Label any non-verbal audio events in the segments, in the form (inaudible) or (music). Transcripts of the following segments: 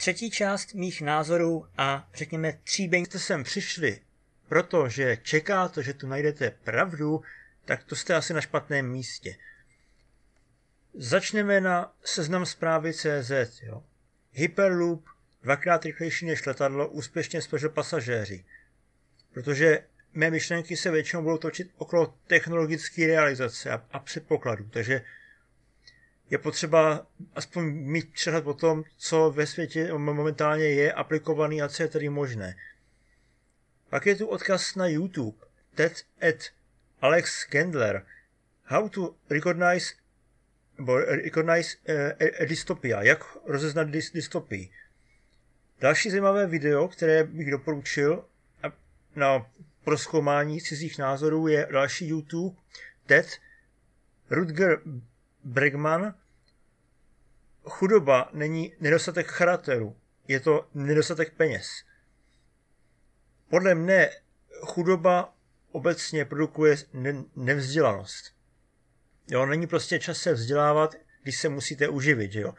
Třetí část mých názorů a řekněme tříbení jste sem přišli, protože čekáte, že tu najdete pravdu, tak to jste asi na špatném místě. Začneme na seznam zprávy CZ. Jo. Hyperloop, dvakrát rychlejší než letadlo, úspěšně spležil pasažéři. Protože mé myšlenky se většinou budou točit okolo technologické realizace a, a předpokladů, takže je potřeba aspoň mít přehled o tom, co ve světě momentálně je aplikovaný a co je tedy možné. Pak je tu odkaz na YouTube. TED at Alex Kendler. How to recognize, recognize uh, dystopia. Jak rozeznat dys, dystopii. Další zajímavé video, které bych doporučil na proskoumání cizích názorů, je další YouTube. TED Rutger Bregman chudoba není nedostatek charakteru, je to nedostatek peněz. Podle mne chudoba obecně produkuje nevzdělanost. Jo, není prostě čas se vzdělávat, když se musíte uživit, že jo.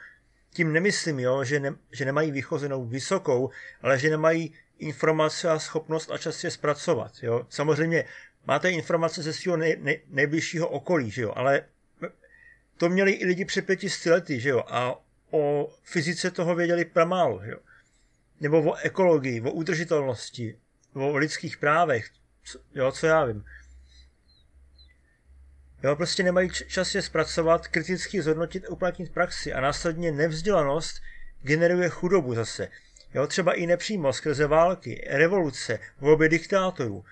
Tím nemyslím, jo, že, ne, že nemají vychozenou vysokou, ale že nemají informace a schopnost a čas je zpracovat, jo. Samozřejmě máte informace ze svého nej, nej, nejbližšího okolí, že jo, ale to měli i lidi před pěti lety, že jo, a o fyzice toho věděli pramálo, že jo. Nebo o ekologii, o udržitelnosti, o lidských právech, jo, co já vím. Jo, prostě nemají čas je zpracovat, kriticky zhodnotit, uplatnit praxi a následně nevzdělanost generuje chudobu zase. Jo, třeba i nepřímo skrze války, revoluce, volby diktátorů.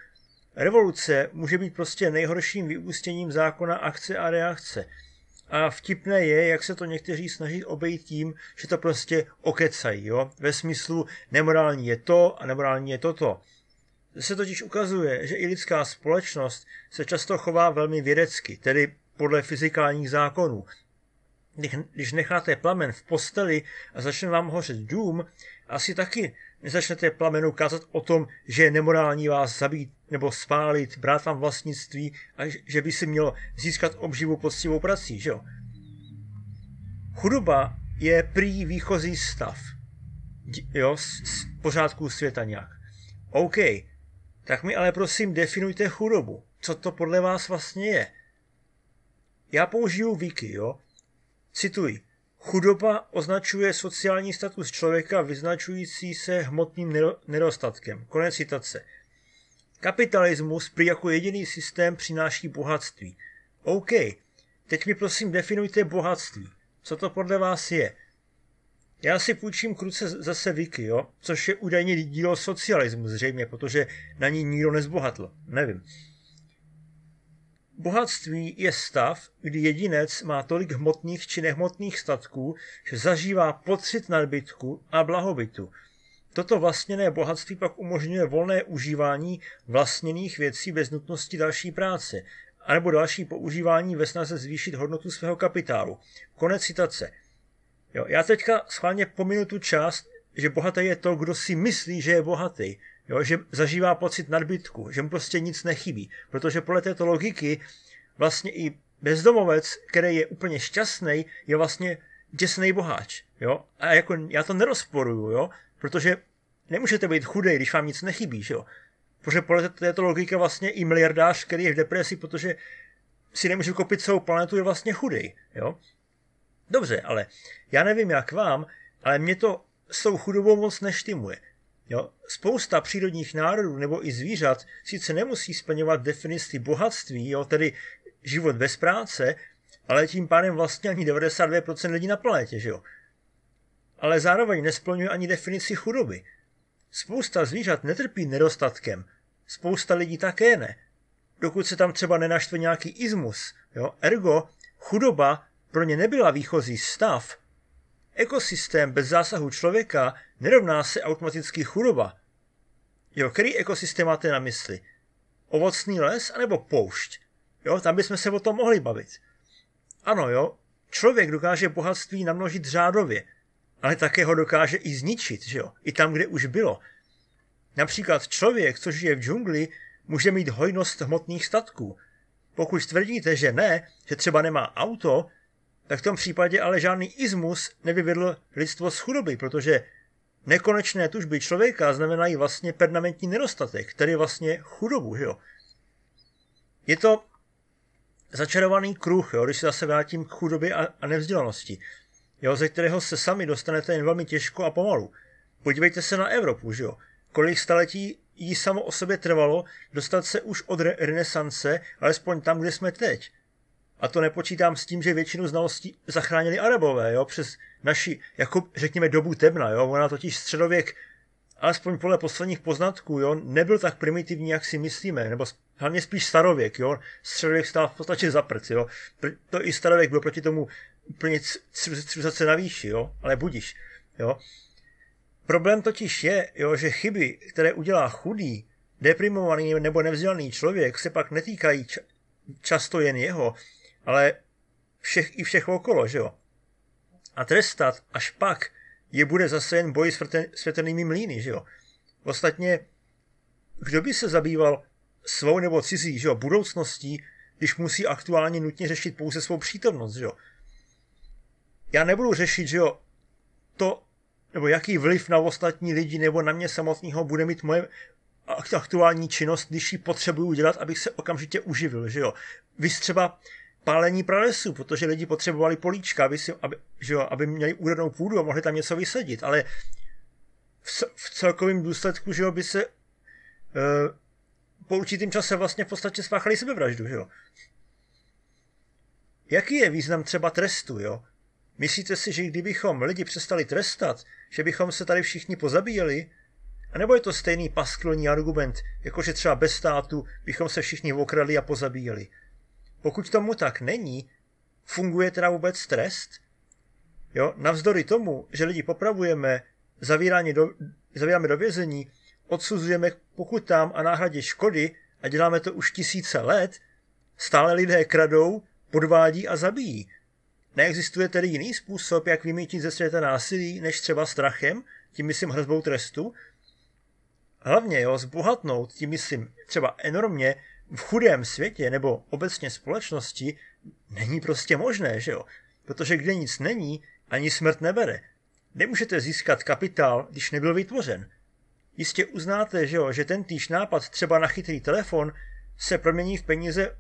Revoluce může být prostě nejhorším vyústěním zákona akce a reakce. A vtipné je, jak se to někteří snaží obejít tím, že to prostě okecají, jo? Ve smyslu nemorální je to a nemorální je toto. Se totiž ukazuje, že i lidská společnost se často chová velmi vědecky, tedy podle fyzikálních zákonů. Když necháte plamen v posteli a začne vám hořet dům, asi taky nezačnete plamenu kázat o tom, že je nemorální vás zabít nebo spálit, brát vám vlastnictví a že by si mělo získat obživu poctivou prací, že jo? Chudoba je prý výchozí stav, jo, z, z pořádku světa nějak. OK, tak mi ale prosím definujte chudobu. Co to podle vás vlastně je? Já použiju wiki, jo? Cituji. Chudoba označuje sociální status člověka vyznačující se hmotným nedostatkem. Konec citace. Kapitalismus prý jako jediný systém přináší bohatství. OK, teď mi prosím definujte bohatství. Co to podle vás je? Já si půjčím kruce zase Wiki, jo? což je údajně dílo socialismu zřejmě, protože na ní nikdo nezbohatl. Nevím. Bohatství je stav, kdy jedinec má tolik hmotných či nehmotných statků, že zažívá pocit nadbytku a blahobytu. Toto vlastněné bohatství pak umožňuje volné užívání vlastněných věcí bez nutnosti další práce, anebo další používání ve snaze zvýšit hodnotu svého kapitálu. Konec citace. Jo, já teďka schválně pominu tu část, že bohatý je to, kdo si myslí, že je bohatý. Jo, že zažívá pocit nadbytku, že mu prostě nic nechybí. Protože podle této logiky vlastně i bezdomovec, který je úplně šťastný, je vlastně děsný boháč. Jo? A jako já to nerozporuju, jo? protože nemůžete být chudej, když vám nic nechybí. Jo? Protože podle této logiky vlastně i miliardář, který je v depresi, protože si nemůže koupit celou planetu, je vlastně chudej. Jo? Dobře, ale já nevím jak vám, ale mě to s tou chudobou moc neštimuje. Jo? Spousta přírodních národů nebo i zvířat sice nemusí splňovat definici bohatství, jo? tedy život bez práce, ale tím pádem vlastně ani 92% lidí na planetě, že jo? Ale zároveň nesplňuje ani definici chudoby. Spousta zvířat netrpí nedostatkem, spousta lidí také ne. Dokud se tam třeba nenaštve nějaký izmus, jo? ergo chudoba pro ně nebyla výchozí stav, ekosystém bez zásahu člověka nerovná se automaticky chudoba. Jo, který ekosystém máte na mysli? Ovocný les anebo poušť? Jo, tam bychom se o tom mohli bavit. Ano, jo, člověk dokáže bohatství namnožit řádově, ale také ho dokáže i zničit, že jo, i tam, kde už bylo. Například člověk, co žije v džungli, může mít hojnost hmotných statků. Pokud tvrdíte, že ne, že třeba nemá auto, tak v tom případě ale žádný izmus nevyvedl lidstvo z chudoby, protože nekonečné tužby člověka znamenají vlastně permanentní nedostatek, tedy vlastně chudobu, že jo. Je to začarovaný kruh, jo, když se zase vrátím k chudobě a, a nevzdělanosti, jo, ze kterého se sami dostanete jen velmi těžko a pomalu. Podívejte se na Evropu, že jo. Kolik staletí jí samo o sobě trvalo dostat se už od re- renesance, alespoň tam, kde jsme teď. A to nepočítám s tím, že většinu znalostí zachránili arabové, jo, přes naši, jako řekněme, dobu temna, jo. Ona totiž středověk, alespoň podle posledních poznatků, jo, nebyl tak primitivní, jak si myslíme, nebo hlavně spíš starověk, jo. Středověk stál v podstatě za prc, jo. To i starověk byl proti tomu úplně civilizace na výši, jo, ale budíš, jo. Problém totiž je, jo, že chyby, které udělá chudý, deprimovaný nebo nevzdělaný člověk, se pak netýkají často jen jeho, ale všech i všech okolo, že jo. A trestat až pak je bude zase jen boj s světelnými mlýny, že jo. Ostatně, kdo by se zabýval svou nebo cizí, že jo, budoucností, když musí aktuálně nutně řešit pouze svou přítomnost, že jo. Já nebudu řešit, že jo, to, nebo jaký vliv na ostatní lidi nebo na mě samotného bude mít moje aktuální činnost, když ji potřebuju dělat, abych se okamžitě uživil, že jo. Vy třeba pálení pralesů, protože lidi potřebovali políčka, aby, si, aby, že jo, aby měli úrodnou půdu a mohli tam něco vysadit, ale v, v celkovém důsledku, že jo, by se uh, po určitým čase vlastně v podstatě spáchali sebevraždu, že jo. Jaký je význam třeba trestu, jo? Myslíte si, že kdybychom lidi přestali trestat, že bychom se tady všichni pozabíjeli? A nebo je to stejný pasklní argument, jakože třeba bez státu bychom se všichni okradli a pozabíjeli? Pokud tomu tak není, funguje teda vůbec trest? Jo, navzdory tomu, že lidi popravujeme, zavíráme do, zavíráme do vězení, odsuzujeme k pokutám a náhradě škody a děláme to už tisíce let, stále lidé kradou, podvádí a zabíjí. Neexistuje tedy jiný způsob, jak vymítit ze světa násilí, než třeba strachem, tím myslím hrozbou trestu? Hlavně jo, zbohatnout, tím myslím třeba enormně, v chudém světě nebo obecně společnosti není prostě možné, že jo? Protože kde nic není, ani smrt nebere. Nemůžete získat kapitál, když nebyl vytvořen. Jistě uznáte, že, jo, že ten týž nápad třeba na chytrý telefon se promění v peníze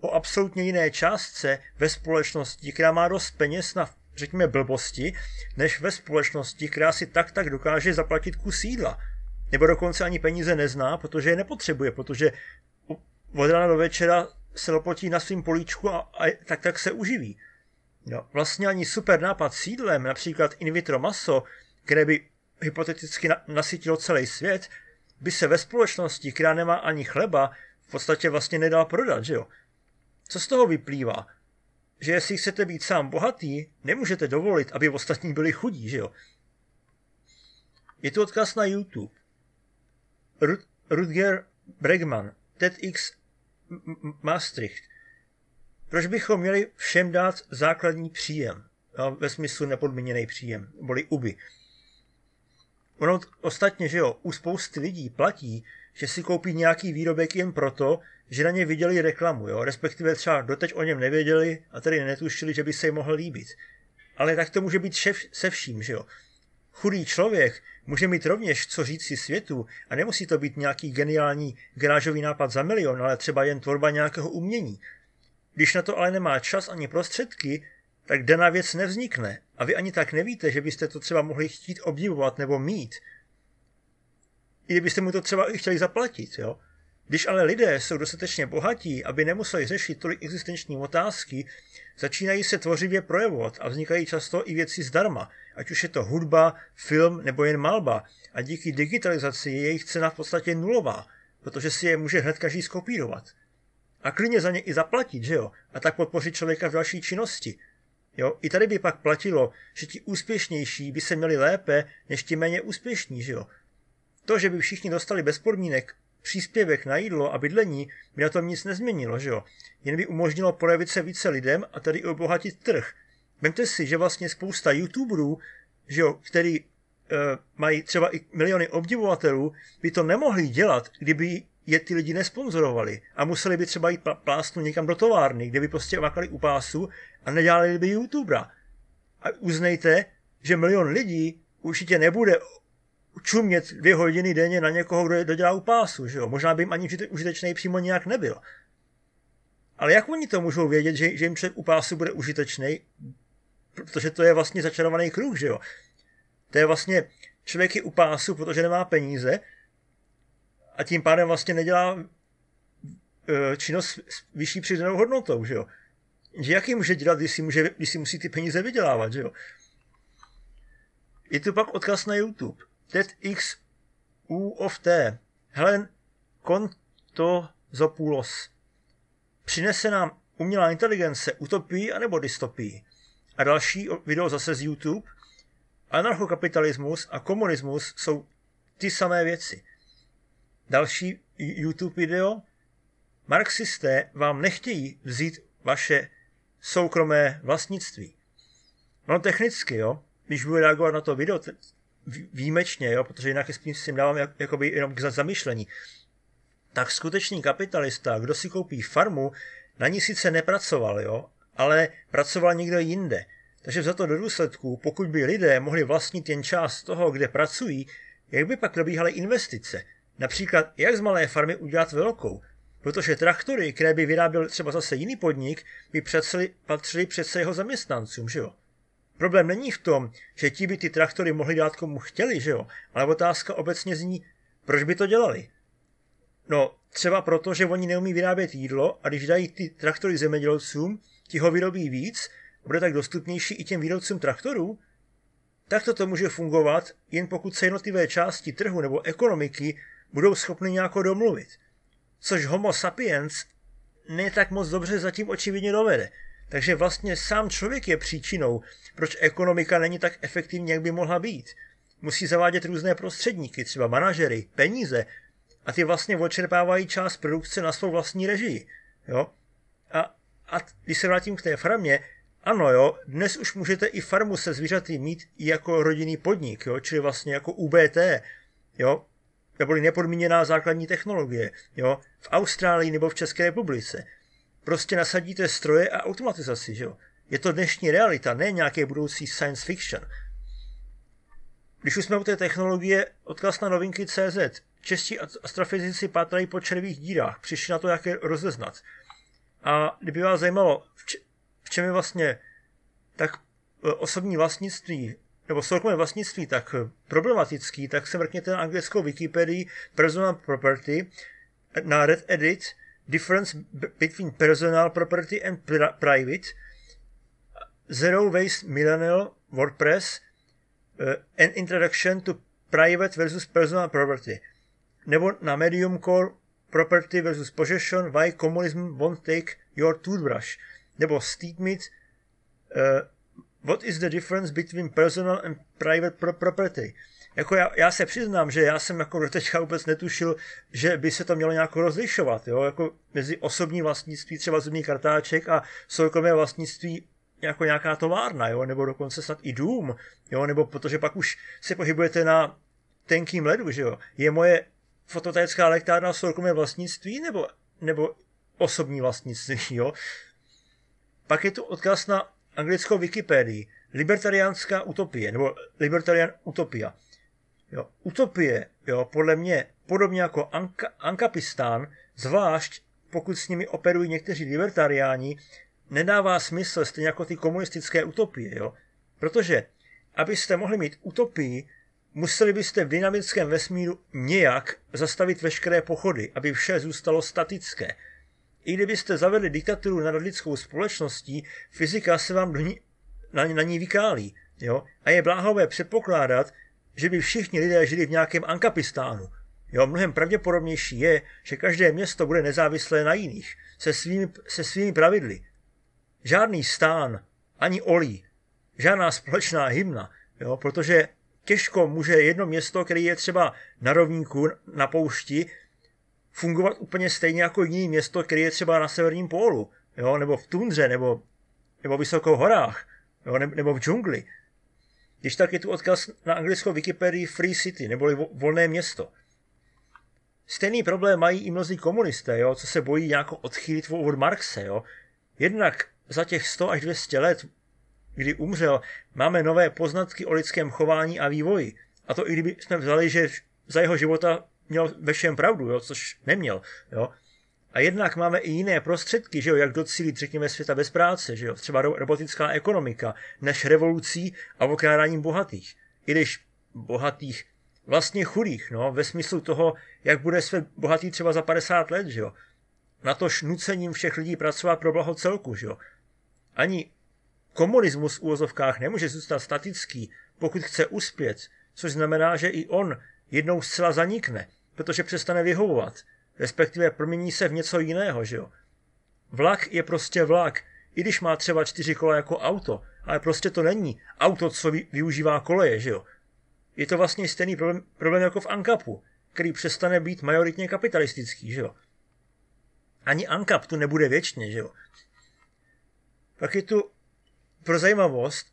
o absolutně jiné částce ve společnosti, která má dost peněz na, řekněme, blbosti, než ve společnosti, která si tak tak dokáže zaplatit kus jídla. Nebo dokonce ani peníze nezná, protože je nepotřebuje, protože od rána do večera se lopotí na svým políčku a, a tak tak se uživí. No, vlastně ani super nápad s jídlem, například in vitro maso, které by hypoteticky na, nasytilo celý svět, by se ve společnosti, která nemá ani chleba, v podstatě vlastně nedal prodat, že jo? Co z toho vyplývá? Že jestli chcete být sám bohatý, nemůžete dovolit, aby ostatní byli chudí, že jo? Je tu odkaz na YouTube. Rud- Rudger Bregman, TEDx Maastricht. Proč bychom měli všem dát základní příjem? No, ve smyslu nepodmíněný příjem, boli uby. Ono ostatně, že jo, u spousty lidí platí, že si koupí nějaký výrobek jen proto, že na ně viděli reklamu, jo, respektive třeba doteď o něm nevěděli a tedy netušili, že by se jim mohl líbit. Ale tak to může být se vším, že jo. Chudý člověk může mít rovněž co říct si světu a nemusí to být nějaký geniální garážový nápad za milion, ale třeba jen tvorba nějakého umění. Když na to ale nemá čas ani prostředky, tak daná věc nevznikne a vy ani tak nevíte, že byste to třeba mohli chtít obdivovat nebo mít. I kdybyste mu to třeba i chtěli zaplatit, jo. Když ale lidé jsou dostatečně bohatí, aby nemuseli řešit tolik existenční otázky, začínají se tvořivě projevovat a vznikají často i věci zdarma, ať už je to hudba, film nebo jen malba. A díky digitalizaci je jejich cena v podstatě nulová, protože si je může hned každý skopírovat. A klidně za ně i zaplatit, že jo? A tak podpořit člověka v další činnosti. Jo? I tady by pak platilo, že ti úspěšnější by se měli lépe, než ti méně úspěšní, že jo? To, že by všichni dostali bez podmínek příspěvek na jídlo a bydlení, by na tom nic nezměnilo, že jo? Jen by umožnilo projevit se více lidem a tady obohatit trh. Vemte si, že vlastně spousta youtuberů, že jo, který uh, mají třeba i miliony obdivovatelů, by to nemohli dělat, kdyby je ty lidi nesponzorovali a museli by třeba jít plásnout někam do továrny, kde by prostě makali u pásu a nedělali by youtubera. A uznejte, že milion lidí určitě nebude čumět dvě hodiny denně na někoho, kdo dodělá u pásu, že jo? Možná by jim ani užitečný přímo nějak nebyl. Ale jak oni to můžou vědět, že, že jim člověk u pásu bude užitečný? Protože to je vlastně začarovaný kruh, že jo? To je vlastně, člověk je u pásu, protože nemá peníze a tím pádem vlastně nedělá e, činnost s vyšší přidanou hodnotou, že jo? Že jak ji může dělat, když si, může, když si musí ty peníze vydělávat, že jo? Je tu pak odkaz na YouTube. TEDx U of T. Helen Kontozopoulos. Přinese nám umělá inteligence utopii anebo dystopii. A další video zase z YouTube. Anarchokapitalismus a komunismus jsou ty samé věci. Další YouTube video. Marxisté vám nechtějí vzít vaše soukromé vlastnictví. No technicky, jo, když budu reagovat na to video, výjimečně, jo, protože jinak s tím dávám jak, jakoby jenom k zamyšlení, tak skutečný kapitalista, kdo si koupí farmu, na ní sice nepracoval, jo, ale pracoval někdo jinde. Takže za to do důsledku, pokud by lidé mohli vlastnit jen část toho, kde pracují, jak by pak probíhaly investice? Například, jak z malé farmy udělat velkou? Protože traktory, které by vyráběl třeba zase jiný podnik, by patřili, patřili přece jeho zaměstnancům, že jo? Problém není v tom, že ti by ty traktory mohli dát komu chtěli, že jo? Ale otázka obecně zní, proč by to dělali? No, třeba proto, že oni neumí vyrábět jídlo a když dají ty traktory zemědělcům, ti ho vyrobí víc, bude tak dostupnější i těm výrobcům traktorů? Tak to může fungovat, jen pokud se jednotlivé části trhu nebo ekonomiky budou schopny nějak domluvit. Což homo sapiens ne tak moc dobře zatím očividně dovede. Takže vlastně sám člověk je příčinou, proč ekonomika není tak efektivní, jak by mohla být. Musí zavádět různé prostředníky, třeba manažery, peníze, a ty vlastně odčerpávají část produkce na svou vlastní režii. Jo? A, a když se vrátím k té farmě, ano jo, dnes už můžete i farmu se zvířaty mít i jako rodinný podnik, jo? čili vlastně jako UBT, jo? neboli nepodmíněná základní technologie, jo? v Austrálii nebo v České republice. Prostě nasadíte stroje a automatizaci, že jo? Je to dnešní realita, ne nějaké budoucí science fiction. Když už jsme u té technologie, odkaz na novinky CZ. Čeští astrofyzici pátrají po červých dírách, přišli na to, jak je rozeznat. A kdyby vás zajímalo, v čem je vlastně tak e, osobní vlastnictví nebo soukromé vlastnictví tak problematický, tak se mrkněte na anglickou Wikipedii Personal Property na Red Edit Difference between Personal Property and Private. Zero Waste Millennial WordPress uh, An Introduction to Private versus Personal Property. Nebo na Medium Core Property versus Possession Why Communism Won't Take Your Toothbrush. Nebo Steedmit uh, What is the difference between personal and private pro- property? Jako já, já, se přiznám, že já jsem jako do teďka vůbec netušil, že by se to mělo nějak rozlišovat, jo? Jako mezi osobní vlastnictví, třeba zubní kartáček a soukromé vlastnictví jako nějaká továrna, jo? nebo dokonce snad i dům, jo? nebo protože pak už se pohybujete na tenkým ledu, že jo. Je moje fototécká elektrárna soukromé vlastnictví nebo, nebo osobní vlastnictví, jo. Pak je tu odkaz na anglickou Wikipedii. Libertariánská utopie, nebo libertarian utopia. Jo, utopie, jo, podle mě, podobně jako Anka, Ankapistán, zvlášť pokud s nimi operují někteří libertariáni, nedává smysl stejně jako ty komunistické utopie, jo. Protože, abyste mohli mít utopii, museli byste v dynamickém vesmíru nějak zastavit veškeré pochody, aby vše zůstalo statické. I kdybyste zavedli diktaturu nad lidskou společností, fyzika se vám do ní, na, na ní vykálí. Jo? A je bláhové předpokládat, že by všichni lidé žili v nějakém Ankapistánu. Jo, mnohem pravděpodobnější je, že každé město bude nezávislé na jiných, se svými, se svými pravidly. Žádný stán, ani olí, žádná společná hymna, jo, protože těžko může jedno město, které je třeba na rovníku, na poušti, fungovat úplně stejně jako jiné město, které je třeba na severním pólu, jo, nebo v tundře, nebo, nebo v horách, jo, nebo v džungli. Když tak je tu odkaz na anglickou Wikipedii Free City, neboli volné město. Stejný problém mají i mnozí komunisté, jo, co se bojí nějak odchýlit od Marxe. Jo. Jednak za těch 100 až 200 let, kdy umřel, máme nové poznatky o lidském chování a vývoji. A to i kdyby jsme vzali, že za jeho života měl ve všem pravdu, jo, což neměl. Jo. A jednak máme i jiné prostředky, že jo, jak docílit, řekněme, světa bez práce, že jo, třeba robotická ekonomika, než revolucí a okrádáním bohatých. I když bohatých vlastně chudých, no, ve smyslu toho, jak bude svět bohatý třeba za 50 let, že jo. Na to nucením všech lidí pracovat pro blaho celku, že jo. Ani komunismus v úvozovkách nemůže zůstat statický, pokud chce uspět, což znamená, že i on jednou zcela zanikne, protože přestane vyhovovat, respektive promění se v něco jiného, že jo. Vlak je prostě vlak, i když má třeba čtyři kola jako auto, ale prostě to není auto, co využívá koleje, že jo. Je to vlastně stejný problém, problém jako v Ankapu, který přestane být majoritně kapitalistický, že jo. Ani Ankap tu nebude věčně, že jo. Pak je tu pro zajímavost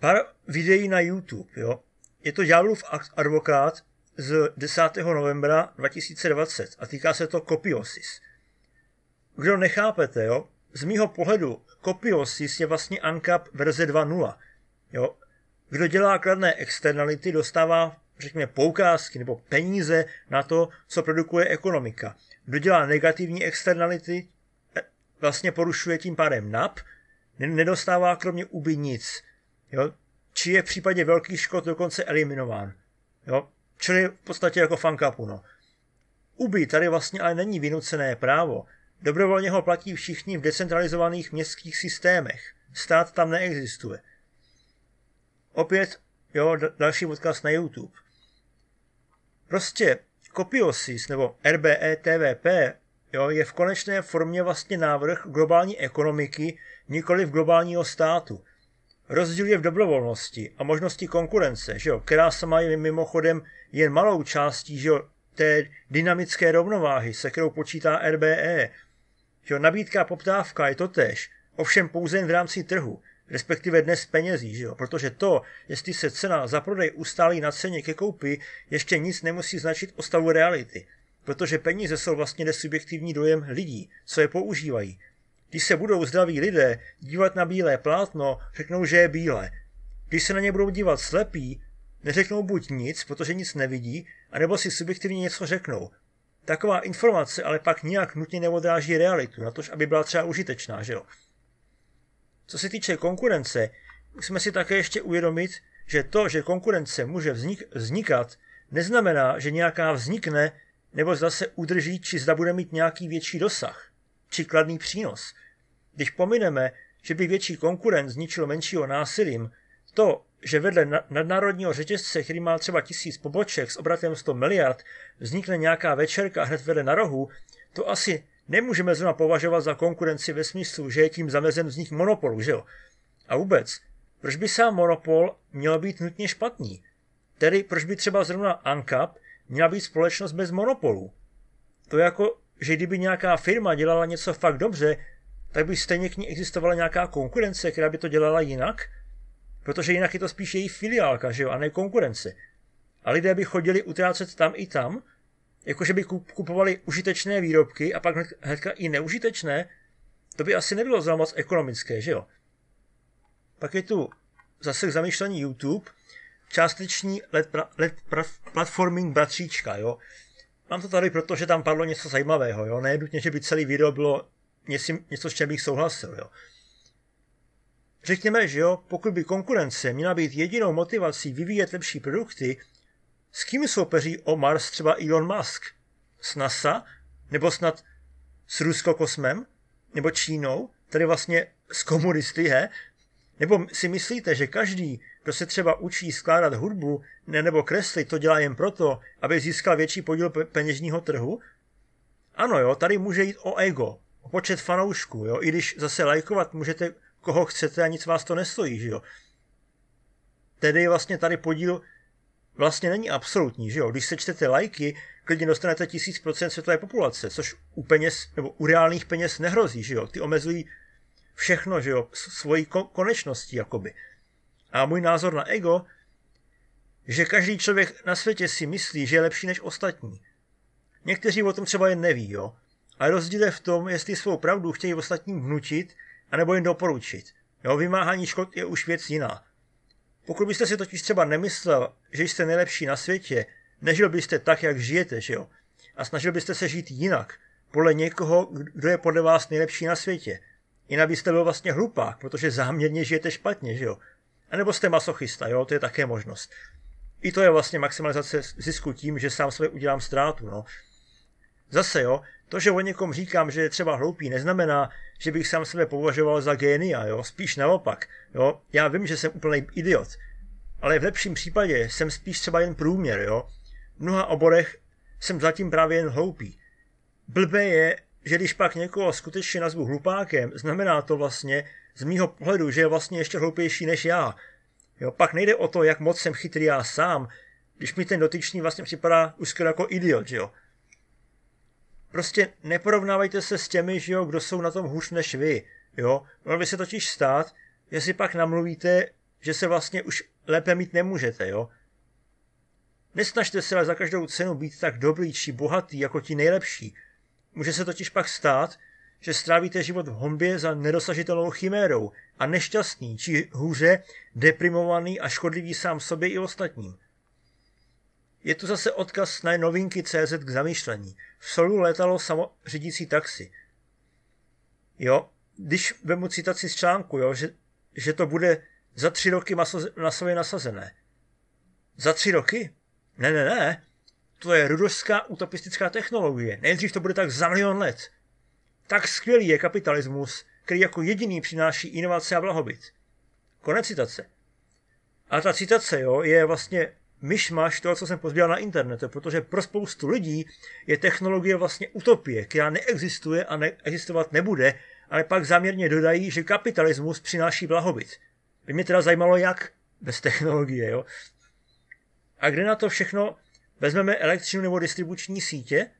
pár videí na YouTube, jo. Je to Ďáblův advokát z 10. novembra 2020 a týká se to Copiosis. Kdo nechápete, jo, z mýho pohledu Copiosis je vlastně ANCAP verze 2.0. Jo. Kdo dělá kladné externality, dostává, řekněme, poukázky nebo peníze na to, co produkuje ekonomika. Kdo dělá negativní externality, e, vlastně porušuje tím pádem NAP, nedostává kromě uby nic. Jo? Či je v případě velkých škod dokonce eliminován. Jo? Čili v podstatě jako fankapu. No. Uby tady vlastně ale není vynucené právo. Dobrovolně ho platí všichni v decentralizovaných městských systémech. Stát tam neexistuje. Opět, jo, další odkaz na YouTube. Prostě Copiosis nebo RBETVP jo, je v konečné formě vlastně návrh globální ekonomiky, nikoli v globálního státu. Rozdíl je v dobrovolnosti a možnosti konkurence, že jo, která sama je mimochodem jen malou částí že jo, té dynamické rovnováhy, se kterou počítá RBE. Že jo, nabídka a poptávka je totéž, ovšem pouze jen v rámci trhu respektive dnes penězí, že jo? protože to, jestli se cena za prodej ustálí na ceně ke koupi, ještě nic nemusí značit o stavu reality, protože peníze jsou vlastně nesubjektivní dojem lidí, co je používají. Když se budou zdraví lidé dívat na bílé plátno, řeknou, že je bílé. Když se na ně budou dívat slepí, neřeknou buď nic, protože nic nevidí, anebo si subjektivně něco řeknou. Taková informace ale pak nijak nutně neodráží realitu, na tož, aby byla třeba užitečná, že jo? Co se týče konkurence, musíme si také ještě uvědomit, že to, že konkurence může vznik, vznikat, neznamená, že nějaká vznikne nebo zda se udrží, či zda bude mít nějaký větší dosah, či kladný přínos. Když pomineme, že by větší konkurent zničil menšího násilím, to, že vedle nadnárodního řetězce, který má třeba tisíc poboček s obratem 100 miliard, vznikne nějaká večerka hned vedle na rohu, to asi nemůžeme zrovna považovat za konkurenci ve smyslu, že je tím zamezen vznik monopolu, že jo? A vůbec, proč by sám monopol měl být nutně špatný? Tedy proč by třeba zrovna ANCAP měla být společnost bez monopolu? To je jako, že kdyby nějaká firma dělala něco fakt dobře, tak by stejně k ní existovala nějaká konkurence, která by to dělala jinak? Protože jinak je to spíš její filiálka, že jo, a ne konkurence. A lidé by chodili utrácet tam i tam, jakože by kupovali užitečné výrobky a pak hnedka i neužitečné, to by asi nebylo za moc ekonomické, že jo? Pak je tu zase k zamýšlení YouTube, částečný LED, pra, LED pra, platforming bratříčka, jo? Mám to tady, protože tam padlo něco zajímavého, jo? Ne nutně, že by celý video bylo něco, něco, s čím bych souhlasil, jo? Řekněme, že jo, pokud by konkurence měla být jedinou motivací vyvíjet lepší produkty, s kým soupeří o Mars třeba Elon Musk? S NASA? Nebo snad s Ruskokosmem? Nebo Čínou? Tady vlastně s komunisty, he? Nebo si myslíte, že každý, kdo se třeba učí skládat hudbu ne, nebo kreslit, to dělá jen proto, aby získal větší podíl peněžního trhu? Ano jo, tady může jít o ego, o počet fanoušků, jo, i když zase lajkovat můžete koho chcete a nic vás to nestojí, že jo. Tedy vlastně tady podíl vlastně není absolutní, že jo? Když sečtete lajky, klidně dostanete 1000% světové populace, což u peněz, nebo u reálných peněz nehrozí, že jo? Ty omezují všechno, že jo? Svojí konečností, jakoby. A můj názor na ego, že každý člověk na světě si myslí, že je lepší než ostatní. Někteří o tom třeba jen neví, jo? Ale rozdíl je v tom, jestli svou pravdu chtějí ostatním vnutit, anebo jen doporučit. Jo, vymáhání škod je už věc jiná. Pokud byste si totiž třeba nemyslel, že jste nejlepší na světě, nežil byste tak, jak žijete, že jo? A snažil byste se žít jinak, podle někoho, kdo je podle vás nejlepší na světě. Jinak byste byl vlastně hlupák, protože záměrně žijete špatně, že jo? A nebo jste masochista, jo? To je také možnost. I to je vlastně maximalizace zisku tím, že sám sebe udělám ztrátu, no. Zase jo, to, že o někom říkám, že je třeba hloupý, neznamená, že bych sám sebe považoval za génia, jo, spíš naopak, jo. Já vím, že jsem úplný idiot, ale v lepším případě jsem spíš třeba jen průměr, jo. V mnoha oborech jsem zatím právě jen hloupý. Blbé je, že když pak někoho skutečně nazvu hlupákem, znamená to vlastně z mýho pohledu, že je vlastně ještě hloupější než já. Jo, pak nejde o to, jak moc jsem chytrý já sám, když mi ten dotyčný vlastně připadá už skoro jako idiot, že jo. Prostě neporovnávajte se s těmi, že jo, kdo jsou na tom hůř než vy, jo. Mohlo by se totiž stát, že si pak namluvíte, že se vlastně už lépe mít nemůžete, jo. Nesnažte se ale za každou cenu být tak dobrý či bohatý jako ti nejlepší. Může se totiž pak stát, že strávíte život v honbě za nedosažitelnou chimérou a nešťastný, či hůře, deprimovaný a škodlivý sám sobě i ostatním. Je tu zase odkaz na novinky CZ k zamýšlení. V Solu letalo samořídící taxi. Jo, když vemu citaci z článku, jo, že, že to bude za tři roky maso, masově nasazené. Za tři roky? Ne, ne, ne. To je rudožská utopistická technologie. Nejdřív to bude tak za milion let. Tak skvělý je kapitalismus, který jako jediný přináší inovace a blahobyt. Konec citace. A ta citace jo, je vlastně myšmaš toho, co jsem pozbíral na internetu, protože pro spoustu lidí je technologie vlastně utopie, která neexistuje a neexistovat nebude, ale pak záměrně dodají, že kapitalismus přináší blahobyt. By mě teda zajímalo, jak bez technologie, jo. A kde na to všechno vezmeme elektřinu nebo distribuční sítě,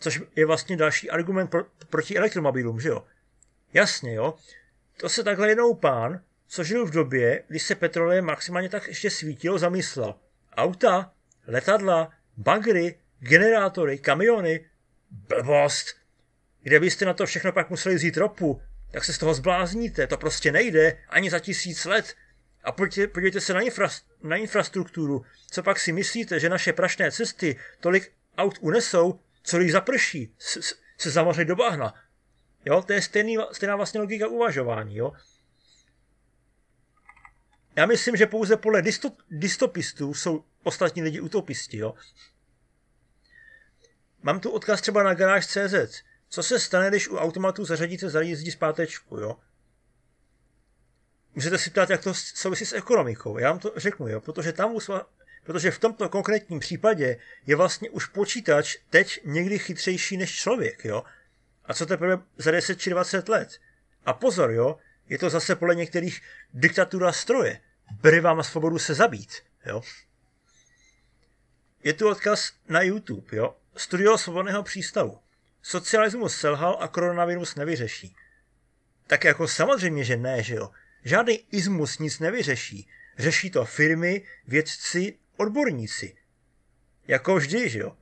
což je vlastně další argument pro, proti elektromobilům, že jo. Jasně, jo. To se takhle jednou pán, co žil v době, kdy se petroleje maximálně tak ještě svítilo, zamyslel. Auta, letadla, bagry, generátory, kamiony. Blbost. Kde byste na to všechno pak museli vzít ropu, tak se z toho zblázníte. To prostě nejde ani za tisíc let. A podívejte, podívejte se na, infra, na infrastrukturu. Co pak si myslíte, že naše prašné cesty tolik aut unesou, co když zaprší, se zamoří do bahna. Jo, to je stejný, stejná vlastně logika uvažování, jo. Já myslím, že pouze podle dystop, dystopistů jsou ostatní lidi utopisti, jo. Mám tu odkaz třeba na garáž.cz. Co se stane, když u automatu zařadíte za jízdí zpátečku, jo? Můžete si ptát, jak to souvisí s ekonomikou. Já vám to řeknu, jo, protože tam protože v tomto konkrétním případě je vlastně už počítač teď někdy chytřejší než člověk, jo. A co teprve za 10 či 20 let. A pozor, jo, je to zase podle některých diktatura stroje. Bere vám svobodu se zabít, jo. Je tu odkaz na YouTube, jo. Studio svobodného přístavu. Socialismus selhal a koronavirus nevyřeší. Tak jako samozřejmě, že ne, že jo. Žádný ismus nic nevyřeší. Řeší to firmy, vědci, odborníci. Jako vždy, že jo.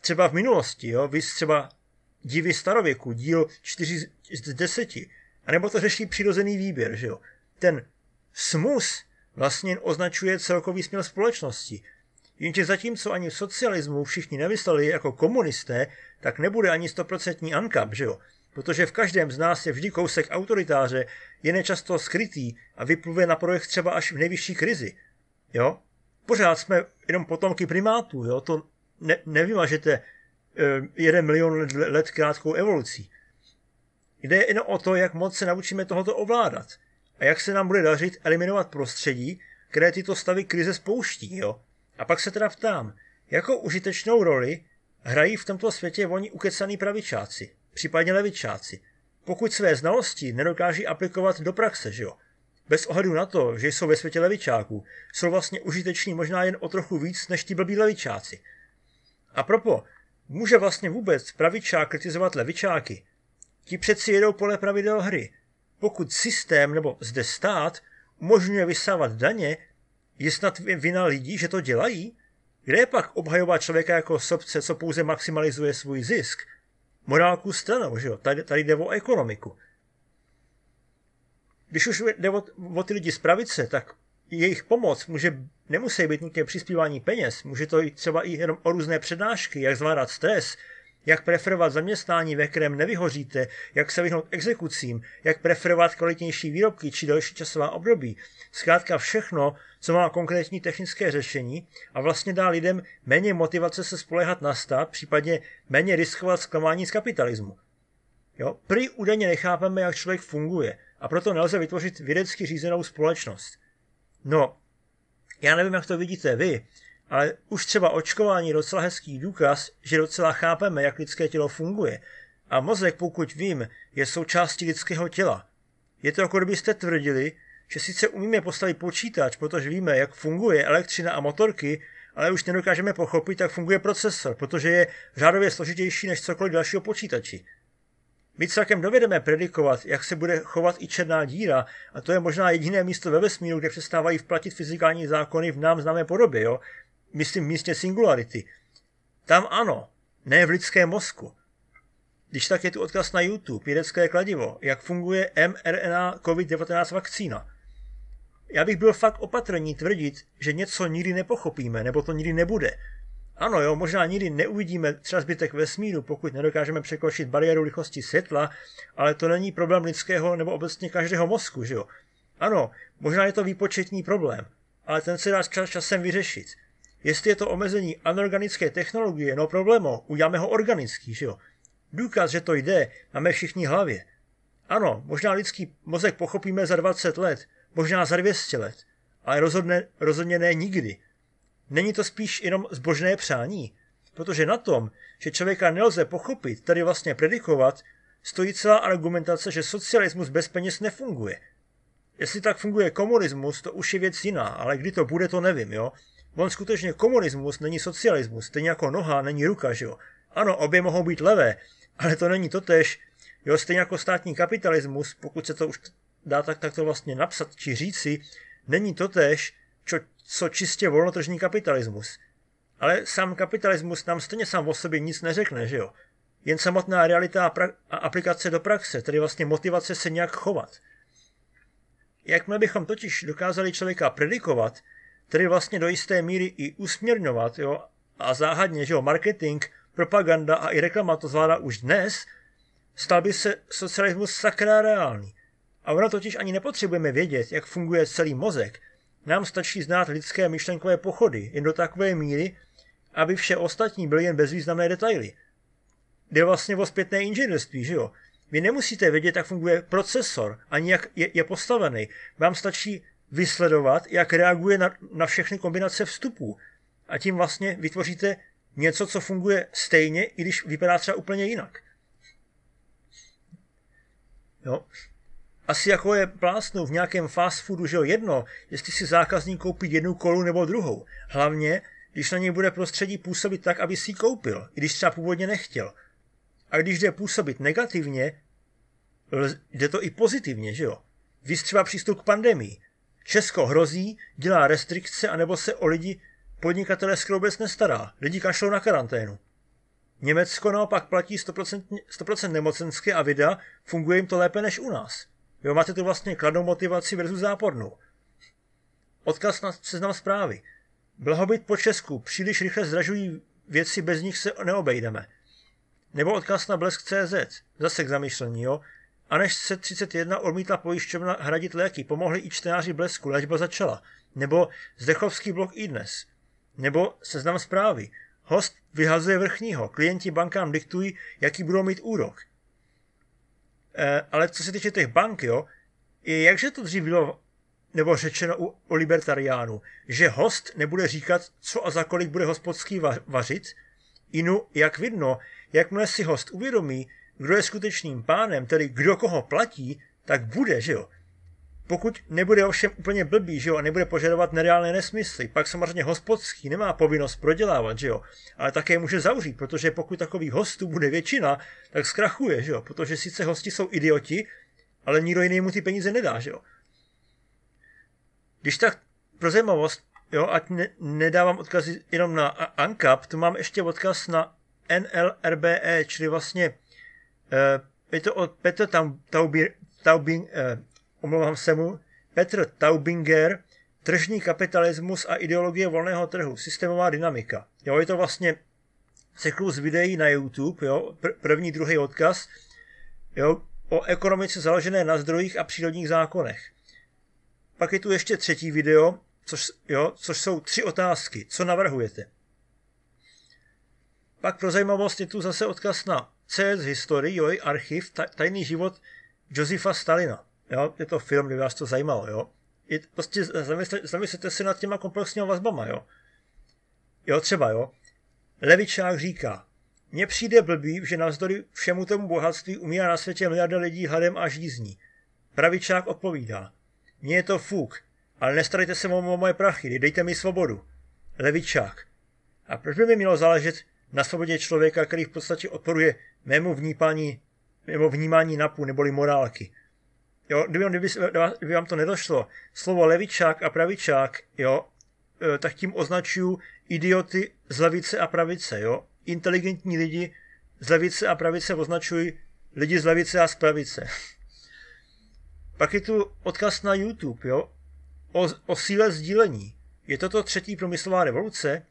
Třeba v minulosti, jo, vy třeba divy starověku, díl 4 z 10, anebo to řeší přirozený výběr, že jo. Ten smus vlastně označuje celkový směr společnosti. Jenže zatímco ani v socialismu všichni nemysleli jako komunisté, tak nebude ani stoprocentní ankap, že jo? Protože v každém z nás je vždy kousek autoritáře, je nečasto skrytý a vypluje na projekt třeba až v nejvyšší krizi. Jo? Pořád jsme jenom potomky primátů, jo? To ne, nevymažete e, jeden milion let krátkou evolucí. Jde jen o to, jak moc se naučíme tohoto ovládat a jak se nám bude dařit eliminovat prostředí, které tyto stavy krize spouští. Jo? A pak se teda ptám, jakou užitečnou roli hrají v tomto světě oni ukecaný pravičáci, případně levičáci, pokud své znalosti nedokáží aplikovat do praxe, že jo? Bez ohledu na to, že jsou ve světě levičáků, jsou vlastně užiteční možná jen o trochu víc než ti blbí levičáci. A propo, může vlastně vůbec pravičák kritizovat levičáky? Ti přeci jedou podle pravidel hry. Pokud systém nebo zde stát umožňuje vysávat daně, je snad vina lidí, že to dělají? Kde je pak obhajová člověka jako sobce, co pouze maximalizuje svůj zisk? Morálku stranou, že jo? Tady, tady jde o ekonomiku. Když už jde o, o ty lidi z pravice, tak jejich pomoc může, nemusí být nutně přispívání peněz, může to jít třeba i jenom o různé přednášky, jak zvládat stres, jak preferovat zaměstnání, ve kterém nevyhoříte, jak se vyhnout exekucím, jak preferovat kvalitnější výrobky či další časová období. Zkrátka všechno, co má konkrétní technické řešení a vlastně dá lidem méně motivace se spolehat na stát, případně méně riskovat zklamání z kapitalismu. Jo? Prý údajně nechápeme, jak člověk funguje a proto nelze vytvořit vědecky řízenou společnost. No, já nevím, jak to vidíte vy, ale už třeba očkování je docela hezký důkaz, že docela chápeme, jak lidské tělo funguje. A mozek, pokud vím, je součástí lidského těla. Je to jako kdybyste tvrdili, že sice umíme postavit počítač, protože víme, jak funguje elektřina a motorky, ale už nedokážeme pochopit, jak funguje procesor, protože je řádově složitější než cokoliv dalšího počítači. My celkem dovedeme predikovat, jak se bude chovat i černá díra, a to je možná jediné místo ve vesmíru, kde přestávají vplatit fyzikální zákony v nám známé podobě, jo? Myslím místě singularity. Tam ano, ne v lidském mozku. Když tak je tu odkaz na YouTube, vědecké kladivo, jak funguje mRNA COVID-19 vakcína. Já bych byl fakt opatrný tvrdit, že něco nikdy nepochopíme, nebo to nikdy nebude. Ano, jo, možná nikdy neuvidíme třeba zbytek vesmíru, pokud nedokážeme překročit bariéru rychlosti světla, ale to není problém lidského nebo obecně každého mozku, že jo? Ano, možná je to výpočetní problém, ale ten se dá čas časem vyřešit. Jestli je to omezení anorganické technologie, no problémo, uděláme ho organický, že jo? Důkaz, že to jde, máme všichni hlavě. Ano, možná lidský mozek pochopíme za 20 let, možná za 200 let, ale rozhodne, rozhodně ne nikdy. Není to spíš jenom zbožné přání? Protože na tom, že člověka nelze pochopit, tedy vlastně predikovat, stojí celá argumentace, že socialismus bez peněz nefunguje. Jestli tak funguje komunismus, to už je věc jiná, ale kdy to bude, to nevím, jo. On skutečně komunismus není socialismus, stejně jako noha není ruka, že jo. Ano, obě mohou být levé, ale to není totež. Jo, stejně jako státní kapitalismus, pokud se to už dá tak, tak to vlastně napsat či říci, není totež, čo, co čistě volnotržní kapitalismus. Ale sám kapitalismus nám stejně sám o sobě nic neřekne, že jo. Jen samotná realita a, pra- a aplikace do praxe, tedy vlastně motivace se nějak chovat. Jakmile bychom totiž dokázali člověka predikovat, tedy vlastně do jisté míry i usměrňovat, jo, a záhadně, že jo, marketing, propaganda a i reklama to zvládá už dnes, stal by se socialismus sakra reálný. A ono totiž ani nepotřebujeme vědět, jak funguje celý mozek. Nám stačí znát lidské myšlenkové pochody jen do takové míry, aby vše ostatní byly jen bezvýznamné detaily. Jde vlastně o zpětné inženýrství, že jo? Vy nemusíte vědět, jak funguje procesor, ani jak je, je postavený. Vám stačí vysledovat, jak reaguje na, na všechny kombinace vstupů. A tím vlastně vytvoříte něco, co funguje stejně, i když vypadá třeba úplně jinak. Jo. Asi jako je plásnu v nějakém fast foodu, že jo, jedno, jestli si zákazník koupí jednu kolu nebo druhou. Hlavně, když na něj bude prostředí působit tak, aby si ji koupil, i když třeba původně nechtěl. A když jde působit negativně, jde to i pozitivně, že jo. Víš třeba přístup k pandemii. Česko hrozí, dělá restrikce, anebo se o lidi podnikatele skoro vůbec nestará. Lidi kašlou na karanténu. Německo naopak platí 100%, 100% nemocenské a vida, funguje jim to lépe než u nás. Jo, máte tu vlastně kladnou motivaci versus zápornou. Odkaz na seznam zprávy. Blahobyt po Česku. Příliš rychle zdražují věci, bez nich se neobejdeme. Nebo odkaz na blesk.cz. Zase k zamýšlení, jo. A než se 31 odmítla pojišťovna hradit léky, pomohli i čtenáři Blesku, léčba začala. Nebo Zdechovský blok i dnes. Nebo seznam zprávy. Host vyhazuje vrchního, klienti bankám diktují, jaký budou mít úrok. E, ale co se týče těch bank, jo, jakže to dřív bylo nebo řečeno u, o libertariánu, že host nebude říkat, co a za kolik bude hospodský vařit, inu, jak vidno, jakmile si host uvědomí, kdo je skutečným pánem, tedy kdo koho platí, tak bude, že jo. Pokud nebude ovšem úplně blbý, že jo, a nebude požadovat nereálné nesmysly, pak samozřejmě hospodský nemá povinnost prodělávat, že jo, ale také může zavřít, protože pokud takových hostů bude většina, tak zkrachuje, že jo, protože sice hosti jsou idioti, ale nikdo jiný mu ty peníze nedá, že jo. Když tak pro zajímavost, jo, ať ne, nedávám odkazy jenom na ANCAP, tu mám ještě odkaz na NLRBE, čili vlastně Eh, je to od Petr Taubing, Taubing, eh, omlouvám se mu, Petr Taubinger, tržní kapitalismus a ideologie volného trhu, systémová dynamika. Jo, je to vlastně cyklus videí na YouTube, jo, pr- první, druhý odkaz, jo, o ekonomice založené na zdrojích a přírodních zákonech. Pak je tu ještě třetí video, což, jo, což jsou tři otázky. Co navrhujete? Pak pro zajímavost je tu zase odkaz na CS History, jo, archiv, tajný život Josefa Stalina. Jo, je to film, kdyby vás to zajímalo, jo. Je, prostě zamyslete, se nad těma komplexníma vazbama, jo. Jo, třeba, jo. Levičák říká, mně přijde blbý, že navzdory všemu tomu bohatství umírá na světě miliarda lidí hladem a žízní. Pravičák odpovídá, mně je to fuk, ale nestarejte se o moje prachy, dejte mi svobodu. Levičák. A proč by mi mělo záležet na svobodě člověka, který v podstatě odporuje mému vnímání, mému vnímání napu neboli morálky? Jo, kdyby, kdyby, kdyby vám to nedošlo, slovo levičák a pravičák, jo, e, tak tím označuju idioty z levice a pravice, jo. Inteligentní lidi z levice a pravice označují lidi z levice a z pravice. (laughs) Pak je tu odkaz na YouTube, jo, o, o síle sdílení. Je to to třetí promyslová revoluce?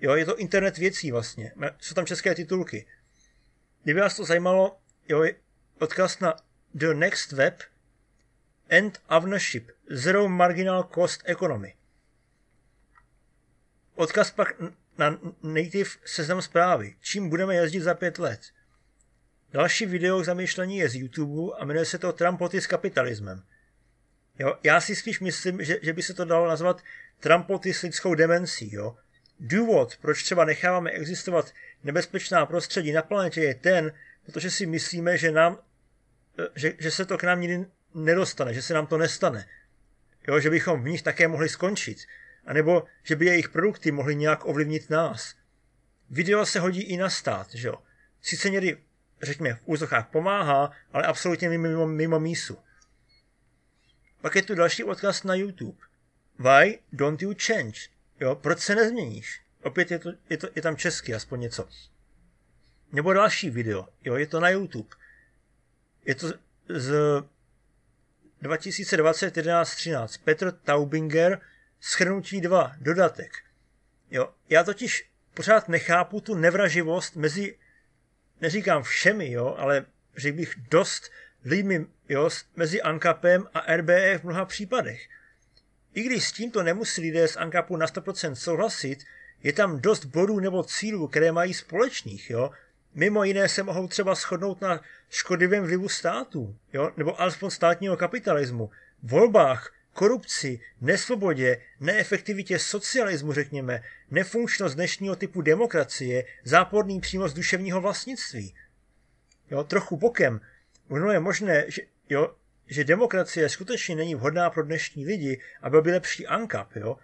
Jo, je to internet věcí vlastně. Jsou tam české titulky. Kdyby vás to zajímalo, jo, je odkaz na The Next Web and Ownership Zero Marginal Cost Economy. Odkaz pak na native seznam zprávy. Čím budeme jezdit za pět let? Další video k zamýšlení je z YouTube a jmenuje se to Trumpoty s kapitalismem. Jo, já si spíš myslím, že, že by se to dalo nazvat Trumpoty s lidskou demencí. Jo. Důvod, proč třeba necháváme existovat nebezpečná prostředí na planetě, je ten, protože si myslíme, že, nám, že, že se to k nám nikdy nedostane, že se nám to nestane. Jo, že bychom v nich také mohli skončit. A nebo že by jejich produkty mohly nějak ovlivnit nás. Video se hodí i na stát, že jo. Sice někdy, řekněme, v úzokách pomáhá, ale absolutně mimo, mimo mísu. Pak je tu další odkaz na YouTube. Why don't you change? Jo, proč se nezměníš? Opět je, to, je, to, je tam česky, aspoň něco. Nebo další video, jo, je to na YouTube. Je to z 2020 11 13. Petr Taubinger, schrnutí 2, dodatek. Jo, já totiž pořád nechápu tu nevraživost mezi, neříkám všemi, jo, ale řekl bych dost lidmi jo, mezi ANKAPem a RBE v mnoha případech. I když s tímto nemusí lidé z ANKAPu na 100% souhlasit, je tam dost bodů nebo cílů, které mají společných. Jo? Mimo jiné se mohou třeba shodnout na škodlivém vlivu státu, jo? nebo alespoň státního kapitalismu, volbách, korupci, nesvobodě, neefektivitě socialismu, řekněme, nefunkčnost dnešního typu demokracie, záporný přínos duševního vlastnictví. Jo, trochu bokem, ono je možné, že, jo, že demokracie skutečně není vhodná pro dnešní lidi a byl by lepší ANKAP, jo,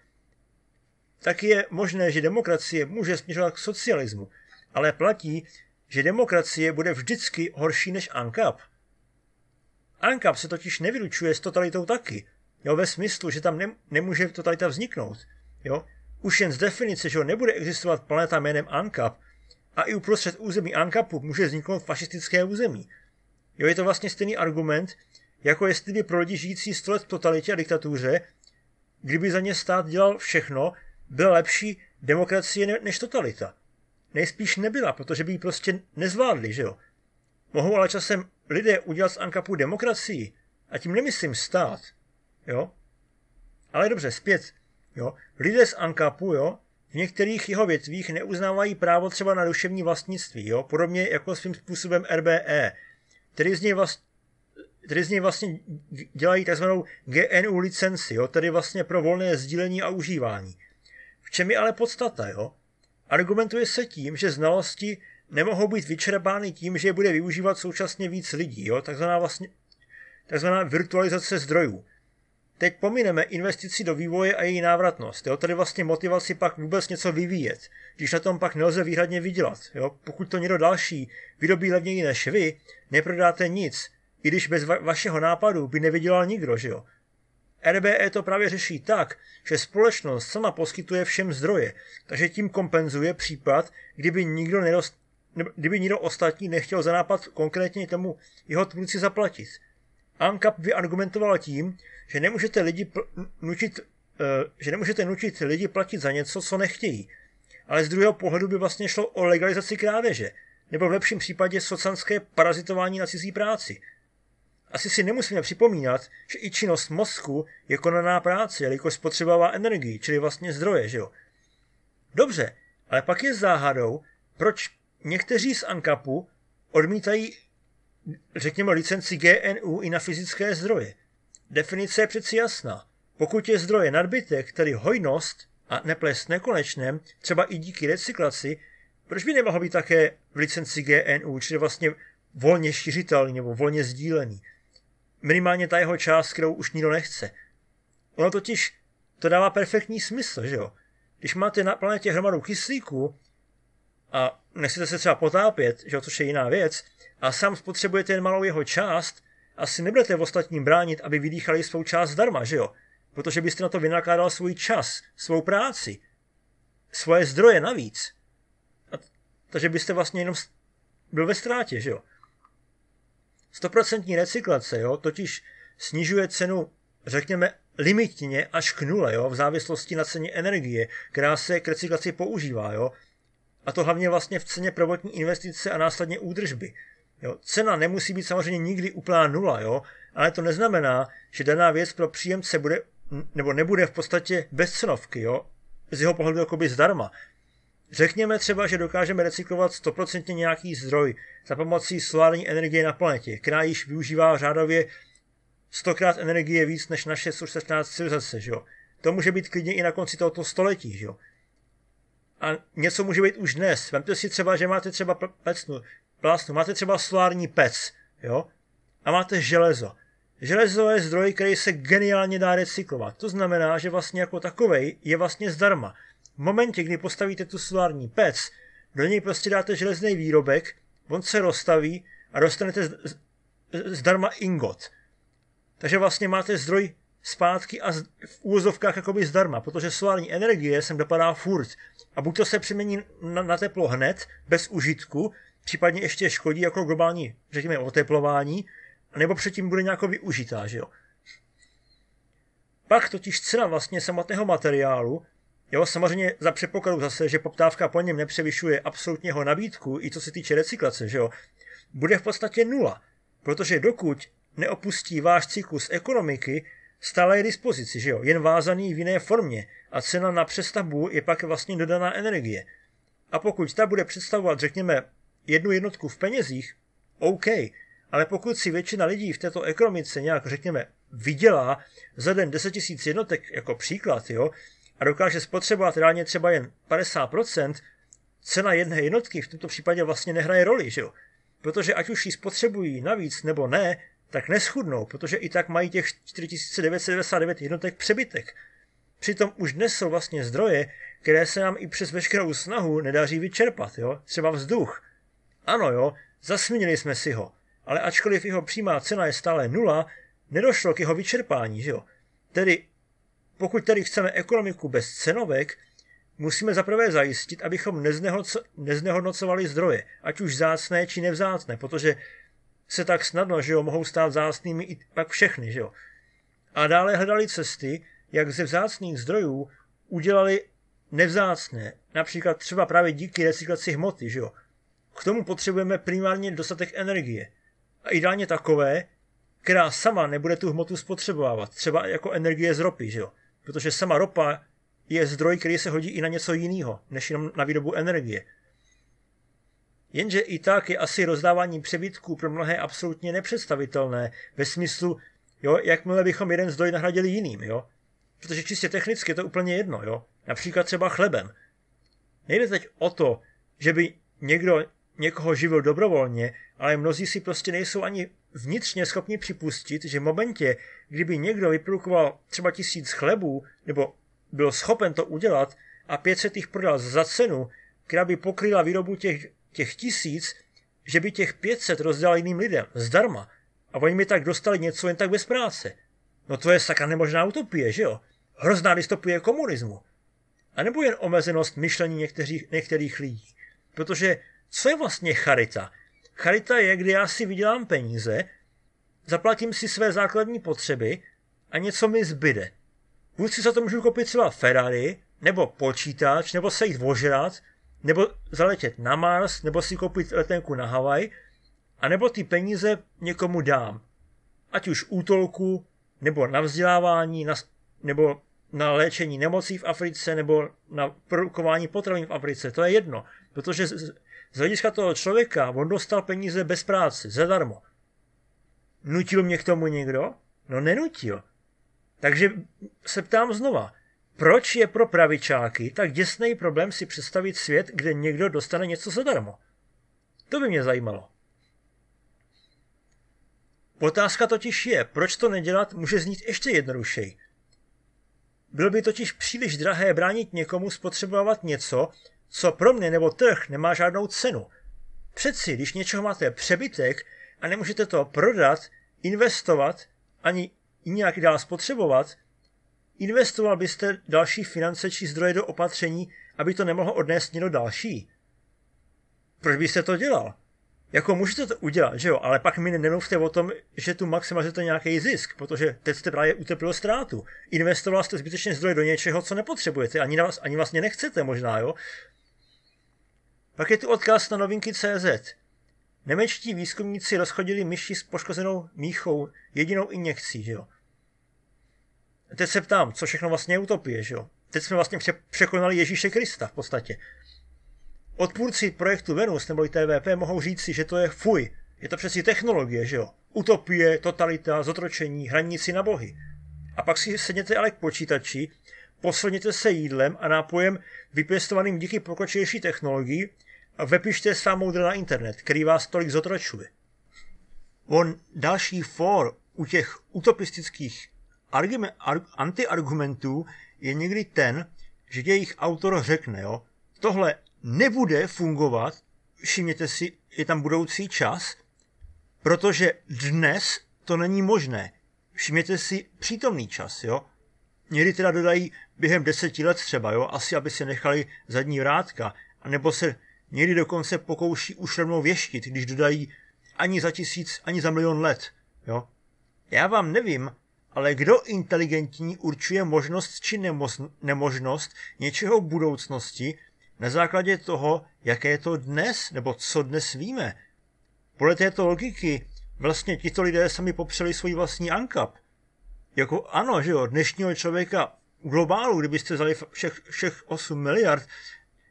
tak je možné, že demokracie může směřovat k socialismu, ale platí, že demokracie bude vždycky horší než ANKAP. ANKAP se totiž nevylučuje s totalitou taky, jo, ve smyslu, že tam ne, nemůže totalita vzniknout. Jo. Už jen z definice, že nebude existovat planeta jménem ANKAP a i uprostřed území ANKAPu může vzniknout fašistické území. Jo, je to vlastně stejný argument, jako jestli by pro lidi žijící 100 let v totalitě a diktatuře, kdyby za ně stát dělal všechno, byla lepší demokracie než totalita. Nejspíš nebyla, protože by ji prostě nezvládli, že jo. Mohou ale časem lidé udělat z Ankapu demokracii, a tím nemyslím stát, jo. Ale dobře, zpět, jo. Lidé z Ankapu, jo, v některých jeho větvích neuznávají právo třeba na duševní vlastnictví, jo, podobně jako svým způsobem RBE, který z něj vlastně který z něj vlastně dělají tzv. GNU licenci, jo, tedy vlastně pro volné sdílení a užívání. V čem je ale podstata, jo? Argumentuje se tím, že znalosti nemohou být vyčerpány tím, že je bude využívat současně víc lidí, jo? Takzvaná vlastně takzvaná virtualizace zdrojů. Teď pomineme investici do vývoje a její návratnost, jo? tedy vlastně motivaci pak vůbec něco vyvíjet, když na tom pak nelze výhradně vydělat. Jo? Pokud to někdo další vyrobí levněji než vy, neprodáte nic, i když bez va- vašeho nápadu by nevydělal nikdo, že jo? RBE to právě řeší tak, že společnost sama poskytuje všem zdroje, takže tím kompenzuje případ, kdyby nikdo, nedost, kdyby nikdo ostatní nechtěl za nápad konkrétně tomu jeho tvůrci zaplatit. ANCAP vyargumentoval tím, že nemůžete lidi pl- nutit že nemůžete nutit lidi platit za něco, co nechtějí. Ale z druhého pohledu by vlastně šlo o legalizaci krádeže, nebo v lepším případě socanské parazitování na cizí práci. Asi si nemusíme připomínat, že i činnost mozku je konaná práce, jelikož spotřebovává energii, čili vlastně zdroje, že jo? Dobře, ale pak je záhadou, proč někteří z ANKAPu odmítají, řekněme, licenci GNU i na fyzické zdroje. Definice je přeci jasná. Pokud je zdroje nadbytek, tedy hojnost, a neplést nekonečném, třeba i díky recyklaci, proč by nemohl být také v licenci GNU, čili vlastně volně šířitelný nebo volně sdílený. Minimálně ta jeho část, kterou už nikdo nechce. Ono totiž to dává perfektní smysl, že jo? Když máte na planetě hromadu kyslíku a nechcete se třeba potápět, že jo, což je jiná věc, a sám spotřebujete jen malou jeho část, asi nebudete v ostatním bránit, aby vydýchali svou část zdarma, že jo? Protože byste na to vynakládal svůj čas, svou práci, svoje zdroje navíc. A, takže byste vlastně jenom byl ve ztrátě, že jo? Stoprocentní recyklace, jo, totiž snižuje cenu, řekněme, limitně až k nule, jo, v závislosti na ceně energie, která se k recyklaci používá, jo. A to hlavně vlastně v ceně prvotní investice a následně údržby. Jo. Cena nemusí být samozřejmě nikdy úplná nula, jo, ale to neznamená, že daná věc pro příjemce bude nebo nebude v podstatě bez cenovky, jo, z jeho pohledu jakoby zdarma. Řekněme třeba, že dokážeme recyklovat 100% nějaký zdroj za pomocí solární energie na planetě, která již využívá řádově 100 krát energie víc než naše současná civilizace, že jo. To může být klidně i na konci tohoto století, že jo. A něco může být už dnes. Vemte si třeba, že máte třeba pecnu, plásnu, máte třeba solární pec, jo, a máte železo. Železo je zdroj, který se geniálně dá recyklovat. To znamená, že vlastně jako takovej je vlastně zdarma. V momentě, kdy postavíte tu solární pec, do něj prostě dáte železný výrobek, on se rozstaví a dostanete zdarma ingot. Takže vlastně máte zdroj zpátky a v úvozovkách jakoby zdarma, protože solární energie sem dopadá furt. A buď to se přemění na, na teplo hned, bez užitku, případně ještě škodí jako globální, řekněme, oteplování, nebo předtím bude nějak využitá, že jo. Pak totiž cena vlastně samotného materiálu, jo, samozřejmě za předpokladu zase, že poptávka po něm nepřevyšuje absolutně jeho nabídku, i co se týče recyklace, že jo, bude v podstatě nula, protože dokud neopustí váš cyklus ekonomiky, stále je dispozici, že jo, jen vázaný v jiné formě a cena na přestavbu je pak vlastně dodaná energie. A pokud ta bude představovat, řekněme, jednu jednotku v penězích, OK, ale pokud si většina lidí v této ekonomice nějak, řekněme, vydělá za den 10 000 jednotek jako příklad, jo, a dokáže spotřebovat reálně třeba jen 50%, cena jedné jednotky v tomto případě vlastně nehraje roli, že jo? Protože ať už ji spotřebují navíc nebo ne, tak neschudnou, protože i tak mají těch 4999 jednotek přebytek. Přitom už dnes jsou vlastně zdroje, které se nám i přes veškerou snahu nedaří vyčerpat, jo? Třeba vzduch. Ano jo, zasmínili jsme si ho ale ačkoliv jeho přímá cena je stále nula, nedošlo k jeho vyčerpání, že jo? Tedy pokud tedy chceme ekonomiku bez cenovek, musíme zaprvé zajistit, abychom neznehodnocovali zdroje, ať už zácné či nevzácné, protože se tak snadno, že jo, mohou stát zácnými i pak všechny, že jo. A dále hledali cesty, jak ze vzácných zdrojů udělali nevzácné, například třeba právě díky recyklaci hmoty, že jo. K tomu potřebujeme primárně dostatek energie a ideálně takové, která sama nebude tu hmotu spotřebovávat, třeba jako energie z ropy, že jo? Protože sama ropa je zdroj, který se hodí i na něco jiného, než jenom na výrobu energie. Jenže i tak je asi rozdávání přebytků pro mnohé absolutně nepředstavitelné ve smyslu, jo, jakmile bychom jeden zdroj nahradili jiným, jo. Protože čistě technicky je to úplně jedno, jo. Například třeba chlebem. Nejde teď o to, že by někdo někoho živil dobrovolně, ale mnozí si prostě nejsou ani vnitřně schopni připustit, že v momentě, kdyby někdo vyprodukoval třeba tisíc chlebů, nebo byl schopen to udělat a 500 jich prodal za cenu, která by pokryla výrobu těch, těch tisíc, že by těch 500 rozdal jiným lidem zdarma a oni mi tak dostali něco jen tak bez práce. No to je sakra nemožná utopie, že jo? Hrozná dystopie komunismu. A nebo jen omezenost myšlení některých, některých lidí. Protože co je vlastně charita? Charita je, kdy já si vydělám peníze, zaplatím si své základní potřeby a něco mi zbyde. buď si za to můžu koupit třeba Ferrari, nebo počítač, nebo se jít ožrat, nebo zaletět na Mars, nebo si koupit letenku na Havaj, a nebo ty peníze někomu dám. Ať už útolku, nebo na vzdělávání, na, nebo na léčení nemocí v Africe, nebo na produkování potravin v Africe. To je jedno, protože z, hlediska toho člověka on dostal peníze bez práce, zadarmo. Nutil mě k tomu někdo? No nenutil. Takže se ptám znova, proč je pro pravičáky tak děsný problém si představit svět, kde někdo dostane něco zadarmo? To by mě zajímalo. Otázka totiž je, proč to nedělat může znít ještě jednodušeji. Bylo by totiž příliš drahé bránit někomu spotřebovat něco, co pro mě nebo trh nemá žádnou cenu. Přeci, když něčeho máte přebytek a nemůžete to prodat, investovat ani nějak dál spotřebovat, investoval byste další finance či zdroje do opatření, aby to nemohlo odnést někdo další. Proč byste to dělal? Jako můžete to udělat, že jo, ale pak mi nemluvte o tom, že tu maximalizujete nějaký zisk, protože teď jste právě utrpěl ztrátu. Investoval jste zbytečně zdroje do něčeho, co nepotřebujete, ani, na vás, ani vlastně nechcete možná, jo. Pak je tu odkaz na novinky CZ. Němečtí výzkumníci rozchodili myši s poškozenou míchou jedinou injekcí, že jo. Teď se ptám, co všechno vlastně je utopie, že jo. Teď jsme vlastně překonali Ježíše Krista v podstatě. Odpůrci projektu Venus nebo TVP mohou říct si, že to je fuj. Je to přeci technologie, že jo? Utopie, totalita, zotročení, hranici na bohy. A pak si sedněte ale k počítači, poslněte se jídlem a nápojem vypěstovaným díky pokročilejší technologii a vepište svá moudra na internet, který vás tolik zotročuje. On další for u těch utopistických antiargumentů je někdy ten, že jejich autor řekne, jo, tohle nebude fungovat, všimněte si, je tam budoucí čas, protože dnes to není možné. Všimněte si přítomný čas, jo. Někdy teda dodají během deseti let třeba, jo, asi aby se nechali zadní vrátka, nebo se někdy dokonce pokouší už rovnou věštit, když dodají ani za tisíc, ani za milion let, jo. Já vám nevím, ale kdo inteligentní určuje možnost či nemožnost něčeho budoucnosti, na základě toho, jaké je to dnes, nebo co dnes víme. Podle této logiky vlastně tito lidé sami popřeli svůj vlastní ankap. Jako ano, že jo, dnešního člověka v globálu, kdybyste vzali všech, všech 8 miliard,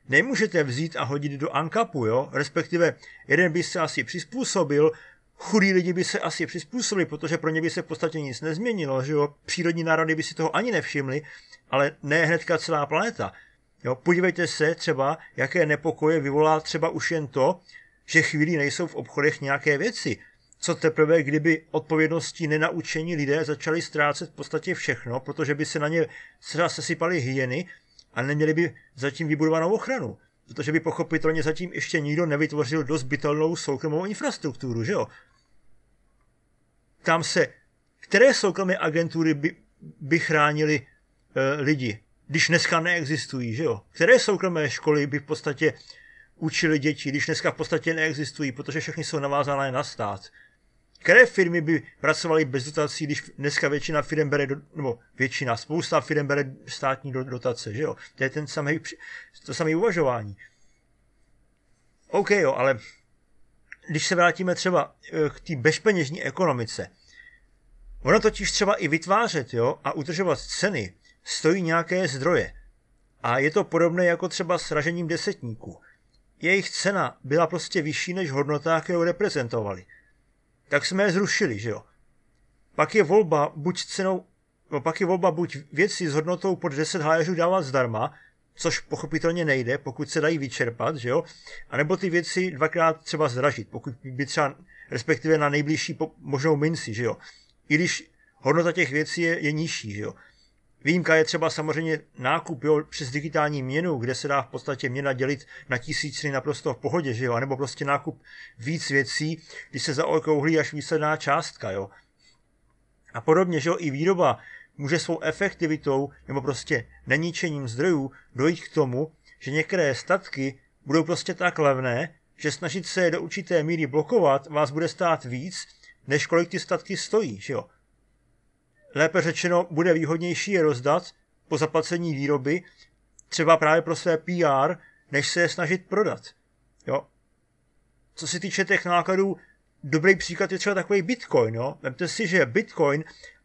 nemůžete vzít a hodit do ankapu, jo? Respektive jeden by se asi přizpůsobil, chudí lidi by se asi přizpůsobili, protože pro ně by se v podstatě nic nezměnilo, že jo? Přírodní národy by si toho ani nevšimli, ale ne hnedka celá planeta. Jo, podívejte se třeba, jaké nepokoje vyvolá třeba už jen to, že chvíli nejsou v obchodech nějaké věci. Co teprve, kdyby odpovědností nenaučení lidé začali ztrácet v podstatě všechno, protože by se na ně třeba sesypaly hyeny a neměli by zatím vybudovanou ochranu. Protože by pochopitelně zatím ještě nikdo nevytvořil dost bytelnou soukromou infrastrukturu, že jo? Tam se, které soukromé agentury by, by chránili e, lidi? když dneska neexistují, že jo? Které soukromé školy by v podstatě učili děti, když dneska v podstatě neexistují, protože všechny jsou navázané na stát? Které firmy by pracovaly bez dotací, když dneska většina firm bere, do, nebo většina, spousta firm bere státní dotace, že jo? To je ten samý, to samé uvažování. OK, jo, ale když se vrátíme třeba eh, k té bezpeněžní ekonomice, ono totiž třeba i vytvářet, jo, a udržovat ceny, stojí nějaké zdroje. A je to podobné jako třeba s ražením desetníků. Jejich cena byla prostě vyšší než hodnota, kterou reprezentovali. Tak jsme je zrušili, že jo. Pak je volba buď cenou, no pak je volba buď věci s hodnotou pod 10 haléřů dávat zdarma, což pochopitelně nejde, pokud se dají vyčerpat, že jo, anebo ty věci dvakrát třeba zdražit, pokud by třeba, respektive na nejbližší možnou minci, že jo. I když hodnota těch věcí je, je nižší, že jo. Výjimka je třeba samozřejmě nákup jo, přes digitální měnu, kde se dá v podstatě měna dělit na tisíciny naprosto v pohodě, že jo? nebo prostě nákup víc věcí, když se zaokrouhlí až výsledná částka. Jo? A podobně, že jo, i výroba může svou efektivitou nebo prostě neníčením zdrojů dojít k tomu, že některé statky budou prostě tak levné, že snažit se je do určité míry blokovat vás bude stát víc, než kolik ty statky stojí. Že jo? Lépe řečeno, bude výhodnější je rozdat po zaplacení výroby, třeba právě pro své PR, než se je snažit prodat. Jo? Co se týče těch nákladů, dobrý příklad je třeba takový Bitcoin. Jo? Vemte si, že Bitcoin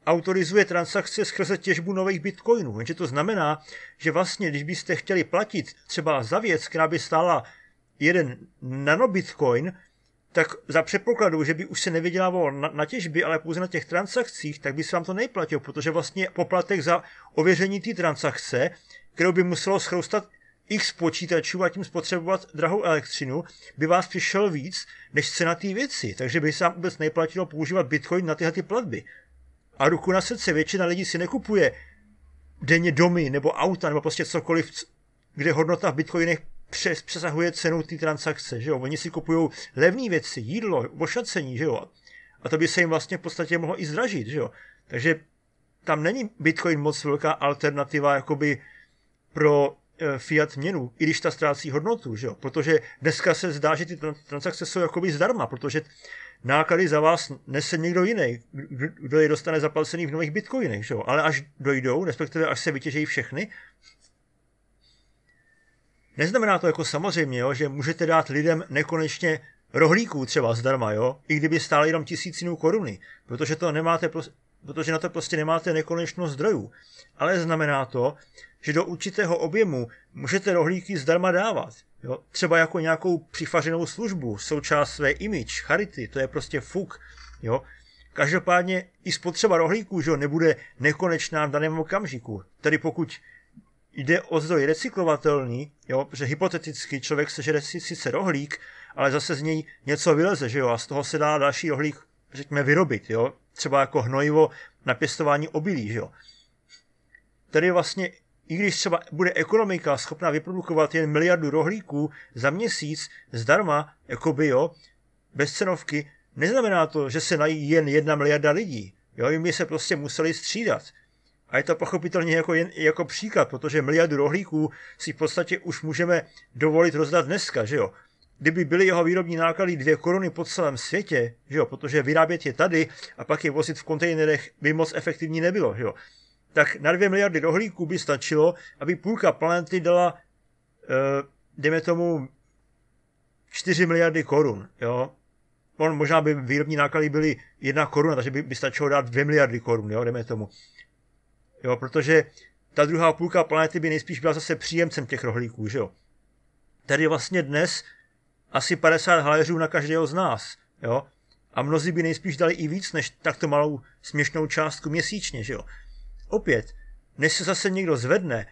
autorizuje transakce skrze těžbu nových bitcoinů. Jenže to znamená, že vlastně, když byste chtěli platit třeba za věc, která by stála jeden nanobitcoin, tak za předpokladu, že by už se nevydělávalo na, na těžbě, ale pouze na těch transakcích, tak by se vám to nejplatilo, protože vlastně poplatek za ověření té transakce, kterou by muselo schroustat x počítačů a tím spotřebovat drahou elektřinu, by vás přišel víc než cena té věci. Takže by se vám vůbec nejplatilo používat bitcoin na tyhle ty platby. A ruku na srdce, většina lidí si nekupuje denně domy nebo auta nebo prostě cokoliv, kde hodnota v bitcoinech přes, přesahuje cenu té transakce, že jo. Oni si kupují levné věci, jídlo, ošacení, že jo. A to by se jim vlastně v podstatě mohlo i zdražit, že jo. Takže tam není Bitcoin moc velká alternativa jakoby pro e, fiat měnu, i když ta ztrácí hodnotu, že jo? protože dneska se zdá, že ty transakce jsou jakoby zdarma, protože náklady za vás nese někdo jiný, kdo je dostane zaplacený v nových bitcoinech, že jo? ale až dojdou, respektive až se vytěžejí všechny, Neznamená to jako samozřejmě, jo, že můžete dát lidem nekonečně rohlíků třeba zdarma, jo, i kdyby stály jenom tisícinu koruny, protože, to nemáte, protože na to prostě nemáte nekonečnost zdrojů. Ale znamená to, že do určitého objemu můžete rohlíky zdarma dávat. Jo? Třeba jako nějakou přifařenou službu, součást své image, charity, to je prostě fuk. Jo? Každopádně i spotřeba rohlíků že nebude nekonečná v daném okamžiku. Tedy pokud jde o zdroj recyklovatelný, jo, protože hypoteticky člověk sežere si sice rohlík, ale zase z něj něco vyleze, že jo, a z toho se dá další rohlík, řekněme, vyrobit, jo, třeba jako hnojivo na pěstování obilí, že jo. Tedy vlastně, i když třeba bude ekonomika schopná vyprodukovat jen miliardu rohlíků za měsíc zdarma, jako by jo, bez cenovky, neznamená to, že se nají jen jedna miliarda lidí. Jo, by se prostě museli střídat. A je to pochopitelně jako, jen, jako příklad, protože miliardu rohlíků si v podstatě už můžeme dovolit rozdat dneska, že jo. Kdyby byly jeho výrobní náklady dvě koruny po celém světě, že jo, protože vyrábět je tady a pak je vozit v kontejnerech by moc efektivní nebylo, že jo. Tak na dvě miliardy rohlíků by stačilo, aby půlka planety dala, e, dejme tomu, 4 miliardy korun, jo. On možná by výrobní náklady byly jedna koruna, takže by, by stačilo dát 2 miliardy korun, jo, jdeme tomu. Jo, protože ta druhá půlka planety by nejspíš byla zase příjemcem těch rohlíků, že jo. Tady vlastně dnes asi 50 haléřů na každého z nás, jo. A mnozí by nejspíš dali i víc než takto malou směšnou částku měsíčně, že jo. Opět, než se zase někdo zvedne,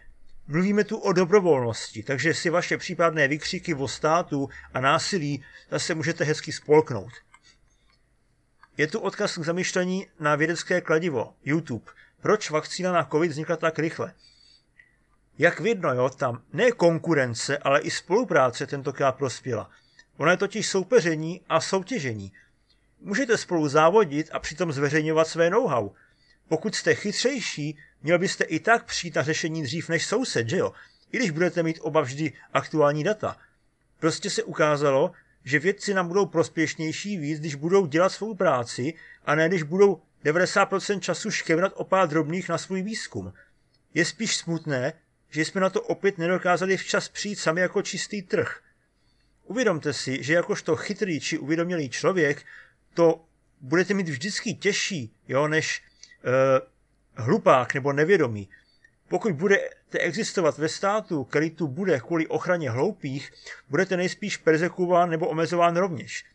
mluvíme tu o dobrovolnosti, takže si vaše případné vykřiky o státu a násilí zase můžete hezky spolknout. Je tu odkaz k zamýšlení na vědecké kladivo, YouTube – proč vakcína na COVID vznikla tak rychle. Jak vidno, jo, tam ne konkurence, ale i spolupráce tentokrát prospěla. Ono je totiž soupeření a soutěžení. Můžete spolu závodit a přitom zveřejňovat své know-how. Pokud jste chytřejší, měl byste i tak přijít na řešení dřív než soused, že jo? I když budete mít oba vždy aktuální data. Prostě se ukázalo, že vědci nám budou prospěšnější víc, když budou dělat svou práci a ne když budou 90% času škevrat o pár drobných na svůj výzkum. Je spíš smutné, že jsme na to opět nedokázali včas přijít sami jako čistý trh. Uvědomte si, že jakožto chytrý či uvědomělý člověk to budete mít vždycky těžší, jo, než uh, hlupák nebo nevědomý. Pokud budete existovat ve státu, který tu bude kvůli ochraně hloupých, budete nejspíš perzekován nebo omezován rovněž.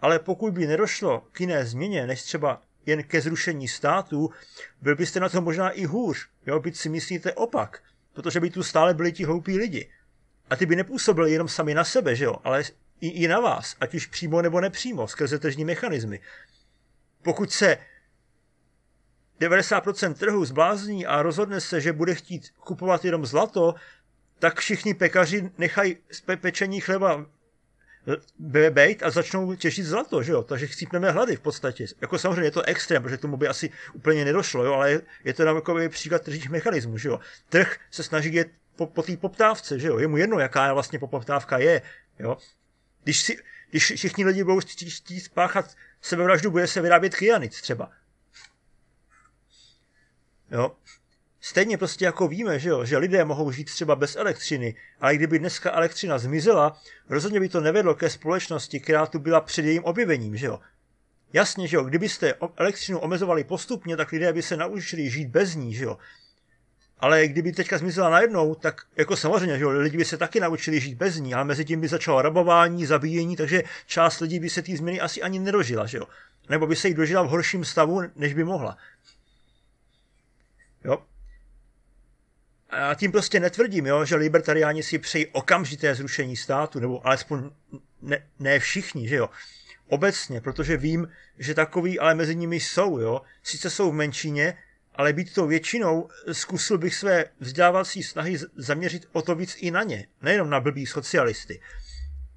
Ale pokud by nedošlo k jiné změně, než třeba jen ke zrušení státu, byl byste na to možná i hůř, jo, byť si myslíte opak, protože by tu stále byli ti hloupí lidi. A ty by nepůsobili jenom sami na sebe, že jo, ale i, i na vás, ať už přímo nebo nepřímo, skrze tržní mechanismy. Pokud se 90% trhu zblázní a rozhodne se, že bude chtít kupovat jenom zlato, tak všichni pekaři nechají pečení chleba bejt a začnou těžit zlato, že jo? Takže chcípneme hlady v podstatě. Jako samozřejmě je to extrém, protože tomu by asi úplně nedošlo, jo? ale je to jako příklad tržních mechanismů, že jo? Trh se snaží jet po, po té poptávce, že jo? Je mu jedno, jaká vlastně poptávka je, jo? Když, si, když všichni lidi budou chtít spáchat sebevraždu, bude se vyrábět kyanit třeba. Jo? Stejně prostě jako víme, že, jo, že lidé mohou žít třeba bez elektřiny, ale kdyby dneska elektřina zmizela, rozhodně by to nevedlo ke společnosti, která tu byla před jejím objevením, že jo. Jasně, že jo, kdybyste elektřinu omezovali postupně, tak lidé by se naučili žít bez ní, že jo. Ale kdyby teďka zmizela najednou, tak jako samozřejmě, že jo, lidi by se taky naučili žít bez ní, ale mezi tím by začalo rabování, zabíjení, takže část lidí by se té změny asi ani nedožila, že jo. Nebo by se jí dožila v horším stavu, než by mohla. Jo. A tím prostě netvrdím, jo, že libertariáni si přejí okamžité zrušení státu, nebo alespoň ne, ne všichni, že jo. Obecně, protože vím, že takový ale mezi nimi jsou, jo. Sice jsou v menšině, ale být to většinou, zkusil bych své vzdělávací snahy zaměřit o to víc i na ně, nejenom na blbý socialisty.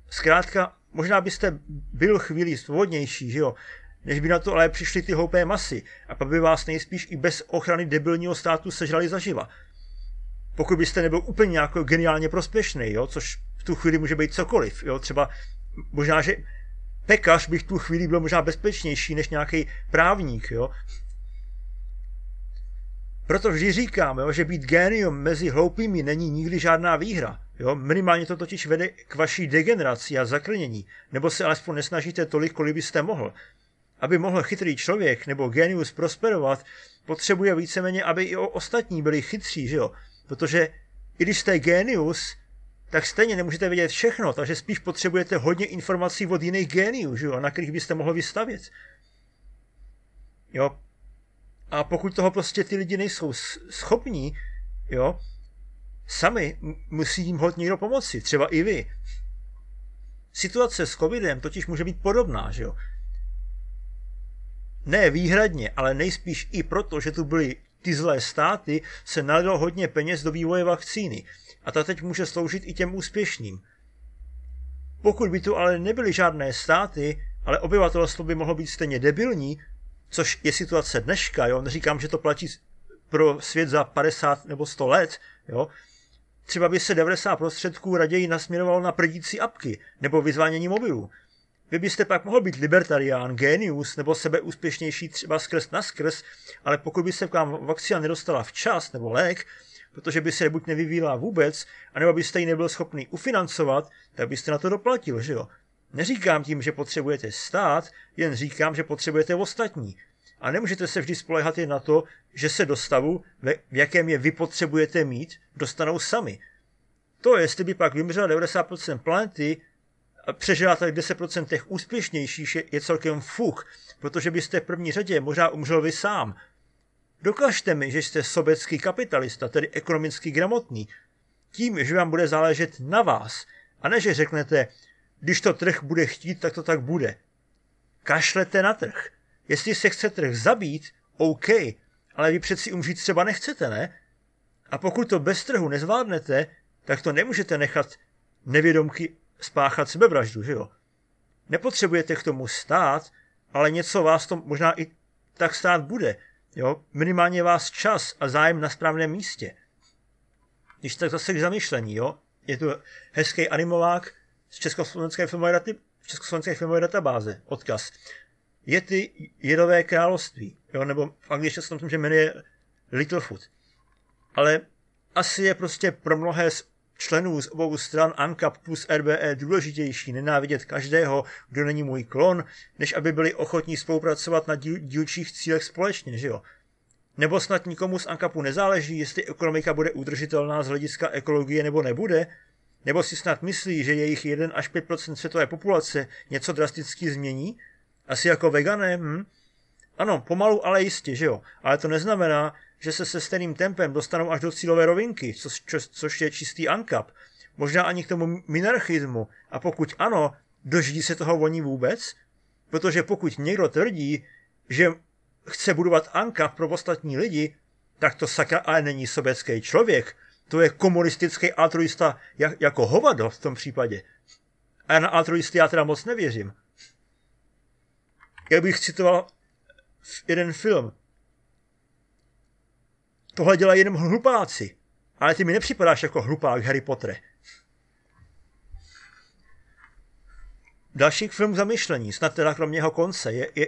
Zkrátka, možná byste byl chvíli svobodnější, že jo, než by na to ale přišly ty hloupé masy a pak by vás nejspíš i bez ochrany debilního státu sežrali zaživa. Pokud byste nebyl úplně jako geniálně prospěšný, jo, což v tu chvíli může být cokoliv, jo, třeba možná, že pekař by v tu chvíli byl možná bezpečnější než nějaký právník, jo, proto vždy říkám, jo, že být génium mezi hloupými není nikdy žádná výhra. Jo? Minimálně to totiž vede k vaší degeneraci a zakrnění, nebo se alespoň nesnažíte tolik, kolik byste mohl. Aby mohl chytrý člověk nebo genius prosperovat, potřebuje víceméně, aby i ostatní byli chytří, že jo? Protože i když jste genius, tak stejně nemůžete vědět všechno, takže spíš potřebujete hodně informací od jiných géniů, že jo? na kterých byste mohli vystavět. Jo, a pokud toho prostě ty lidi nejsou schopní, jo, sami musí jim hodně někdo pomoci, třeba i vy. Situace s covidem totiž může být podobná, že jo. Ne výhradně, ale nejspíš i proto, že tu byly ty zlé státy, se nalilo hodně peněz do vývoje vakcíny. A ta teď může sloužit i těm úspěšným. Pokud by tu ale nebyly žádné státy, ale obyvatelstvo by mohlo být stejně debilní, což je situace dneška, jo, neříkám, že to platí pro svět za 50 nebo 100 let, jo, třeba by se 90 prostředků raději nasměrovalo na prdící apky nebo vyzvánění mobilů. Vy byste pak mohl být libertarián, genius nebo sebeúspěšnější třeba skrz na skrz, ale pokud by se k vám vakcína nedostala včas nebo lék, protože by se buď nevyvíjela vůbec, anebo byste ji nebyl schopný ufinancovat, tak byste na to doplatil, že jo? Neříkám tím, že potřebujete stát, jen říkám, že potřebujete ostatní. A nemůžete se vždy spolehat jen na to, že se do stavu, v jakém je vy potřebujete mít, dostanou sami. To, jestli by pak vymřela 90% planety přežila tak 10% těch úspěšnějších, je, celkem fuk, protože byste v první řadě možná umřel vy sám. Dokažte mi, že jste sobecký kapitalista, tedy ekonomicky gramotný, tím, že vám bude záležet na vás, a ne, že řeknete, když to trh bude chtít, tak to tak bude. Kašlete na trh. Jestli se chce trh zabít, OK, ale vy přeci umřít třeba nechcete, ne? A pokud to bez trhu nezvládnete, tak to nemůžete nechat nevědomky spáchat sebevraždu, že jo? Nepotřebujete k tomu stát, ale něco vás to možná i tak stát bude. Jo? Minimálně vás čas a zájem na správném místě. Když tak zase k zamyšlení, jo? Je to hezký animovák, z Československé filmové, daty, Československé filmové databáze, odkaz. Je ty jedové království, jo, nebo v angličtině se to že jmenuje Littlefoot. Ale asi je prostě pro mnohé z členů z obou stran ANCAP plus RBE důležitější nenávidět každého, kdo není můj klon, než aby byli ochotní spolupracovat na díl, dílčích cílech společně, že jo? Nebo snad nikomu z ANCAPu nezáleží, jestli ekonomika bude udržitelná z hlediska ekologie nebo nebude, nebo si snad myslí, že jejich 1 až 5 světové populace něco drasticky změní? Asi jako vegané, hm? Ano, pomalu, ale jistě, že jo. Ale to neznamená, že se se stejným tempem dostanou až do cílové rovinky, co, čo, což je čistý ankap. Možná ani k tomu minarchismu. A pokud ano, dožijí se toho voní vůbec? Protože pokud někdo tvrdí, že chce budovat ankap pro ostatní lidi, tak to sakra ale není sobecký člověk, to je komunistický altruista jak, jako hovado v tom případě. A na altruisty já teda moc nevěřím. Jak bych citoval jeden film. Tohle dělají jenom hlupáci. Ale ty mi nepřipadáš jako hlupák Harry Potter. Další film k zamyšlení, snad teda kromě jeho konce, je, je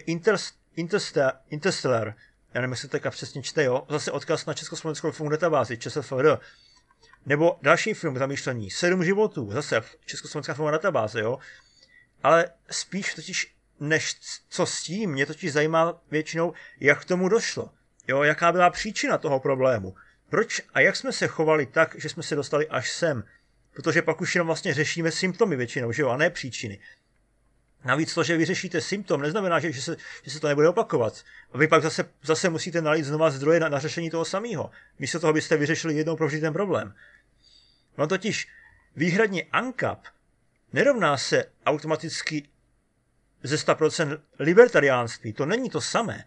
Interstellar, Interstellar. Já nevím, jestli teďka přesně čte, jo, zase odkaz na Československou filmovou databázi, ČSFR, nebo další film zamýšlení, Sedm životů, zase Československá filmová databáze, jo, ale spíš totiž než co s tím, mě totiž zajímá většinou, jak k tomu došlo, jo, jaká byla příčina toho problému, proč a jak jsme se chovali tak, že jsme se dostali až sem, protože pak už jenom vlastně řešíme symptomy většinou, že jo, a ne příčiny. Navíc to, že vyřešíte symptom, neznamená, že, že, se, že se to nebude opakovat. A vy pak zase, zase musíte nalít znova zdroje na, na řešení toho samého. Místo toho byste vyřešili jednou pro ten problém. No totiž výhradně ANCAP nerovná se automaticky ze 100% libertariánství. To není to samé.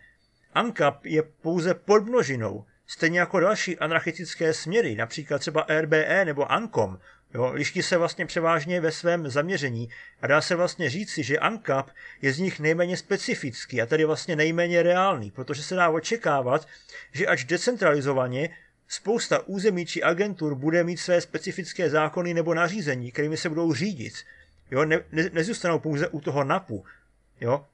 ANCAP je pouze podmnožinou, stejně jako další anarchistické směry, například třeba RBE nebo ANCOM, Jo, liší se vlastně převážně ve svém zaměření a dá se vlastně říci, že ANCAP je z nich nejméně specifický a tedy vlastně nejméně reálný, protože se dá očekávat, že až decentralizovaně spousta území či agentur bude mít své specifické zákony nebo nařízení, kterými se budou řídit. Jo, ne, ne, nezůstanou pouze u toho NAPu. Jo.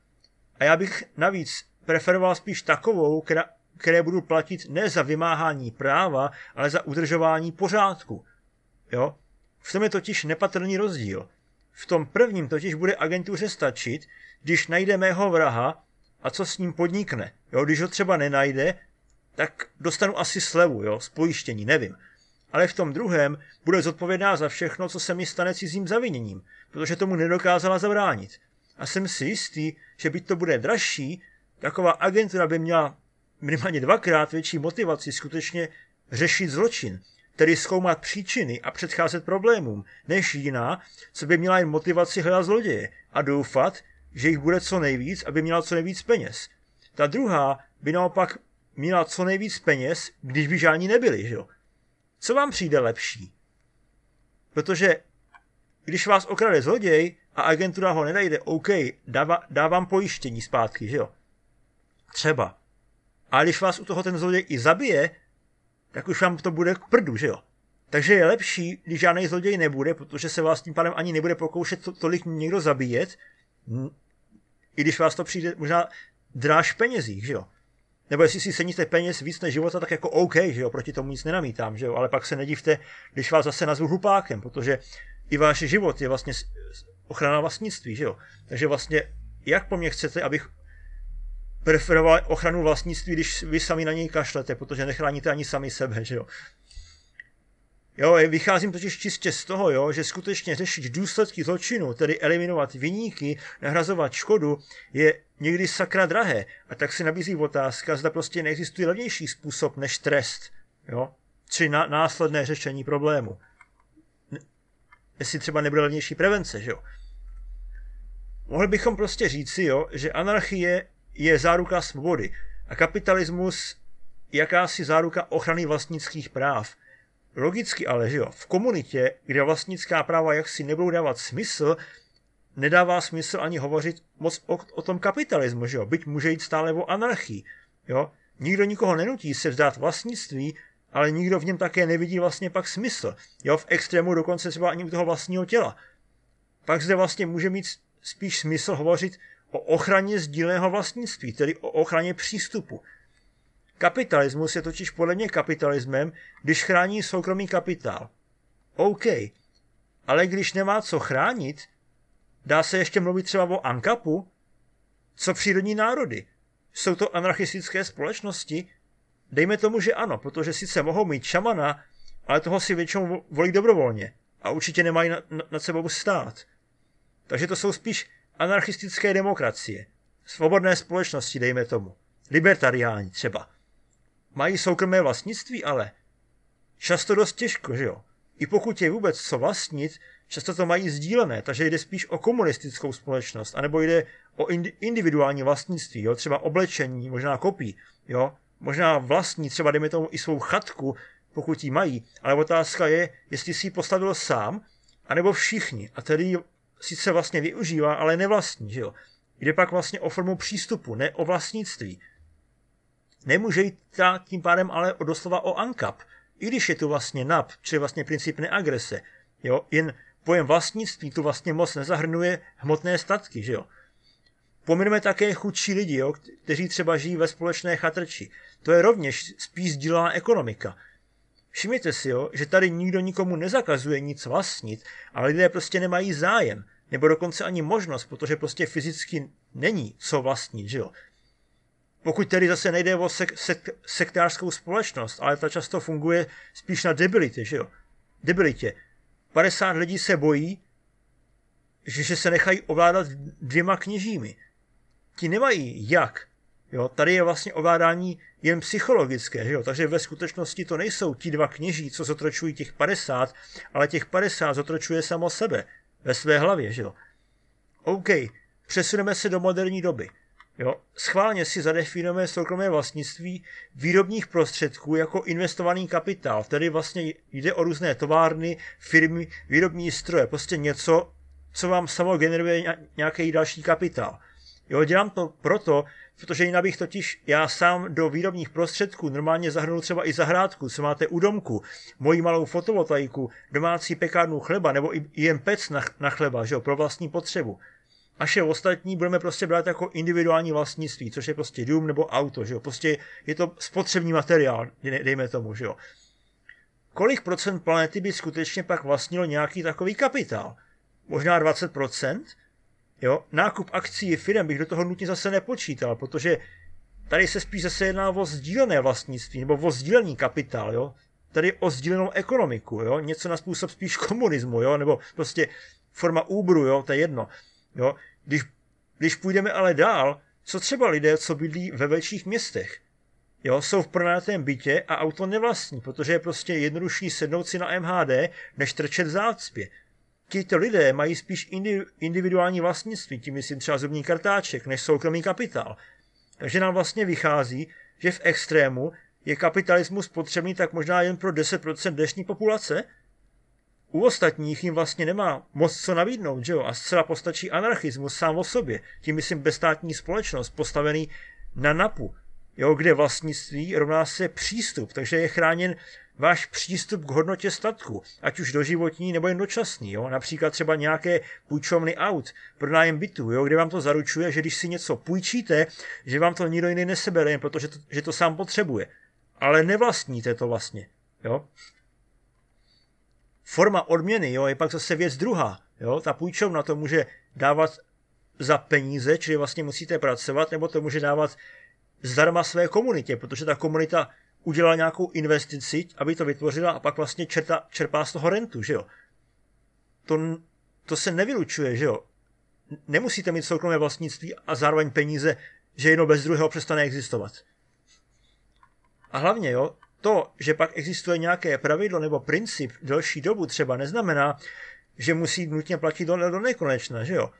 A já bych navíc preferoval spíš takovou, která, které budou platit ne za vymáhání práva, ale za udržování pořádku. Jo? V tom je totiž nepatrný rozdíl. V tom prvním totiž bude agentuře stačit, když najde mého vraha a co s ním podnikne. Jo, když ho třeba nenajde, tak dostanu asi slevu, jo, z pojištění, nevím. Ale v tom druhém bude zodpovědná za všechno, co se mi stane cizím zaviněním, protože tomu nedokázala zabránit. A jsem si jistý, že byť to bude dražší, taková agentura by měla minimálně dvakrát větší motivaci skutečně řešit zločin, tedy zkoumat příčiny a předcházet problémům, než jiná, co by měla jen motivaci hledat zloděje a doufat, že jich bude co nejvíc, aby měla co nejvíc peněz. Ta druhá by naopak měla co nejvíc peněz, když by žádní nebyli, že? Co vám přijde lepší? Protože když vás okrade zloděj a agentura ho nenajde, OK, dává, dávám pojištění zpátky, že jo? Třeba. A když vás u toho ten zloděj i zabije, tak už vám to bude k prdu, že jo? Takže je lepší, když žádný zloděj nebude, protože se vás tím pádem ani nebude pokoušet to, tolik někdo zabíjet, i když vás to přijde možná dráž penězích, že jo? Nebo jestli si ceníte peněz víc než života, tak jako OK, že jo, proti tomu nic nenamítám, že jo, ale pak se nedívte, když vás zase nazvu hlupákem, protože i váš život je vlastně ochrana vlastnictví, že jo. Takže vlastně, jak po mně chcete, abych preferoval ochranu vlastnictví, když vy sami na něj kašlete, protože nechráníte ani sami sebe, že jo. Jo, vycházím totiž čistě z toho, jo, že skutečně řešit důsledky zločinu, tedy eliminovat vyníky, nahrazovat škodu, je někdy sakra drahé. A tak se nabízí otázka, zda prostě neexistuje levnější způsob než trest, jo, či na, následné řešení problému. Jestli třeba nebude levnější prevence, že jo. Mohli bychom prostě říci, jo, že anarchie je záruka svobody a kapitalismus jakási záruka ochrany vlastnických práv. Logicky ale, že jo, v komunitě, kde vlastnická práva jaksi nebudou dávat smysl, nedává smysl ani hovořit moc o, o tom kapitalismu, že jo, byť může jít stále o anarchii, jo. Nikdo nikoho nenutí se vzdát vlastnictví, ale nikdo v něm také nevidí vlastně pak smysl. Jo, v extrému dokonce třeba ani u toho vlastního těla. Pak zde vlastně může mít spíš smysl hovořit o ochraně sdíleného vlastnictví, tedy o ochraně přístupu. Kapitalismus je totiž podle mě kapitalismem, když chrání soukromý kapitál. OK, ale když nemá co chránit, dá se ještě mluvit třeba o ANKAPu? Co přírodní národy? Jsou to anarchistické společnosti? Dejme tomu, že ano, protože sice mohou mít šamana, ale toho si většinou volí dobrovolně a určitě nemají nad na, na sebou stát. Takže to jsou spíš anarchistické demokracie, svobodné společnosti, dejme tomu, libertariáni třeba. Mají soukromé vlastnictví, ale často dost těžko, že jo? I pokud je vůbec co vlastnit, často to mají sdílené, takže jde spíš o komunistickou společnost, anebo jde o individuální vlastnictví, jo? třeba oblečení, možná kopí, jo? možná vlastní, třeba dejme tomu i svou chatku, pokud ji mají, ale otázka je, jestli si ji postavil sám, anebo všichni, a tedy sice vlastně využívá, ale nevlastní, že jo. Jde pak vlastně o formu přístupu, ne o vlastnictví. Nemůže jít tím pádem ale o doslova o ANCAP, i když je tu vlastně NAP, čili vlastně princip neagrese. Jo, jen pojem vlastnictví tu vlastně moc nezahrnuje hmotné statky, že jo. Pomineme také chudší lidi, jo, kteří třeba žijí ve společné chatrči. To je rovněž spíš sdílená ekonomika. Všimněte si, jo, že tady nikdo nikomu nezakazuje nic vlastnit, ale lidé prostě nemají zájem, nebo dokonce ani možnost, protože prostě fyzicky není co vlastnit, že jo. Pokud tedy zase nejde o sek- sek- sektářskou společnost, ale ta často funguje spíš na debilitě, že jo. Debilitě. 50 lidí se bojí, že se nechají ovládat dvěma kněžími. Ti nemají jak. Jo, tady je vlastně ovládání jen psychologické, že jo? takže ve skutečnosti to nejsou ti dva kněží, co zotročují těch 50, ale těch 50 zotročuje samo sebe ve své hlavě. Že jo? OK, přesuneme se do moderní doby. Jo? Schválně si zadefinujeme soukromé vlastnictví výrobních prostředků jako investovaný kapitál, tedy vlastně jde o různé továrny, firmy, výrobní stroje, prostě něco, co vám samo generuje nějaký další kapitál. Jo, dělám to proto, protože jinak bych totiž já sám do výrobních prostředků normálně zahrnul třeba i zahrádku, co máte u domku, moji malou fotovoltaiku, domácí pekárnu chleba nebo i jen pec na, na chleba, že jo, pro vlastní potřebu. A vše ostatní budeme prostě brát jako individuální vlastnictví, což je prostě dům nebo auto, že jo. Prostě je to spotřební materiál, dejme tomu, že jo. Kolik procent planety by skutečně pak vlastnilo nějaký takový kapitál? Možná 20 procent? Jo, nákup akcí firm bych do toho nutně zase nepočítal, protože tady se spíš zase jedná o sdílené vlastnictví, nebo o sdílený kapitál, jo. Tady o sdílenou ekonomiku, jo, něco na způsob spíš komunismu, jo, nebo prostě forma úbru, jo, to je jedno, jo. Když, když půjdeme ale dál, co třeba lidé, co bydlí ve větších městech, jo, jsou v pronátém bytě a auto nevlastní, protože je prostě jednodušší sednout si na MHD, než trčet v zácpě tito lidé mají spíš individuální vlastnictví, tím myslím třeba zubní kartáček, než soukromý kapitál. Takže nám vlastně vychází, že v extrému je kapitalismus potřebný tak možná jen pro 10% dnešní populace. U ostatních jim vlastně nemá moc co nabídnout, že jo? A zcela postačí anarchismus sám o sobě, tím myslím bezstátní společnost, postavený na NAPu, jo, kde vlastnictví rovná se přístup, takže je chráněn váš přístup k hodnotě statku, ať už doživotní nebo jen dočasný. Jo? Například třeba nějaké půjčovny aut, pronájem bytu, jo? kde vám to zaručuje, že když si něco půjčíte, že vám to nikdo jiný nesebere, jen protože to, že to sám potřebuje. Ale nevlastníte to vlastně. Jo? Forma odměny jo, je pak zase věc druhá. Jo? Ta půjčovna to může dávat za peníze, čili vlastně musíte pracovat, nebo to může dávat zdarma své komunitě, protože ta komunita udělala nějakou investici, aby to vytvořila a pak vlastně čerta, čerpá z toho rentu, že jo. To, to se nevylučuje, že jo. Nemusíte mít soukromé vlastnictví a zároveň peníze, že jedno bez druhého přestane existovat. A hlavně, jo, to, že pak existuje nějaké pravidlo nebo princip delší dobu třeba neznamená, že musí nutně platit do, do nekonečna, že jo.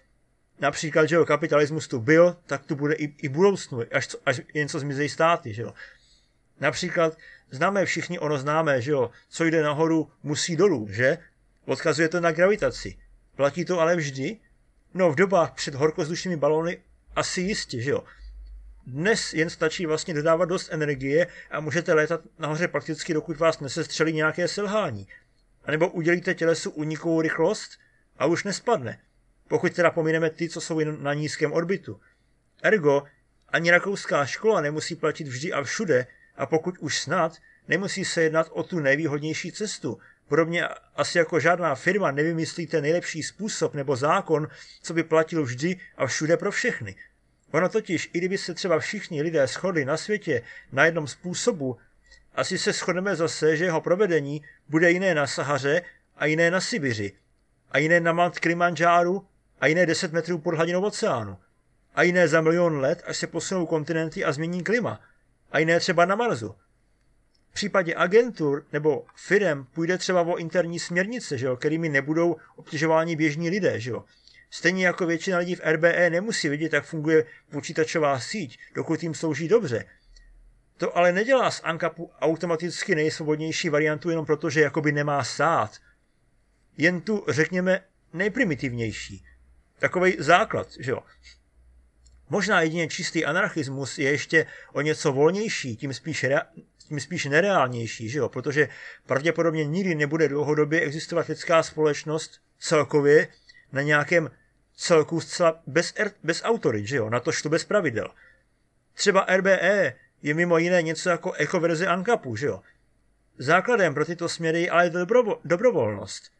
Například, že jo, kapitalismus tu byl, tak tu bude i, i budoucnu, až, až jen co zmizejí státy, že jo. Například známe všichni ono známé, že jo, co jde nahoru, musí dolů, že? Odkazuje to na gravitaci. Platí to ale vždy? No v dobách před horkozdušnými balóny asi jistě, že jo. Dnes jen stačí vlastně dodávat dost energie a můžete létat nahoře prakticky, dokud vás nesestřelí nějaké selhání. A nebo udělíte tělesu unikovou rychlost a už nespadne. Pokud teda pomineme ty, co jsou na nízkém orbitu. Ergo, ani rakouská škola nemusí platit vždy a všude, a pokud už snad, nemusí se jednat o tu nejvýhodnější cestu. Podobně asi jako žádná firma nevymyslíte nejlepší způsob nebo zákon, co by platil vždy a všude pro všechny. Ono totiž, i kdyby se třeba všichni lidé shodli na světě na jednom způsobu, asi se shodneme zase, že jeho provedení bude jiné na Sahaře a jiné na Sibiři, a jiné na Mount Kilimanjáru a jiné 10 metrů pod hladinou oceánu, a jiné za milion let, až se posunou kontinenty a změní klima – a jiné třeba na Marsu. V případě agentur nebo firm půjde třeba o interní směrnice, že jo, kterými nebudou obtěžováni běžní lidé. Že jo. Stejně jako většina lidí v RBE nemusí vidět, jak funguje počítačová síť, dokud jim slouží dobře. To ale nedělá z ANCAPu automaticky nejsvobodnější variantu jenom proto, že jakoby nemá stát. Jen tu, řekněme, nejprimitivnější. Takový základ, že jo. Možná jedině čistý anarchismus je ještě o něco volnější, tím spíš, rea- tím spíš nereálnější, že jo? protože pravděpodobně nikdy nebude dlouhodobě existovat lidská společnost celkově na nějakém celků zcela bez, er, bez autory, že jo, na to to bez pravidel. Třeba RBE je mimo jiné něco jako ekoverze ANCAPu, že jo. Základem pro tyto směry je ale dobrovo, dobrovolnost.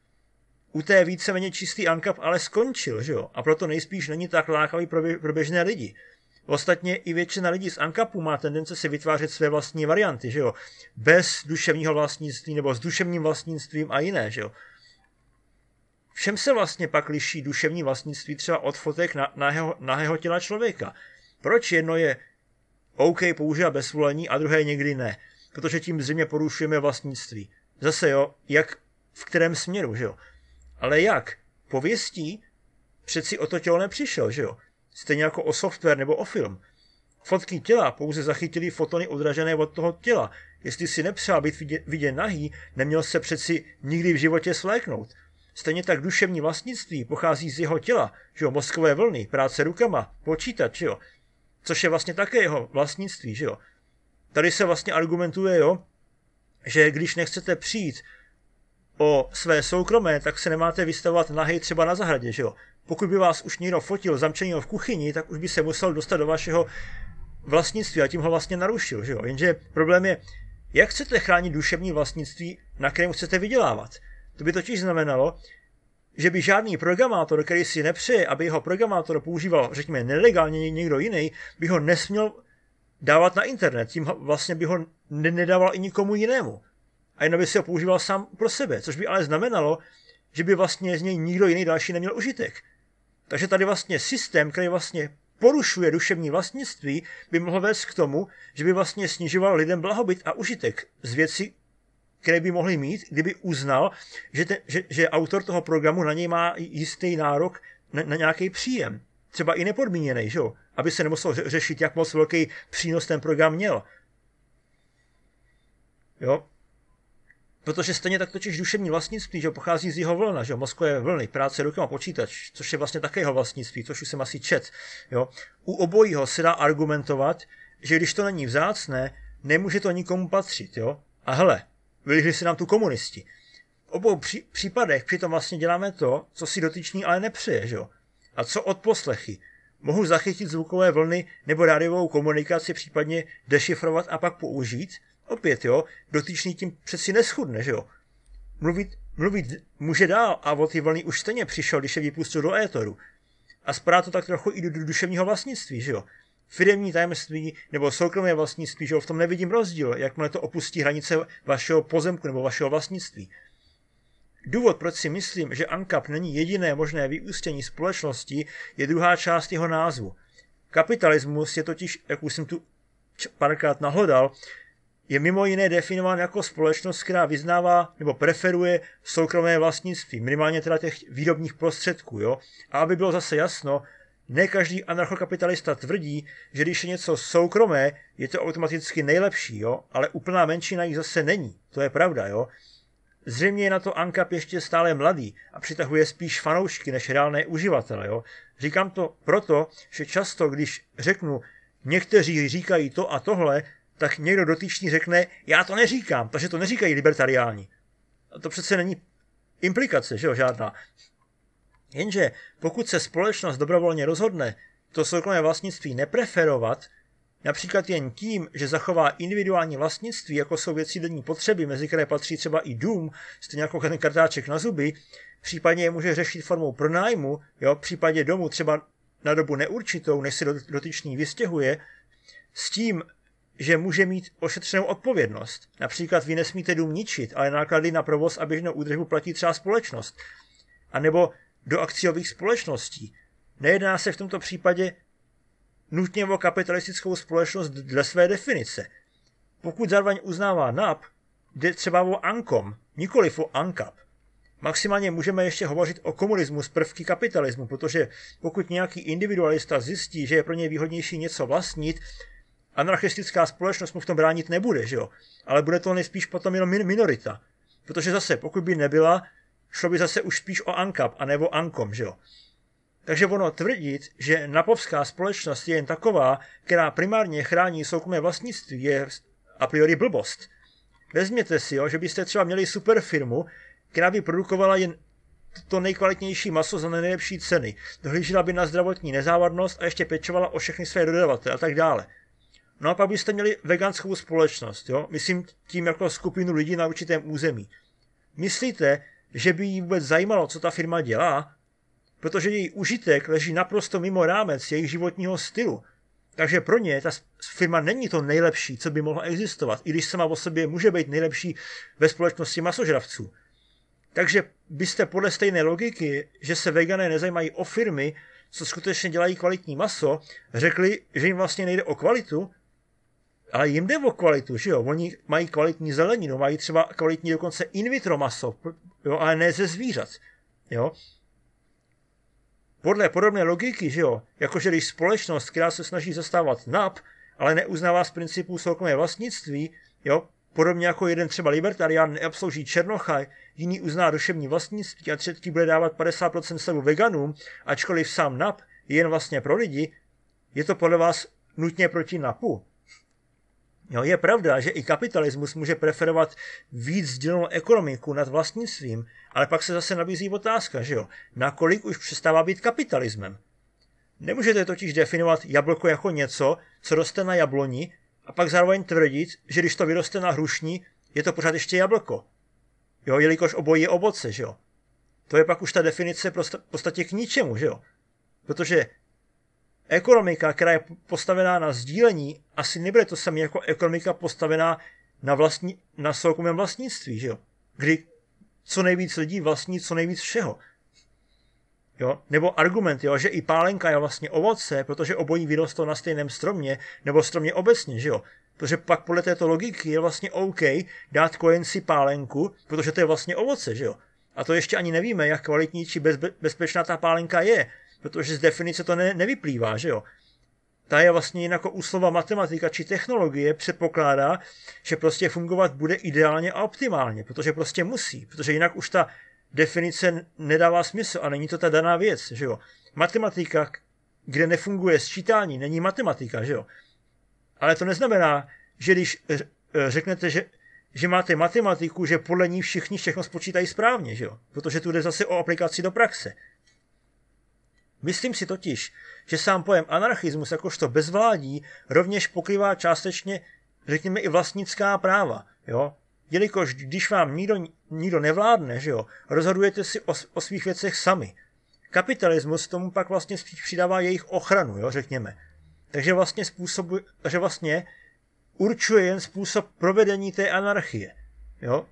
U té víceméně čistý ANCAP ale skončil, že jo, a proto nejspíš není tak lákavý pro, pro běžné lidi. Ostatně i většina lidí z ANCAPu má tendence si vytvářet své vlastní varianty, že jo, bez duševního vlastnictví nebo s duševním vlastnictvím a jiné, že jo. Všem se vlastně pak liší duševní vlastnictví třeba od fotek na, nahého, nahého těla člověka. Proč jedno je OK používat bez svolení a druhé někdy ne? Protože tím zřejmě porušujeme vlastnictví. Zase jo, jak v kterém směru, že jo? Ale jak? Pověstí přeci o to tělo nepřišel, že jo? Stejně jako o software nebo o film. Fotky těla pouze zachytili fotony odražené od toho těla. Jestli si nepřál být vidět nahý, neměl se přeci nikdy v životě sléknout. Stejně tak duševní vlastnictví pochází z jeho těla, že jo, mozkové vlny, práce rukama, počítač, že jo, což je vlastně také jeho vlastnictví, že jo. Tady se vlastně argumentuje, jo, že když nechcete přijít o své soukromé, tak se nemáte vystavovat nahej třeba na zahradě, že jo. Pokud by vás už někdo fotil zamčeného v kuchyni, tak už by se musel dostat do vašeho vlastnictví a tím ho vlastně narušil, že jo. Jenže problém je, jak chcete chránit duševní vlastnictví, na kterém chcete vydělávat. To by totiž znamenalo, že by žádný programátor, který si nepřeje, aby jeho programátor používal, řekněme, nelegálně někdo jiný, by ho nesměl dávat na internet. Tím vlastně by ho nedával i nikomu jinému. A jenom by si ho používal sám pro sebe, což by ale znamenalo, že by vlastně z něj nikdo jiný další neměl užitek. Takže tady vlastně systém, který vlastně porušuje duševní vlastnictví, by mohl vést k tomu, že by vlastně snižoval lidem blahobyt a užitek z věci, které by mohli mít, kdyby uznal, že, ten, že, že autor toho programu na něj má jistý nárok na, na nějaký příjem. Třeba i nepodmíněný, že jo? aby se nemusel řešit, jak moc velký přínos ten program měl. Jo? Protože stejně tak totiž duševní vlastnictví, že pochází z jeho vlna, že mozkové vlny, práce rukama počítač, což je vlastně také jeho vlastnictví, což už jsem asi čet. Jo? U obojího se dá argumentovat, že když to není vzácné, nemůže to nikomu patřit. Jo? A hele, vylihli si nám tu komunisti. V obou pří, případech přitom vlastně děláme to, co si dotyčný ale nepřeje, že jo? A co od poslechy? Mohu zachytit zvukové vlny nebo rádiovou komunikaci, případně dešifrovat a pak použít? Opět, jo, dotyčný tím přeci neschudne, že jo? Mluvit, mluvit může dál a o ty vlny už stejně přišel, když je vypustil do étoru. A spadá to tak trochu i do, duševního vlastnictví, že jo? firmní tajemství nebo soukromé vlastnictví, že v tom nevidím rozdíl, jakmile to opustí hranice vašeho pozemku nebo vašeho vlastnictví. Důvod, proč si myslím, že ANCAP není jediné možné vyústění společnosti, je druhá část jeho názvu. Kapitalismus je totiž, jak už jsem tu párkrát nahlodal, je mimo jiné definován jako společnost, která vyznává nebo preferuje soukromé vlastnictví, minimálně teda těch výrobních prostředků. Jo? A aby bylo zase jasno, ne každý anarchokapitalista tvrdí, že když je něco soukromé, je to automaticky nejlepší, jo? ale úplná menšina jich zase není. To je pravda, jo? Zřejmě je na to Ankap ještě stále mladý a přitahuje spíš fanoušky než reálné uživatele. Jo? Říkám to proto, že často, když řeknu, někteří říkají to a tohle, tak někdo dotyčný řekne, já to neříkám, takže to neříkají libertariáni. A to přece není implikace, že jo, žádná. Jenže pokud se společnost dobrovolně rozhodne to soukromé vlastnictví nepreferovat, například jen tím, že zachová individuální vlastnictví, jako jsou věci denní potřeby, mezi které patří třeba i dům, stejně jako ten kartáček na zuby, případně je může řešit formou pronájmu, jo, v případě domu třeba na dobu neurčitou, než se dotyčný vystěhuje, s tím, že může mít ošetřenou odpovědnost. Například vy nesmíte dům ničit, ale náklady na provoz a běžnou údržbu platí třeba společnost. A nebo do akciových společností. Nejedná se v tomto případě nutně o kapitalistickou společnost dle své definice. Pokud zároveň uznává NAP, jde třeba o ANKOM, nikoli o ANKAP. Maximálně můžeme ještě hovořit o komunismu z prvky kapitalismu, protože pokud nějaký individualista zjistí, že je pro něj výhodnější něco vlastnit, anarchistická společnost mu v tom bránit nebude, že jo? Ale bude to nejspíš potom jenom minorita. Protože zase, pokud by nebyla, šlo by zase už spíš o ANCAP a nebo ANCOM, že jo. Takže ono tvrdit, že napovská společnost je jen taková, která primárně chrání soukromé vlastnictví, je a priori blbost. Vezměte si, jo, že byste třeba měli super firmu, která by produkovala jen to nejkvalitnější maso za nejlepší ceny. Dohlížela by na zdravotní nezávadnost a ještě pečovala o všechny své dodavatele a tak dále. No a pak byste měli veganskou společnost, jo? myslím tím jako skupinu lidí na určitém území. Myslíte, že by jí vůbec zajímalo, co ta firma dělá? Protože její užitek leží naprosto mimo rámec jejich životního stylu. Takže pro ně ta firma není to nejlepší, co by mohlo existovat, i když sama o sobě může být nejlepší ve společnosti masožravců. Takže byste podle stejné logiky, že se vegané nezajímají o firmy, co skutečně dělají kvalitní maso, řekli, že jim vlastně nejde o kvalitu, ale jim jde o kvalitu, že jo? Oni mají kvalitní zeleninu, mají třeba kvalitní dokonce in vitro maso, jo? ale ne ze zvířat, jo? Podle podobné logiky, že jo, jakože když společnost, která se snaží zastávat NAP, ale neuznává z principů soukromé vlastnictví, jo, podobně jako jeden třeba libertarián neobslouží Černochaj, jiný uzná duševní vlastnictví a třetí bude dávat 50% slevu veganům, ačkoliv sám NAP je jen vlastně pro lidi, je to podle vás nutně proti NAPu. Jo, je pravda, že i kapitalismus může preferovat víc sdílenou ekonomiku nad vlastnictvím, ale pak se zase nabízí otázka, že jo, nakolik už přestává být kapitalismem. Nemůžete totiž definovat jablko jako něco, co roste na jabloni, a pak zároveň tvrdit, že když to vyroste na hrušní, je to pořád ještě jablko. Jo, jelikož obojí je ovoce, že jo. To je pak už ta definice v podstatě k ničemu, že jo. Protože ekonomika, která je postavená na sdílení, asi nebude to samé jako ekonomika postavená na, vlastní, na soukromém vlastnictví, že jo? Kdy co nejvíc lidí vlastní co nejvíc všeho. Jo? Nebo argument, jo, že i pálenka je vlastně ovoce, protože obojí vyrostlo na stejném stromě, nebo stromě obecně, že jo? Protože pak podle této logiky je vlastně OK dát kojenci pálenku, protože to je vlastně ovoce, že jo? A to ještě ani nevíme, jak kvalitní či bezbe- bezpečná ta pálenka je protože z definice to ne, nevyplývá, že jo. Ta je vlastně jinak jako slova matematika či technologie předpokládá, že prostě fungovat bude ideálně a optimálně, protože prostě musí, protože jinak už ta definice nedává smysl a není to ta daná věc, že jo. Matematika, kde nefunguje sčítání, není matematika, že jo. Ale to neznamená, že když řeknete, že, že máte matematiku, že podle ní všichni všechno spočítají správně, že jo. Protože tu jde zase o aplikaci do praxe. Myslím si totiž, že sám pojem anarchismus jakožto bezvládí rovněž pokrývá částečně, řekněme, i vlastnická práva. Jo? Jelikož když vám nikdo, nikdo nevládne, že jo, rozhodujete si o, o svých věcech sami. Kapitalismus tomu pak vlastně spíš přidává jejich ochranu, jo, řekněme. Takže vlastně, způsobu, takže vlastně určuje jen způsob provedení té anarchie. Jo?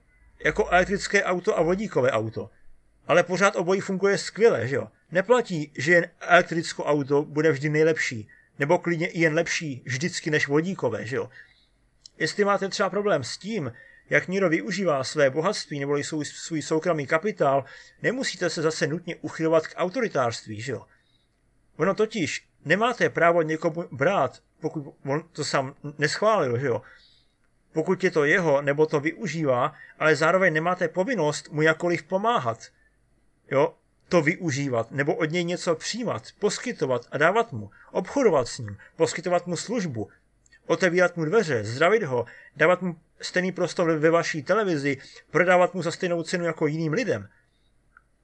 Jako elektrické auto a vodíkové auto. Ale pořád obojí funguje skvěle, že jo? Neplatí, že jen elektrické auto bude vždy nejlepší, nebo klidně i jen lepší vždycky než vodíkové, že jo? Jestli máte třeba problém s tím, jak někdo využívá své bohatství nebo svůj, svůj soukromý kapitál, nemusíte se zase nutně uchylovat k autoritářství, že jo? Ono totiž nemáte právo někomu brát, pokud on to sám neschválil, že jo? Pokud je to jeho, nebo to využívá, ale zároveň nemáte povinnost mu jakoliv pomáhat. Jo? to využívat nebo od něj něco přijímat, poskytovat a dávat mu, obchodovat s ním, poskytovat mu službu, otevírat mu dveře, zdravit ho, dávat mu stejný prostor ve vaší televizi, prodávat mu za stejnou cenu jako jiným lidem.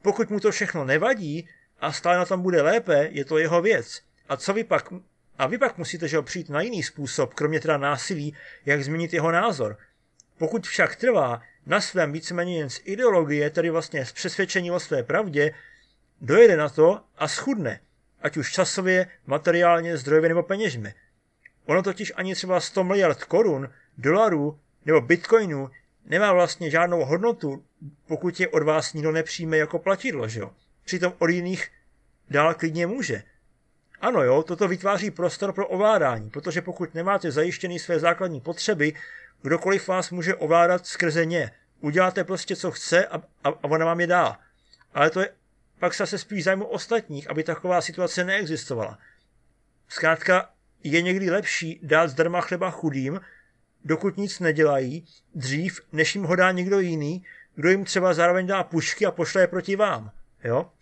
Pokud mu to všechno nevadí a stále na tom bude lépe, je to jeho věc. A co vy pak? A vy pak musíte že ho přijít na jiný způsob, kromě teda násilí, jak změnit jeho názor. Pokud však trvá na svém víceméně jen z ideologie, tedy vlastně z přesvědčení o své pravdě, dojede na to a schudne, ať už časově, materiálně, zdrojově nebo peněžmi. Ono totiž ani třeba 100 miliard korun, dolarů nebo bitcoinů nemá vlastně žádnou hodnotu, pokud je od vás nikdo nepřijme jako platidlo, že jo? Přitom od jiných dál klidně může. Ano jo, toto vytváří prostor pro ovládání, protože pokud nemáte zajištěný své základní potřeby, kdokoliv vás může ovládat skrze ně. Uděláte prostě, co chce a, a, a ona vám je dá. Ale to je pak se spíš zájmu ostatních, aby taková situace neexistovala. Zkrátka je někdy lepší dát zdarma chleba chudým, dokud nic nedělají, dřív, než jim ho dá někdo jiný, kdo jim třeba zároveň dá pušky a pošle je proti vám. Jo?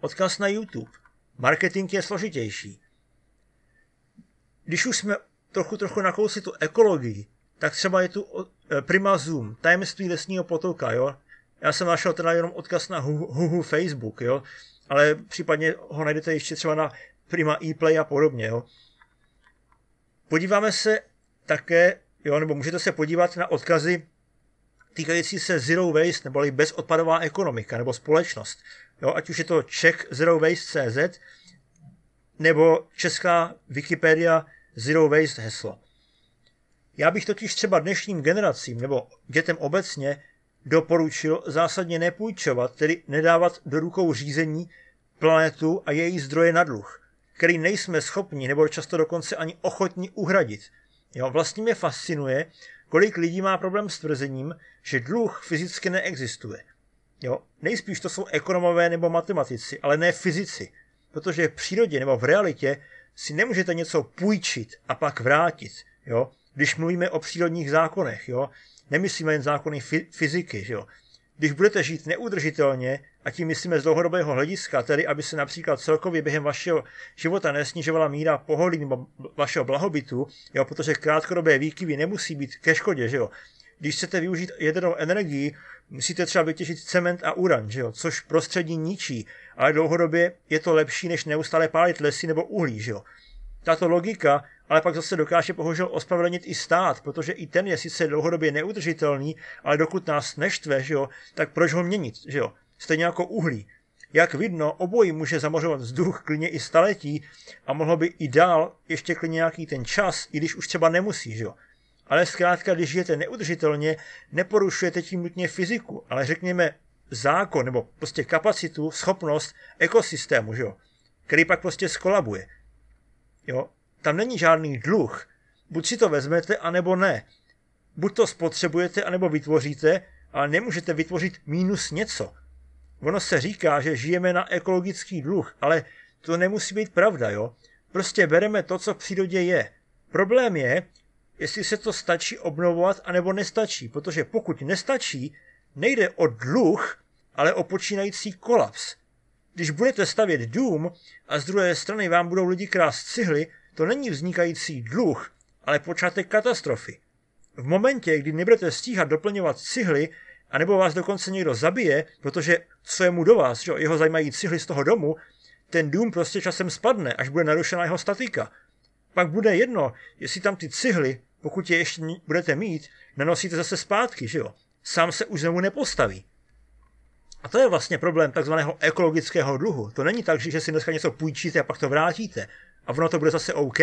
Odkaz na YouTube. Marketing je složitější. Když už jsme trochu trochu nakousli tu ekologii, tak třeba je tu eh, Prima Zoom, tajemství lesního potoka, jo? Já jsem našel teda jenom odkaz na Huhu Facebook, jo, ale případně ho najdete ještě třeba na Prima ePlay a podobně, jo. Podíváme se také, jo, nebo můžete se podívat na odkazy týkající se Zero Waste, nebo bezodpadová ekonomika, nebo společnost. Jo, ať už je to Czech Zero Waste CZ, nebo česká Wikipedia Zero Waste heslo. Já bych totiž třeba dnešním generacím nebo dětem obecně doporučil zásadně nepůjčovat, tedy nedávat do rukou řízení planetu a její zdroje na dluh, který nejsme schopni nebo často dokonce ani ochotni uhradit. Jo, vlastně mě fascinuje, kolik lidí má problém s tvrzením, že dluh fyzicky neexistuje. Jo, nejspíš to jsou ekonomové nebo matematici, ale ne fyzici, protože v přírodě nebo v realitě si nemůžete něco půjčit a pak vrátit. Jo? Když mluvíme o přírodních zákonech, jo? nemyslíme jen zákony fyziky. Jo? Když budete žít neudržitelně, a tím myslíme z dlouhodobého hlediska, tedy aby se například celkově během vašeho života nesnižovala míra pohodlí nebo vašeho blahobytu, jo, protože krátkodobé výkyvy nemusí být ke škodě, že jo. Když chcete využít jadernou energii, musíte třeba vytěžit cement a uran, že jo, což prostředí ničí, ale dlouhodobě je to lepší, než neustále pálit lesy nebo uhlí, že jo. Tato logika ale pak zase dokáže bohužel ospravedlnit i stát, protože i ten je sice dlouhodobě neudržitelný, ale dokud nás neštve, že jo, tak proč ho měnit, že jo? Stejně jako uhlí. Jak vidno, obojí může zamořovat vzduch klidně i staletí a mohlo by i dál ještě klidně nějaký ten čas, i když už třeba nemusí, že jo. Ale zkrátka, když žijete neudržitelně, neporušujete tím nutně fyziku, ale řekněme zákon nebo prostě kapacitu, schopnost ekosystému, že jo, který pak prostě skolabuje. Jo, tam není žádný dluh. Buď si to vezmete, anebo ne. Buď to spotřebujete, anebo vytvoříte, ale nemůžete vytvořit mínus něco. Ono se říká, že žijeme na ekologický dluh, ale to nemusí být pravda, jo? Prostě bereme to, co v přírodě je. Problém je, jestli se to stačí obnovovat, anebo nestačí, protože pokud nestačí, nejde o dluh, ale o počínající kolaps. Když budete stavět dům a z druhé strany vám budou lidi krást cihly, to není vznikající dluh, ale počátek katastrofy. V momentě, kdy nebudete stíhat doplňovat cihly, anebo vás dokonce někdo zabije, protože co je mu do vás, že jeho zajímají cihly z toho domu, ten dům prostě časem spadne, až bude narušena jeho statika. Pak bude jedno, jestli tam ty cihly, pokud je ještě budete mít, nanosíte zase zpátky, že jo. Sám se už znovu nepostaví. A to je vlastně problém takzvaného ekologického dluhu. To není tak, že si dneska něco půjčíte a pak to vrátíte. A ono to bude zase OK,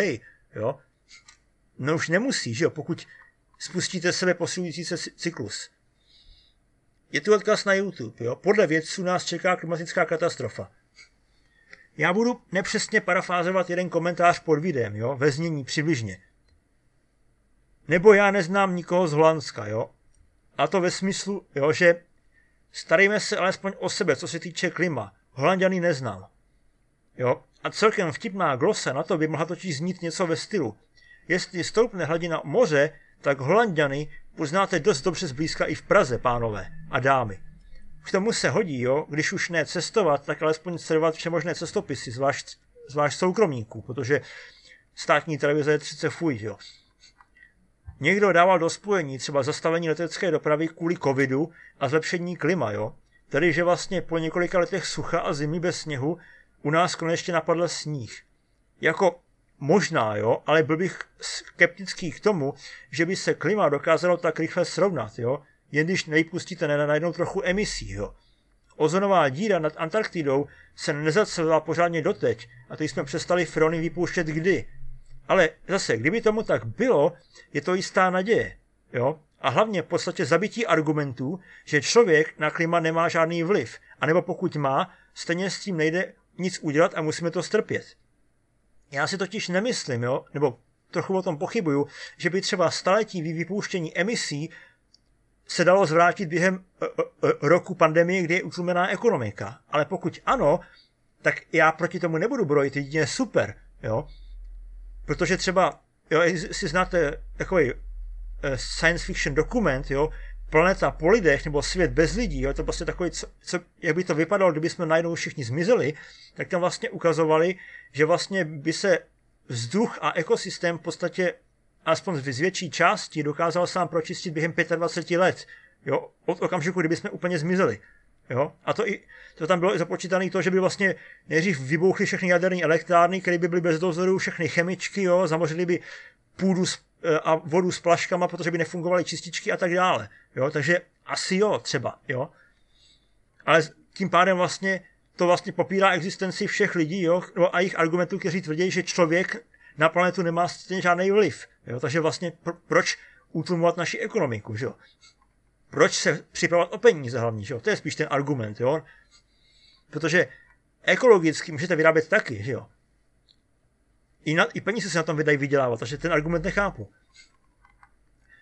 jo. No už nemusí, že jo, pokud spustíte sebe posilující se cyklus. Je tu odkaz na YouTube, jo. Podle vědců nás čeká klimatická katastrofa. Já budu nepřesně parafázovat jeden komentář pod videem, jo, ve znění přibližně. Nebo já neznám nikoho z Holandska, jo. A to ve smyslu, jo, že starejme se alespoň o sebe, co se týče klima. Holanděny neznám. Jo? A celkem vtipná glosa na to by mohla totiž znít něco ve stylu. Jestli stoupne hladina moře, tak Holanděny poznáte dost dobře zblízka i v Praze, pánové a dámy. K tomu se hodí, jo, když už ne cestovat, tak alespoň sledovat všemožné cestopisy, zvlášť, zvlášť soukromníků, protože státní televize je přece fuj, jo. Někdo dával do spojení třeba zastavení letecké dopravy kvůli covidu a zlepšení klima, jo. Tedy, že vlastně po několika letech sucha a zimy bez sněhu u nás konečně napadl sníh. Jako možná, jo, ale byl bych skeptický k tomu, že by se klima dokázalo tak rychle srovnat, jo, jen když nejpustíte najednou trochu emisí, jo. Ozonová díra nad Antarktidou se nezacelila pořádně doteď a teď jsme přestali frony vypouštět kdy. Ale zase, kdyby tomu tak bylo, je to jistá naděje. Jo? A hlavně v podstatě zabití argumentů, že člověk na klima nemá žádný vliv. A nebo pokud má, stejně s tím nejde nic udělat a musíme to strpět. Já si totiž nemyslím, jo, nebo trochu o tom pochybuju, že by třeba staletí vypouštění emisí se dalo zvrátit během e, e, e, roku pandemie, kdy je utlumená ekonomika. Ale pokud ano, tak já proti tomu nebudu brojit, jedině super, jo. Protože třeba, jo, jestli znáte takový science fiction dokument, jo, planeta po lidech nebo svět bez lidí, jo, to prostě takový, co, co, jak by to vypadalo, kdyby jsme najednou všichni zmizeli, tak tam vlastně ukazovali, že vlastně by se vzduch a ekosystém v podstatě aspoň z větší části dokázal sám pročistit během 25 let. Jo? Od okamžiku, kdyby jsme úplně zmizeli. Jo? A to, i, to tam bylo i započítané to, že by vlastně nejdřív vybouchly všechny jaderné elektrárny, které by byly bez dozoru, všechny chemičky, jo? zamořili by půdu s, e, a vodu s plaškama, protože by nefungovaly čističky a tak dále. Jo? Takže asi jo, třeba. Jo? Ale tím pádem vlastně to vlastně popírá existenci všech lidí jo? No a jejich argumentů, kteří tvrdí, že člověk na planetu nemá stejně žádný vliv. Jo? Takže vlastně pro, proč utlumovat naši ekonomiku? Že jo? Proč se připravovat o peníze hlavně? Že jo? To je spíš ten argument. Jo? Protože ekologicky můžete vyrábět taky. Že jo? I, na, I peníze se na tom vydají vydělávat, takže ten argument nechápu.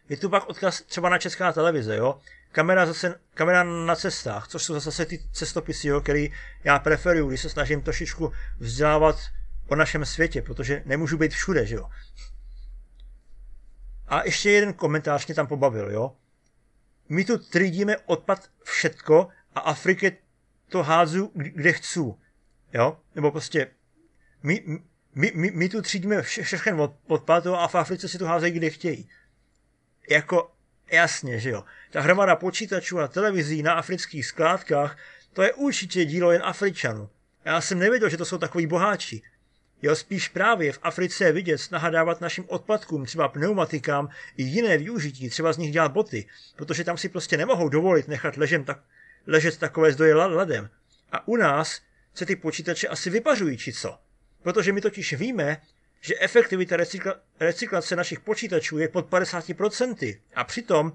Je tu pak odkaz třeba na česká televize, jo? Kamera, zase, kamera na cestách, což jsou zase ty cestopisy, jo, který já preferuju, když se snažím trošičku vzdělávat o našem světě, protože nemůžu být všude, že jo. A ještě jeden komentář mě tam pobavil, jo. My tu třídíme odpad všetko a Afrike to hádzu, kde chci, jo. Nebo prostě my, my, my, my tu třídíme vše, všechny odpad a v Africe si to házejí, kde chtějí. Jako jasně, že jo. Ta hromada počítačů a televizí na afrických skládkách, to je určitě dílo jen Afričanů. Já jsem nevěděl, že to jsou takový boháči. Jo, spíš právě v Africe vidět snaha dávat našim odpadkům, třeba pneumatikám, i jiné využití, třeba z nich dělat boty, protože tam si prostě nemohou dovolit nechat ležem tak, ležet takové zdoje ladem. A u nás se ty počítače asi vypařují, či co? Protože my totiž víme, že efektivita recykla- recyklace našich počítačů je pod 50% a přitom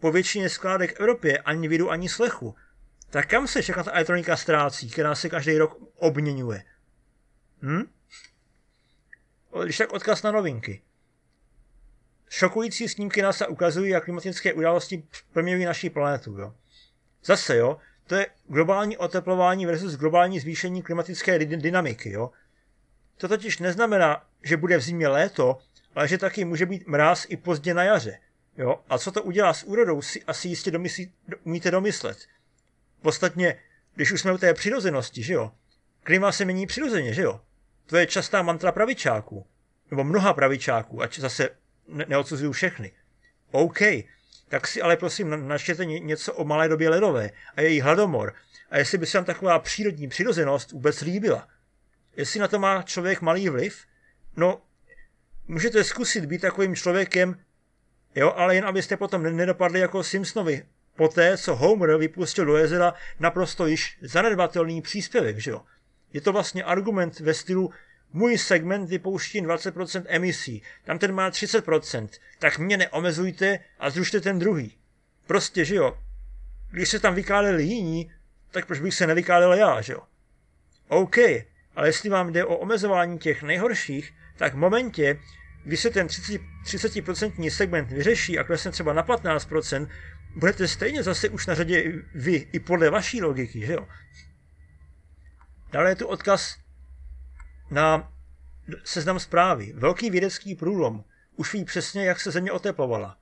po většině skládek v Evropě ani vidu, ani slechu. Tak kam se všechna ta elektronika ztrácí, která se každý rok obměňuje? Hm? Když tak odkaz na novinky. Šokující snímky NASA ukazují, jak klimatické události proměňují naší planetu. Jo. Zase, jo, to je globální oteplování versus globální zvýšení klimatické dynamiky. Jo. To totiž neznamená, že bude v zimě léto, ale že taky může být mráz i pozdě na jaře. Jo? A co to udělá s úrodou, si asi jistě domyslí, umíte domyslet. Ostatně, když už jsme u té přirozenosti, že jo? Klima se mění přirozeně, že jo? To je častá mantra pravičáků. Nebo mnoha pravičáků, ať zase ne- neodsuzuju všechny. OK, tak si ale prosím načtěte něco o malé době ledové a její hladomor. A jestli by se vám taková přírodní přirozenost vůbec líbila. Jestli na to má člověk malý vliv, no, můžete zkusit být takovým člověkem, jo, ale jen abyste potom nedopadli jako Simpsonovi, poté, co Homer vypustil do jezera naprosto již zanedbatelný příspěvek, že jo. Je to vlastně argument ve stylu můj segment vypouští 20% emisí, tam ten má 30%, tak mě neomezujte a zrušte ten druhý. Prostě, že jo. Když se tam vykáleli jiní, tak proč bych se nevykálel já, že jo. OK, ale jestli vám jde o omezování těch nejhorších, tak v momentě, kdy se ten 30%, 30% segment vyřeší a klesne třeba na 15%, budete stejně zase už na řadě vy, i podle vaší logiky, že jo? Dále je tu odkaz na seznam zprávy. Velký vědecký průlom. Už ví přesně, jak se země oteplovala.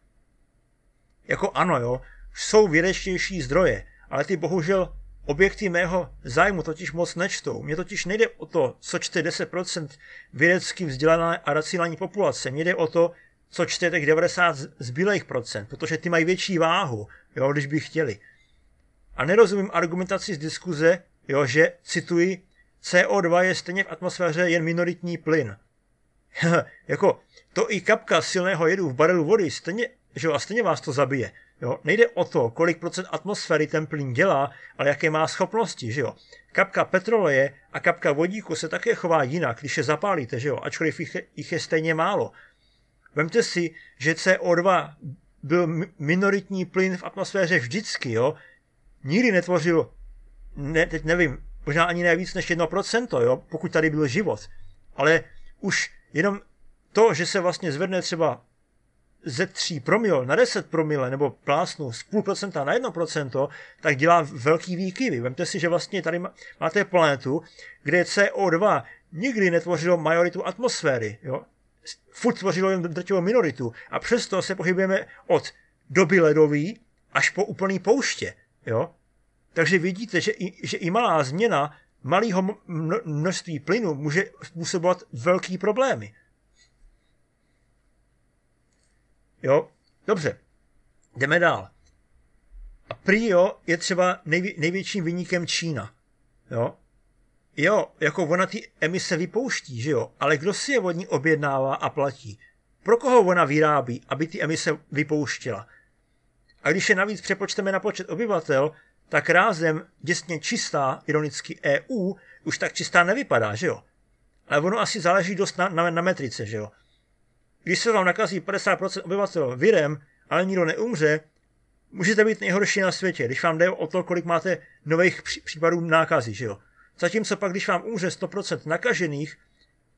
Jako ano, jo, jsou vědečtější zdroje, ale ty bohužel Objekty mého zájmu totiž moc nečtou. Mně totiž nejde o to, co čte 10% vědecky vzdělané a racionální populace. Mně jde o to, co čte těch 90 zbylých procent, protože ty mají větší váhu, jo, když by chtěli. A nerozumím argumentaci z diskuze, jo, že, cituji, CO2 je stejně v atmosféře jen minoritní plyn. (laughs) jako, to i kapka silného jedu v barelu vody stejně, že jo, a stejně vás to zabije. Jo? Nejde o to, kolik procent atmosféry ten plyn dělá, ale jaké má schopnosti. Že jo? Kapka petroleje a kapka vodíku se také chová jinak, když je zapálíte, že jo? ačkoliv jich jich je stejně málo. Vemte si, že CO2 byl minoritní plyn v atmosféře vždycky, jo? Nikdy netvořil, ne, teď nevím, možná ani ne víc než 1%, jo? pokud tady byl život. Ale už jenom to, že se vlastně zvedne třeba ze 3 promil na 10 promile nebo plásnu z půl procenta na 1%, tak dělá velký výkyvy. Vemte si, že vlastně tady máte planetu, kde CO2 nikdy netvořilo majoritu atmosféry. Jo? Furt tvořilo jen drtivou minoritu. A přesto se pohybujeme od doby ledový až po úplný pouště. Jo? Takže vidíte, že i, že i malá změna malého množství plynu může způsobovat velký problémy. Jo, dobře. Jdeme dál. A prý jo, je třeba nejvě, největším vyníkem Čína. Jo? Jo, jako ona ty emise vypouští, že jo, ale kdo si je od ní objednává a platí? Pro koho ona vyrábí, aby ty emise vypouštěla? A když je navíc přepočteme na počet obyvatel, tak rázem děsně čistá, ironicky EU, už tak čistá nevypadá, že jo? Ale ono asi záleží dost na, na, na metrice, že jo? Když se vám nakazí 50% obyvatel virem, ale nikdo neumře, můžete být nejhorší na světě, když vám jde o to, kolik máte nových případů nákazy, že jo? Zatímco pak, když vám umře 100% nakažených,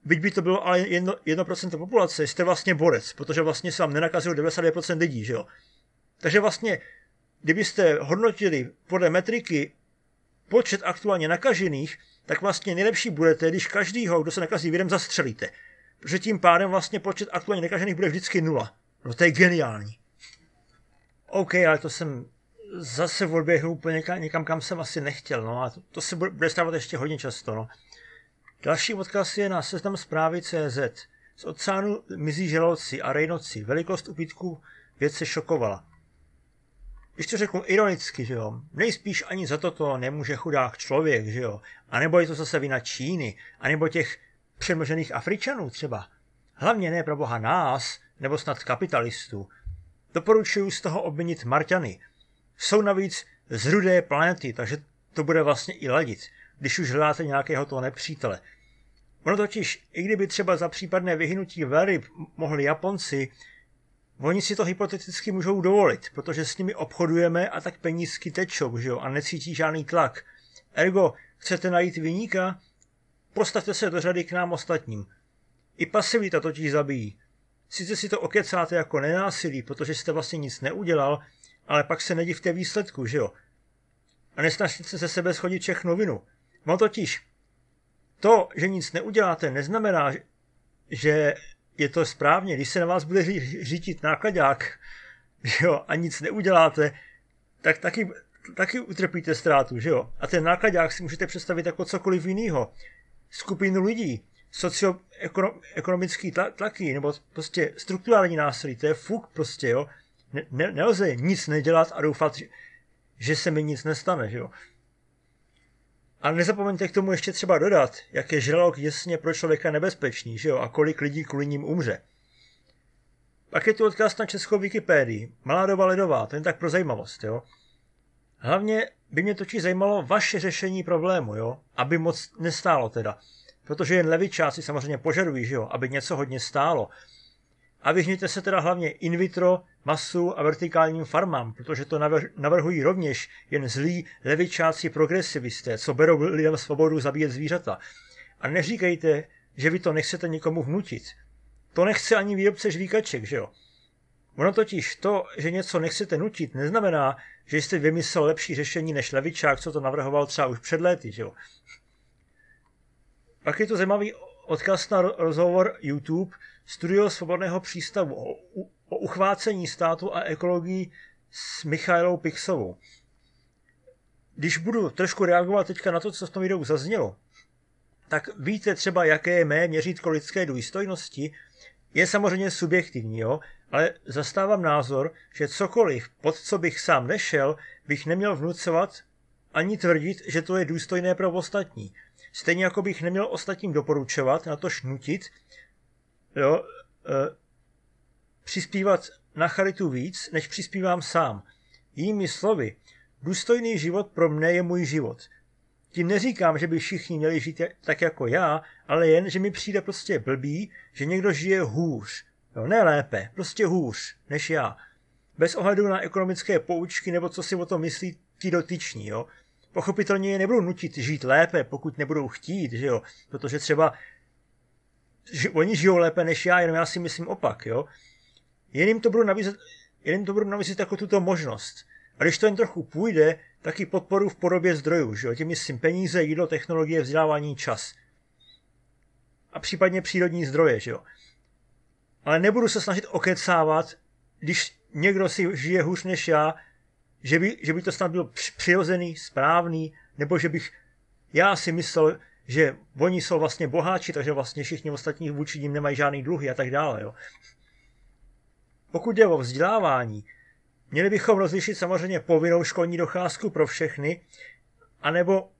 byť by to bylo ale 1%, 1% populace, jste vlastně borec, protože vlastně se vám nenakazilo 99% lidí, že jo? Takže vlastně, kdybyste hodnotili podle metriky počet aktuálně nakažených, tak vlastně nejlepší budete, když každýho, kdo se nakazí virem, zastřelíte. Protože tím pádem vlastně počet aktuálně nakažených bude vždycky nula. No to je geniální. OK, ale to jsem zase odběhl úplně někam, kam jsem asi nechtěl, no a to, to se bude stávat ještě hodně často, no. Další odkaz je na seznam zprávy CZ. Z oceánu mizí želodci a rejnoci. Velikost upítku vědce šokovala. Když to řeknu ironicky, že jo, nejspíš ani za toto nemůže chudák člověk, že jo, a nebo je to zase vina Číny, a nebo těch přemnožených Afričanů třeba. Hlavně ne pro boha nás, nebo snad kapitalistů. Doporučuji z toho obvinit Marťany. Jsou navíc z rudé planety, takže to bude vlastně i ladit, když už hledáte nějakého toho nepřítele. Ono totiž, i kdyby třeba za případné vyhynutí velryb mohli Japonci, oni si to hypoteticky můžou dovolit, protože s nimi obchodujeme a tak penízky tečou, že jo, a necítí žádný tlak. Ergo, chcete najít vyníka? Postavte se do řady k nám ostatním. I pasivita totiž zabíjí. Sice si to okecáte jako nenásilí, protože jste vlastně nic neudělal, ale pak se nedivte výsledku, že jo? A nesnažte se ze sebe schodit všechno vinu. No totiž, to, že nic neuděláte, neznamená, že je to správně. Když se na vás bude řítit nákladák, (laughs) jo, a nic neuděláte, tak taky, taky utrpíte ztrátu, že jo? A ten nákladák si můžete představit jako cokoliv jiného. Skupinu lidí, socioekonomický tlaky, nebo prostě strukturální násilí, to je fuk prostě, jo. Ne, nelze nic nedělat a doufat, že, že se mi nic nestane, že jo. A nezapomeňte k tomu ještě třeba dodat, jak je žralok jasně pro člověka nebezpečný, že jo, a kolik lidí kvůli ním umře. Pak je tu odkaz na českou Wikipédii. Malá doba ledová, to je tak pro zajímavost, jo. Hlavně by mě totiž zajímalo vaše řešení problému, jo, aby moc nestálo teda. Protože jen levičáci samozřejmě požadují, že jo, aby něco hodně stálo. A vyhněte se teda hlavně in vitro, masu a vertikálním farmám, protože to navrhují rovněž jen zlí levičáci progresivisté, co berou lidem svobodu zabíjet zvířata. A neříkejte, že vy to nechcete nikomu vnutit. To nechce ani výrobce žvíkaček, že jo? Ono totiž to, že něco nechcete nutit, neznamená, že jste vymyslel lepší řešení než levičák, co to navrhoval třeba už před léty, že jo? Pak je to zajímavý odkaz na rozhovor YouTube Studio Svobodného přístavu o, o uchvácení státu a ekologii s Michailou Pixovou. Když budu trošku reagovat teďka na to, co v tom videu zaznělo, tak víte třeba, jaké je mé měřítko lidské důstojnosti? Je samozřejmě subjektivní, jo? ale zastávám názor, že cokoliv, pod co bych sám nešel, bych neměl vnucovat ani tvrdit, že to je důstojné pro ostatní. Stejně jako bych neměl ostatním doporučovat, na to šnutit, jo, e, přispívat na charitu víc, než přispívám sám. Jinými slovy, důstojný život pro mne je můj život. Tím neříkám, že by všichni měli žít tak jako já, ale jen, že mi přijde prostě blbý, že někdo žije hůř. Jo, ne lépe, prostě hůř, než já. Bez ohledu na ekonomické poučky nebo co si o tom myslí ti dotyční, jo. Pochopitelně je nebudu nutit žít lépe, pokud nebudou chtít, že jo. Protože třeba že oni žijou lépe než já, jenom já si myslím opak, jo. Jen to budu nabízet, jen to budu nabízet jako tuto možnost. A když to jen trochu půjde, tak i podporu v podobě zdrojů, že jo. Tím myslím peníze, jídlo, technologie, vzdělávání, čas. A případně přírodní zdroje, že jo. Ale nebudu se snažit okecávat, když někdo si žije hůř než já, že by, že by to snad bylo přirozený, správný, nebo že bych já si myslel, že oni jsou vlastně boháči, takže vlastně všichni ostatní vůči ním nemají žádný dluhy a tak dále. Jo. Pokud jde o vzdělávání, Měli bychom rozlišit samozřejmě povinnou školní docházku pro všechny, anebo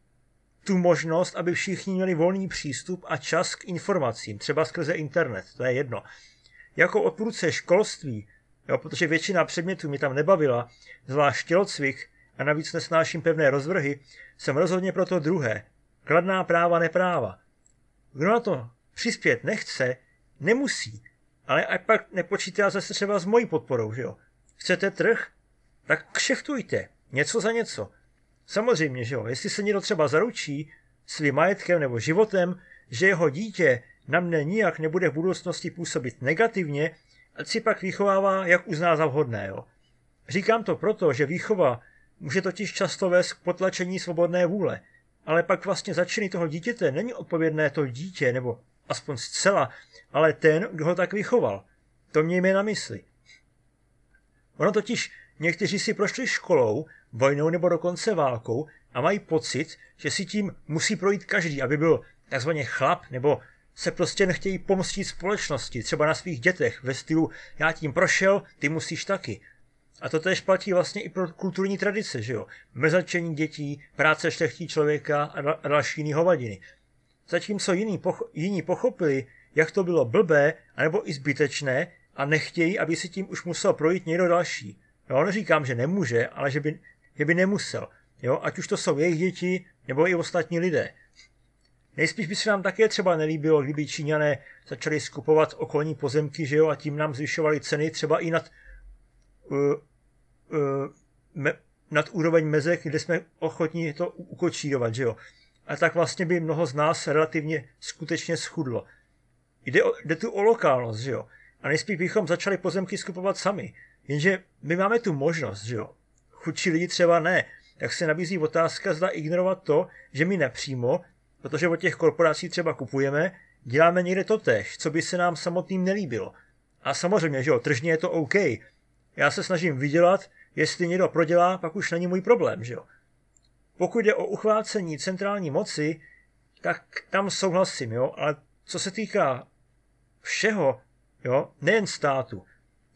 tu možnost, aby všichni měli volný přístup a čas k informacím, třeba skrze internet, to je jedno. Jako odpůrce školství, jo, protože většina předmětů mi tam nebavila, zvlášť tělocvik a navíc nesnáším pevné rozvrhy, jsem rozhodně pro to druhé. Kladná práva nepráva. Kdo na to přispět nechce, nemusí, ale a pak nepočítá zase třeba s mojí podporou, že jo. Chcete trh? Tak kšeftujte. Něco za něco. Samozřejmě, že jo. Jestli se někdo třeba zaručí svým majetkem nebo životem, že jeho dítě na mne nijak nebude v budoucnosti působit negativně, ať si pak vychovává, jak uzná za vhodné. Jo. Říkám to proto, že výchova může totiž často vést k potlačení svobodné vůle, ale pak vlastně začiny toho dítěte není odpovědné to dítě, nebo aspoň zcela, ale ten, kdo ho tak vychoval. To mějme na mysli. Ono totiž někteří si prošli školou, vojnou nebo dokonce válkou a mají pocit, že si tím musí projít každý, aby byl takzvaně chlap, nebo se prostě nechtějí pomstit společnosti, třeba na svých dětech, ve stylu já tím prošel, ty musíš taky. A to tež platí vlastně i pro kulturní tradice, že jo? Mrzačení dětí, práce šlechtí člověka a další jiný hovadiny. Zatímco jiní, poch- jiní pochopili, jak to bylo blbé, anebo i zbytečné a nechtějí, aby si tím už musel projít někdo další. Jo, neříkám, že nemůže, ale že by, že by nemusel. Jo, ať už to jsou jejich děti, nebo i ostatní lidé. Nejspíš by se nám také třeba nelíbilo, kdyby Číňané začali skupovat okolní pozemky, že jo, a tím nám zvyšovali ceny třeba i nad, uh, me, nad úroveň mezek, kde jsme ochotní to ukočírovat, že jo. A tak vlastně by mnoho z nás relativně skutečně schudlo. Jde, o, jde tu o lokálnost, že jo. A nejspíš bychom začali pozemky skupovat sami. Jenže my máme tu možnost, že jo. Chudší lidi třeba ne. Tak se nabízí otázka, zda ignorovat to, že my nepřímo, protože od těch korporací třeba kupujeme, děláme někde to tež, co by se nám samotným nelíbilo. A samozřejmě, že jo, tržně je to OK. Já se snažím vydělat, jestli někdo prodělá, pak už není můj problém, že jo. Pokud jde o uchvácení centrální moci, tak tam souhlasím, jo, ale co se týká všeho, jo, nejen státu,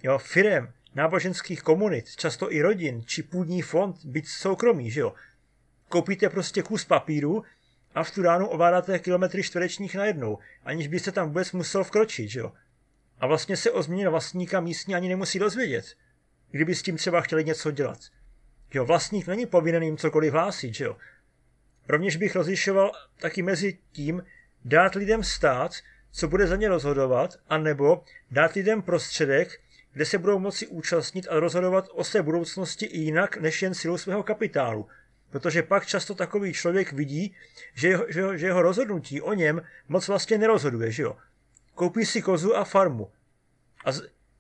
jo, firem, náboženských komunit, často i rodin, či půdní fond, byť soukromý, že jo. Koupíte prostě kus papíru a v tu ránu ovládáte kilometry čtverečních najednou, aniž byste tam vůbec musel vkročit, že jo. A vlastně se o změně vlastníka místní ani nemusí dozvědět, kdyby s tím třeba chtěli něco dělat. Jo, vlastník není povinen jim cokoliv hlásit, že jo. Rovněž bych rozlišoval taky mezi tím dát lidem stát, co bude za ně rozhodovat, anebo dát lidem prostředek, kde se budou moci účastnit a rozhodovat o své budoucnosti i jinak než jen silou svého kapitálu. Protože pak často takový člověk vidí, že jeho, že, jeho, že jeho rozhodnutí o něm moc vlastně nerozhoduje, že jo. Koupí si kozu a farmu. A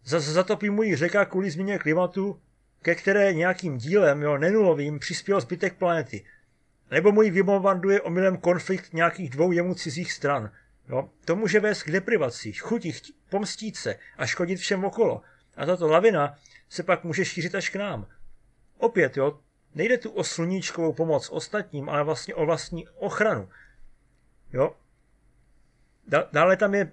za, zatopí mu ji řeka kvůli změně klimatu, ke které nějakým dílem, jo, nenulovým, přispěl zbytek planety. Nebo mu ji vybombarduje omylem konflikt nějakých dvou jemu cizích stran. Jo. To může vést k deprivaci, chuti, pomstít se a škodit všem okolo. A tato lavina se pak může šířit až k nám. Opět, jo, nejde tu o sluníčkovou pomoc ostatním, ale vlastně o vlastní ochranu. Jo. Dále tam je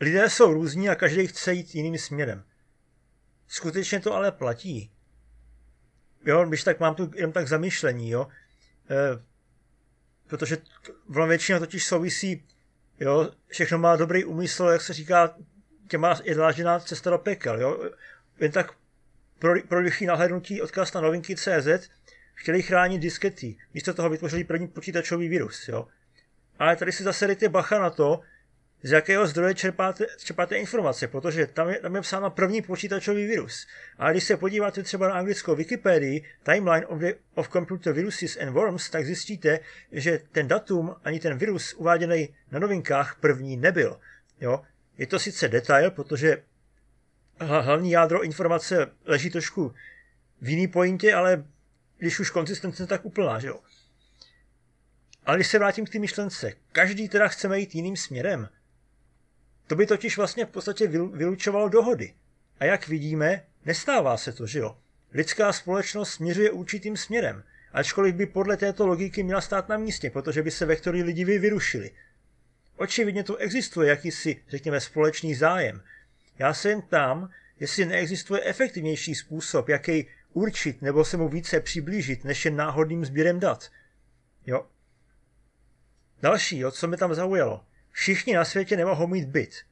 Lidé jsou různí a každý chce jít jiným směrem. Skutečně to ale platí. Jo, když tak mám tu jenom tak zamýšlení, jo. E, protože většina totiž souvisí, jo, všechno má dobrý úmysl, jak se říká, těma je dlážená cesta do pekel, jo. Jen tak pro, pro rychlý nahlédnutí odkaz na novinky CZ chtěli chránit diskety, místo toho vytvořili první počítačový virus, jo. Ale tady si zase dejte bacha na to, z jakého zdroje čerpáte, čerpáte informace, protože tam je, tam je psáno první počítačový virus. A když se podíváte třeba na anglickou Wikipedii Timeline of, the, of Computer Viruses and Worms, tak zjistíte, že ten datum ani ten virus uváděný na novinkách první nebyl. Jo? Je to sice detail, protože hlavní jádro informace leží trošku v jiný pointě, ale když už konzistence, tak úplná, že jo. Ale když se vrátím k té myšlence, každý teda chceme jít jiným směrem. To by totiž vlastně v podstatě vylučovalo dohody. A jak vidíme, nestává se to, že jo? Lidská společnost směřuje určitým směrem, ačkoliv by podle této logiky měla stát na místě, protože by se vektory lidi vyrušily. Očividně tu existuje jakýsi, řekněme, společný zájem. Já se jen tam, jestli neexistuje efektivnější způsob, jaký určit nebo se mu více přiblížit, než jen náhodným sběrem dat. Jo. Další, o co mi tam zaujalo. Všichni na světě nemohou mít byt.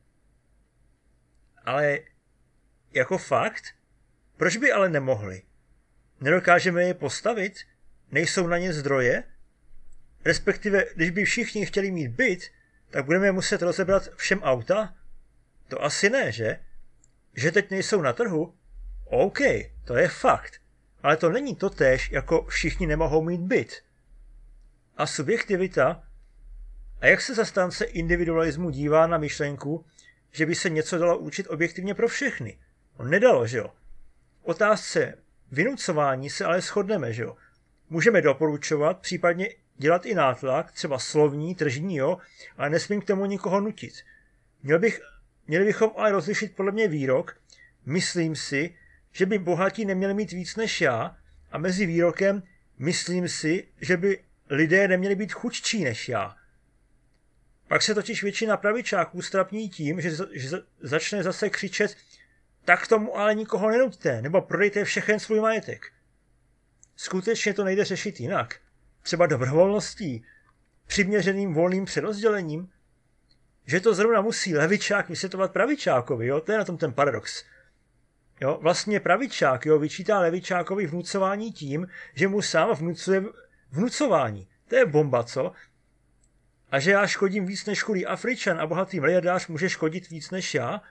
Ale jako fakt? Proč by ale nemohli? Nedokážeme je postavit? Nejsou na ně zdroje? Respektive, když by všichni chtěli mít byt, tak budeme muset rozebrat všem auta? To asi ne, že? Že teď nejsou na trhu? OK, to je fakt. Ale to není to tež, jako všichni nemohou mít byt. A subjektivita? A jak se zastánce individualismu dívá na myšlenku, že by se něco dalo učit objektivně pro všechny? No nedalo, že jo? Otázce vynucování se ale shodneme, že jo? Můžeme doporučovat, případně dělat i nátlak, třeba slovní, tržní, jo, ale nesmím k tomu nikoho nutit. Měl bych, měli bychom ale rozlišit podle mě výrok, myslím si, že by bohatí neměli mít víc než já a mezi výrokem myslím si, že by lidé neměli být chudčí než já. Pak se totiž většina pravičáků strapní tím, že, že začne zase křičet tak tomu ale nikoho nenuďte, nebo prodejte všechen svůj majetek. Skutečně to nejde řešit jinak. Třeba dobrovolností, přiměřeným volným přerozdělením, že to zrovna musí levičák vysvětlovat pravičákovi, jo? to je na tom ten paradox. Jo, vlastně pravičák jo, vyčítá levičákovi vnucování tím, že mu sám vnucuje vnucování. To je bomba, co? A že já škodím víc než chudý Afričan a bohatý miliardář může škodit víc než já?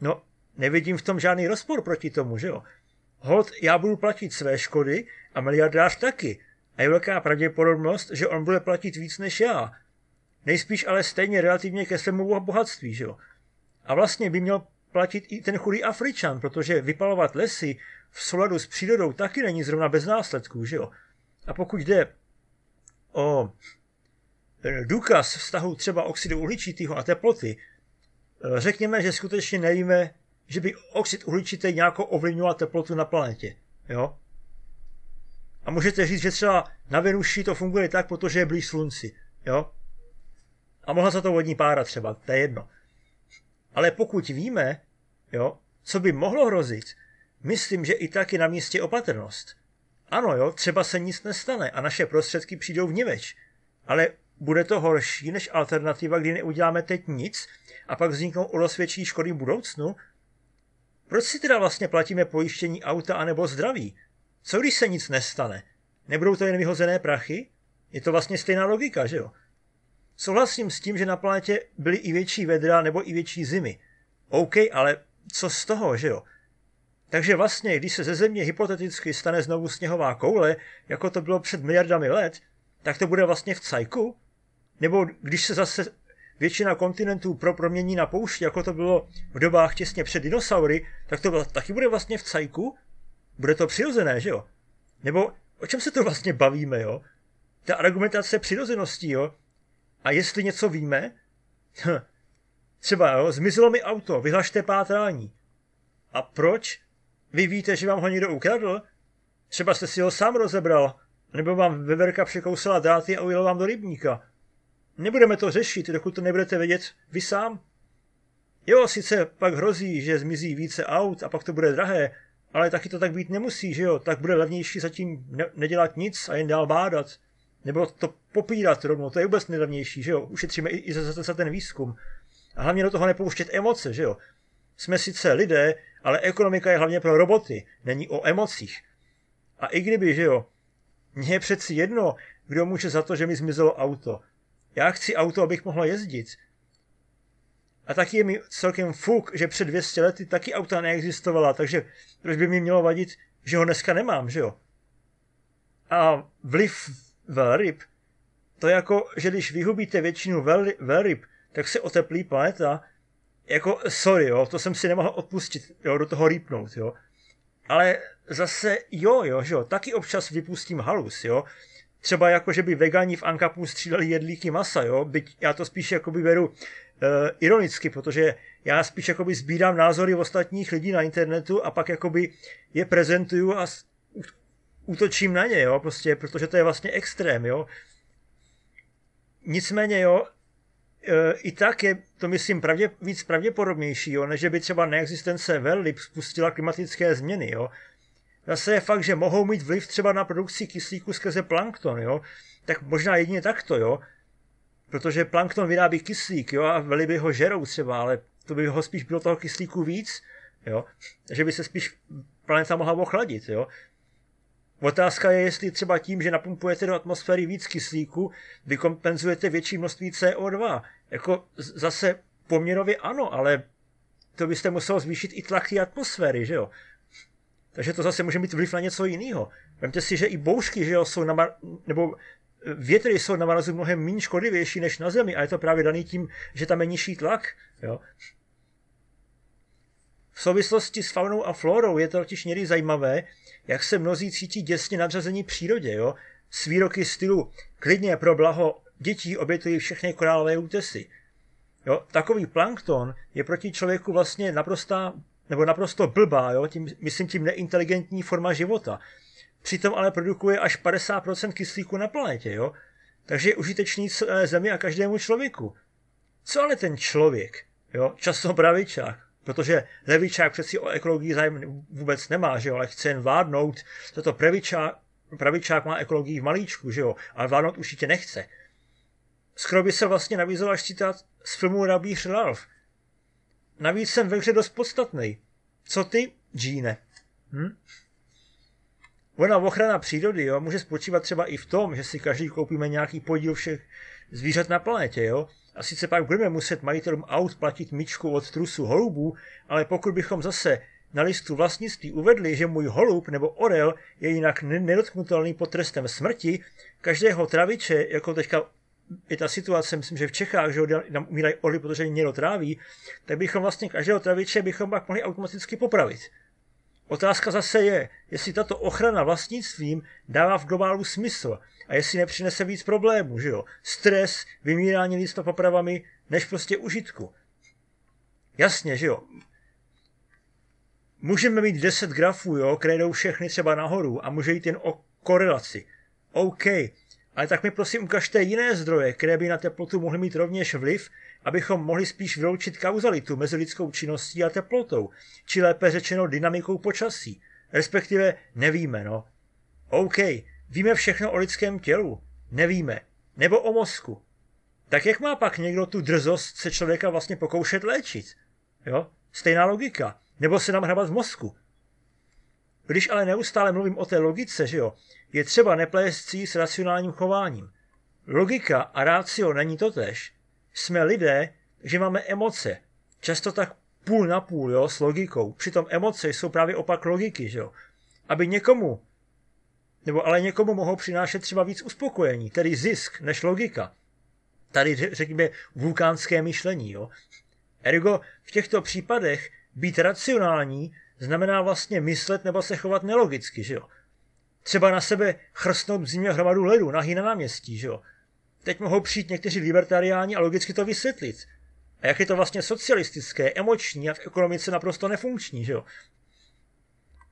No, nevidím v tom žádný rozpor proti tomu, že jo? Hod, já budu platit své škody a miliardář taky. A je velká pravděpodobnost, že on bude platit víc než já. Nejspíš ale stejně relativně ke svému bohatství, že jo? A vlastně by měl platit i ten chudý Afričan, protože vypalovat lesy v souladu s přírodou taky není zrovna bez následků, že jo? A pokud jde o důkaz vztahu třeba oxidu uhličitého a teploty, e, řekněme, že skutečně nevíme, že by oxid uhličitý nějak ovlivňoval teplotu na planetě. Jo? A můžete říct, že třeba na Venuši to funguje tak, protože je blíž slunci. Jo? A mohla za to vodní pára třeba, to je jedno. Ale pokud víme, jo, co by mohlo hrozit, myslím, že i tak je na místě opatrnost. Ano, jo, třeba se nic nestane a naše prostředky přijdou v něveč. Ale bude to horší než alternativa, kdy neuděláme teď nic a pak vzniknou odosvědčí škody v budoucnu? Proč si teda vlastně platíme pojištění auta anebo zdraví? Co když se nic nestane? Nebudou to jen vyhozené prachy? Je to vlastně stejná logika, že jo? Souhlasím s tím, že na planetě byly i větší vedra nebo i větší zimy. OK, ale co z toho, že jo? Takže vlastně, když se ze země hypoteticky stane znovu sněhová koule, jako to bylo před miliardami let, tak to bude vlastně v cajku? Nebo když se zase většina kontinentů pro promění na poušti, jako to bylo v dobách těsně před dinosaury, tak to taky bude vlastně v cajku? Bude to přirozené, že jo? Nebo o čem se to vlastně bavíme, jo? Ta argumentace přirozeností, jo? A jestli něco víme, hm, třeba jo, zmizelo mi auto, vyhlašte pátrání. A proč? Vy víte, že vám ho někdo ukradl? Třeba jste si ho sám rozebral, nebo vám veverka překousala dráty a ujel vám do rybníka. Nebudeme to řešit, dokud to nebudete vědět vy sám. Jo, sice pak hrozí, že zmizí více aut a pak to bude drahé, ale taky to tak být nemusí, že jo? Tak bude levnější zatím ne- nedělat nic a jen dál bádat. Nebo to popírat rovnou, to je vůbec nejlevnější, že jo? Ušetříme i, i za, za ten výzkum. A hlavně do toho nepouštět emoce, že jo? Jsme sice lidé, ale ekonomika je hlavně pro roboty, není o emocích. A i kdyby, že jo, mně je přeci jedno, kdo může za to, že mi zmizelo auto. Já chci auto, abych mohl jezdit. A taky je mi celkem fuk, že před 200 lety taky auta neexistovala, takže proč by mi mělo vadit, že ho dneska nemám, že jo? A vliv velryb, to je jako, že když vyhubíte většinu velryb, tak se oteplí planeta. Jako, sorry, jo, to jsem si nemohl odpustit, jo, do toho rýpnout, jo. Ale zase, jo, jo, že jo, taky občas vypustím halus, jo. Třeba jako, že by vegani v Ankapu stříleli jedlíky masa, jo, byť já to spíš jakoby beru uh, ironicky, protože já spíš jakoby sbírám názory ostatních lidí na internetu a pak jakoby je prezentuju a útočím na ně, jo, prostě, protože to je vlastně extrém, jo. Nicméně, jo, e, i tak je to, myslím, pravdě, víc pravděpodobnější, jo, než by třeba neexistence velryb spustila klimatické změny. Jo. Zase je fakt, že mohou mít vliv třeba na produkci kyslíku skrze plankton, jo. Tak možná jedině takto, jo. Protože plankton vyrábí kyslík, jo, a veliby ho žerou třeba, ale to by ho spíš bylo toho kyslíku víc, jo. Že by se spíš planeta mohla ochladit, jo. Otázka je, jestli třeba tím, že napumpujete do atmosféry víc kyslíku, vykompenzujete větší množství CO2. Jako zase poměrově ano, ale to byste musel zvýšit i tlak té atmosféry, že jo? Takže to zase může mít vliv na něco jiného. Vemte si, že i bouřky, že jo, jsou na nebo větry jsou na mrazu mnohem méně škodlivější než na Zemi a je to právě daný tím, že tam je nižší tlak. Jo? V souvislosti s faunou a florou je to totiž někdy zajímavé, jak se mnozí cítí děsně nadřazení přírodě. Jo? S výroky stylu klidně pro blaho dětí obětují všechny korálové útesy. Jo? Takový plankton je proti člověku vlastně naprostá, nebo naprosto blbá, jo? Tím, myslím tím neinteligentní forma života. Přitom ale produkuje až 50% kyslíku na planetě, jo? Takže je užitečný celé zemi a každému člověku. Co ale ten člověk, jo? Často pravičák, protože levičák přeci o ekologii zájem vůbec nemá, že jo, ale chce jen vládnout, toto pravičák, pravičák má ekologii v malíčku, že jo, ale vládnout určitě nechce. Skoro by se vlastně nabízel až citát z filmu Rabíř Ralph. Navíc jsem ve hře dost podstatný. Co ty, Gene? Hm? Ona ochrana přírody jo, může spočívat třeba i v tom, že si každý koupíme nějaký podíl všech zvířat na planetě, jo, a sice pak budeme muset majitelům aut platit myčku od trusu holubů, ale pokud bychom zase na listu vlastnictví uvedli, že můj holub nebo orel je jinak nedotknutelný pod trestem smrti, každého traviče, jako teďka je ta situace, myslím, že v Čechách, že nám umírají orly, protože někdo tráví, tak bychom vlastně každého traviče bychom pak mohli automaticky popravit. Otázka zase je, jestli tato ochrana vlastnictvím dává v globálu smysl a jestli nepřinese víc problémů, že jo? Stres, vymírání lidstva popravami, než prostě užitku. Jasně, že jo? Můžeme mít 10 grafů, jo, které jdou všechny třeba nahoru a může jít jen o korelaci. OK, ale tak mi prosím ukažte jiné zdroje, které by na teplotu mohly mít rovněž vliv, abychom mohli spíš vyloučit kauzalitu mezi lidskou činností a teplotou, či lépe řečeno dynamikou počasí. Respektive nevíme, no. OK, víme všechno o lidském tělu. Nevíme. Nebo o mozku. Tak jak má pak někdo tu drzost se člověka vlastně pokoušet léčit? Jo? Stejná logika. Nebo se nám hrabat v mozku. Když ale neustále mluvím o té logice, že jo, je třeba neplést s racionálním chováním. Logika a rácio není totéž. Jsme lidé, že máme emoce. Často tak půl na půl, jo, s logikou. Přitom emoce jsou právě opak logiky, že jo. Aby někomu, nebo ale někomu mohou přinášet třeba víc uspokojení, tedy zisk, než logika. Tady řekněme vulkánské myšlení, jo. Ergo v těchto případech být racionální znamená vlastně myslet nebo se chovat nelogicky, že jo. Třeba na sebe chrstnout v zimě hromadu ledu, nahý na náměstí, že jo. Teď mohou přijít někteří libertariáni a logicky to vysvětlit. A jak je to vlastně socialistické, emoční a v ekonomice naprosto nefunkční, že jo.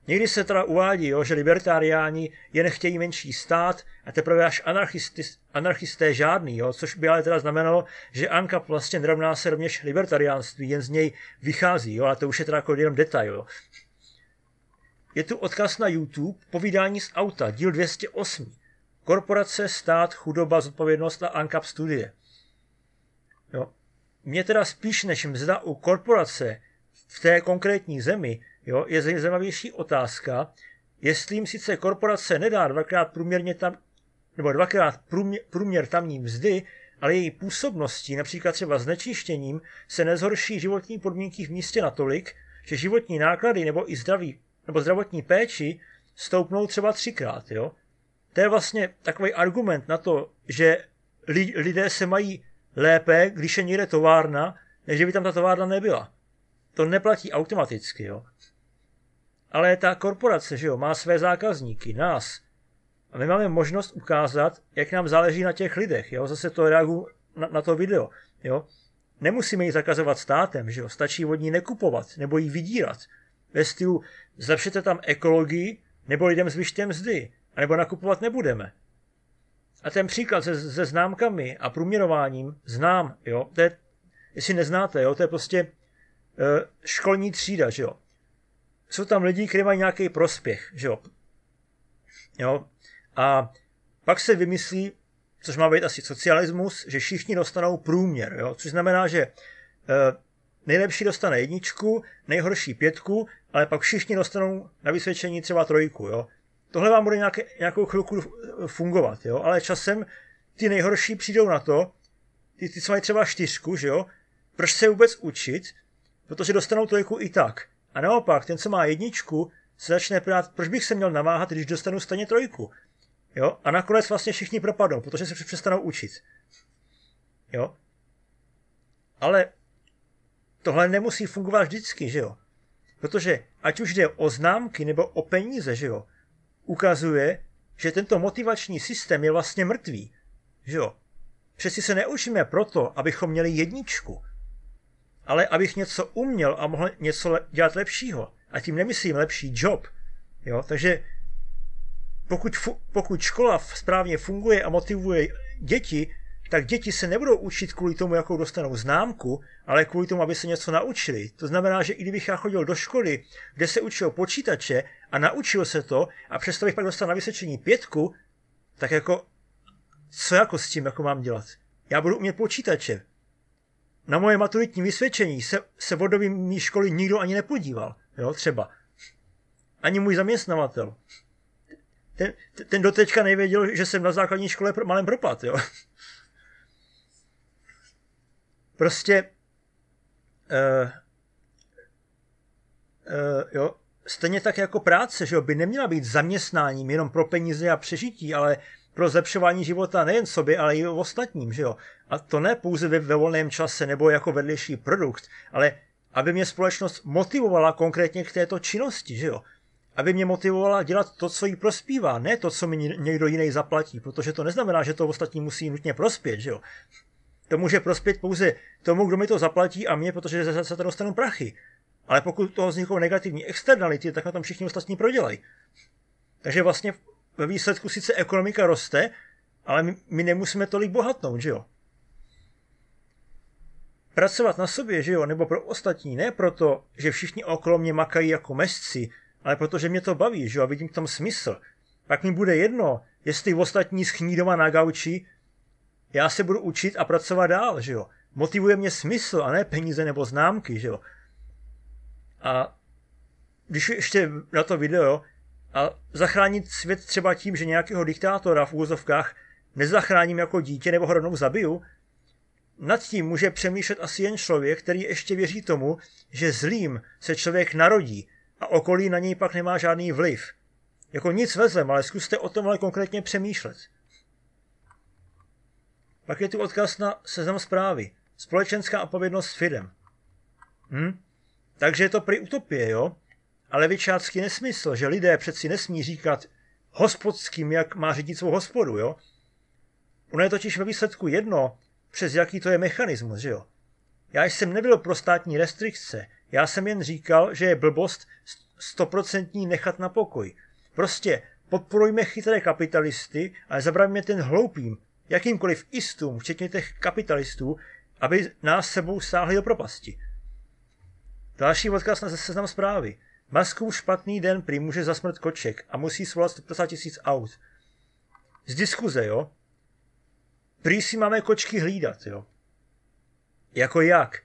Někdy se teda uvádí, jo, že libertariáni jen chtějí menší stát a teprve až anarchisty, anarchisté žádný, jo, což by ale teda znamenalo, že ANCAP vlastně nerovná se rovněž libertariánství, jen z něj vychází, jo, ale to už je teda jako jenom detail. Jo. Je tu odkaz na YouTube, povídání z auta, díl 208. Korporace, stát, chudoba, zodpovědnost a ANCAP studie. Jo. Mě teda spíš než mzda u korporace v té konkrétní zemi jo, je zajímavější otázka, jestli jim sice korporace nedá dvakrát průměrně tam, nebo dvakrát průměr, průměr tamní mzdy, ale její působností, například třeba znečištěním, se nezhorší životní podmínky v místě natolik, že životní náklady nebo i zdraví nebo zdravotní péči stoupnou třeba třikrát. Jo? To je vlastně takový argument na to, že lidé se mají lépe, když je někde továrna, než kdyby tam ta továrna nebyla. To neplatí automaticky, jo. Ale ta korporace, že jo, má své zákazníky, nás. A my máme možnost ukázat, jak nám záleží na těch lidech, jo. Zase to reaguju na, na to video, jo. Nemusíme ji zakazovat státem, že jo. Stačí od ní nekupovat, nebo ji vydírat. Ve stylu, zlepšete tam ekologii, nebo lidem zvyšte mzdy, anebo nakupovat nebudeme. A ten příklad se, se známkami a průměrováním znám, jo, to je, jestli neznáte, jo, to je prostě uh, školní třída, že jo. Jsou tam lidi, kteří mají nějaký prospěch, že jo. jo. A pak se vymyslí, což má být asi socialismus, že všichni dostanou průměr, jo? což znamená, že e, nejlepší dostane jedničku, nejhorší pětku, ale pak všichni dostanou na vysvědčení třeba trojku. Jo? Tohle vám bude nějaké, nějakou chvilku fungovat, jo? ale časem ty nejhorší přijdou na to, ty, ty co mají třeba čtyřku, že jo? proč se vůbec učit, protože dostanou trojku i tak. A naopak, ten, co má jedničku, se začne prát, proč bych se měl naváhat, když dostanu stejně trojku. Jo? A nakonec vlastně všichni propadnou, protože se přestanou učit. Jo? Ale tohle nemusí fungovat vždycky, že jo? Protože ať už jde o známky nebo o peníze, že jo, ukazuje, že tento motivační systém je vlastně mrtvý. Že jo? Přeci se neučíme proto, abychom měli jedničku, ale abych něco uměl a mohl něco dělat lepšího. A tím nemyslím lepší job. Jo? Takže pokud, pokud škola správně funguje a motivuje děti, tak děti se nebudou učit kvůli tomu, jakou dostanou známku, ale kvůli tomu, aby se něco naučili. To znamená, že i kdybych já chodil do školy, kde se učil počítače a naučil se to a přesto bych pak dostal na vysvědčení pětku, tak jako, co jako s tím jako mám dělat? Já budu umět počítače. Na moje maturitní vysvědčení se, se vodový mý školy nikdo ani nepodíval, jo, třeba. Ani můj zaměstnavatel ten, ten doteďka nevěděl, že jsem na základní škole malém propad, jo. Prostě uh, uh, jo, stejně tak jako práce, že jo, by neměla být zaměstnáním jenom pro peníze a přežití, ale pro zlepšování života nejen sobě, ale i ostatním, že jo. A to ne pouze ve, ve volném čase nebo jako vedlejší produkt, ale aby mě společnost motivovala konkrétně k této činnosti, že jo aby mě motivovala dělat to, co jí prospívá, ne to, co mi někdo jiný zaplatí, protože to neznamená, že to ostatní musí nutně prospět, že jo. To může prospět pouze tomu, kdo mi to zaplatí a mě, protože zase to dostanu prachy. Ale pokud toho vzniknou negativní externality, tak na tom všichni ostatní prodělají. Takže vlastně ve výsledku sice ekonomika roste, ale my, my nemusíme tolik bohatnout, že jo. Pracovat na sobě, že jo, nebo pro ostatní, ne proto, že všichni okolo mě makají jako mesci, ale protože mě to baví, že jo, a vidím tam smysl. Pak mi bude jedno, jestli ostatní schní doma na gauči, já se budu učit a pracovat dál, že jo. Motivuje mě smysl a ne peníze nebo známky, že jo. A když ještě na to video, a zachránit svět třeba tím, že nějakého diktátora v úzovkách nezachráním jako dítě nebo ho rovnou zabiju, nad tím může přemýšlet asi jen člověk, který ještě věří tomu, že zlým se člověk narodí a okolí na něj pak nemá žádný vliv. Jako nic vezem, ale zkuste o tom ale konkrétně přemýšlet. Pak je tu odkaz na seznam zprávy. Společenská odpovědnost firem. Hm? Takže je to prý utopie, jo? Ale vyčácký nesmysl, že lidé přeci nesmí říkat hospodským, jak má řídit svou hospodu, jo? Ono je totiž ve výsledku jedno, přes jaký to je mechanismus, že jo? Já jsem nebyl pro státní restrikce, já jsem jen říkal, že je blbost stoprocentní nechat na pokoj. Prostě podporujme chytré kapitalisty, ale zabraňme ten hloupým, jakýmkoliv istům, včetně těch kapitalistů, aby nás sebou stáhli do propasti. Další odkaz na seznam zprávy. Maskův špatný den prý může zasmrt koček a musí svolat 150 tisíc aut. Z diskuze, jo? Prý si máme kočky hlídat, jo? Jako jak?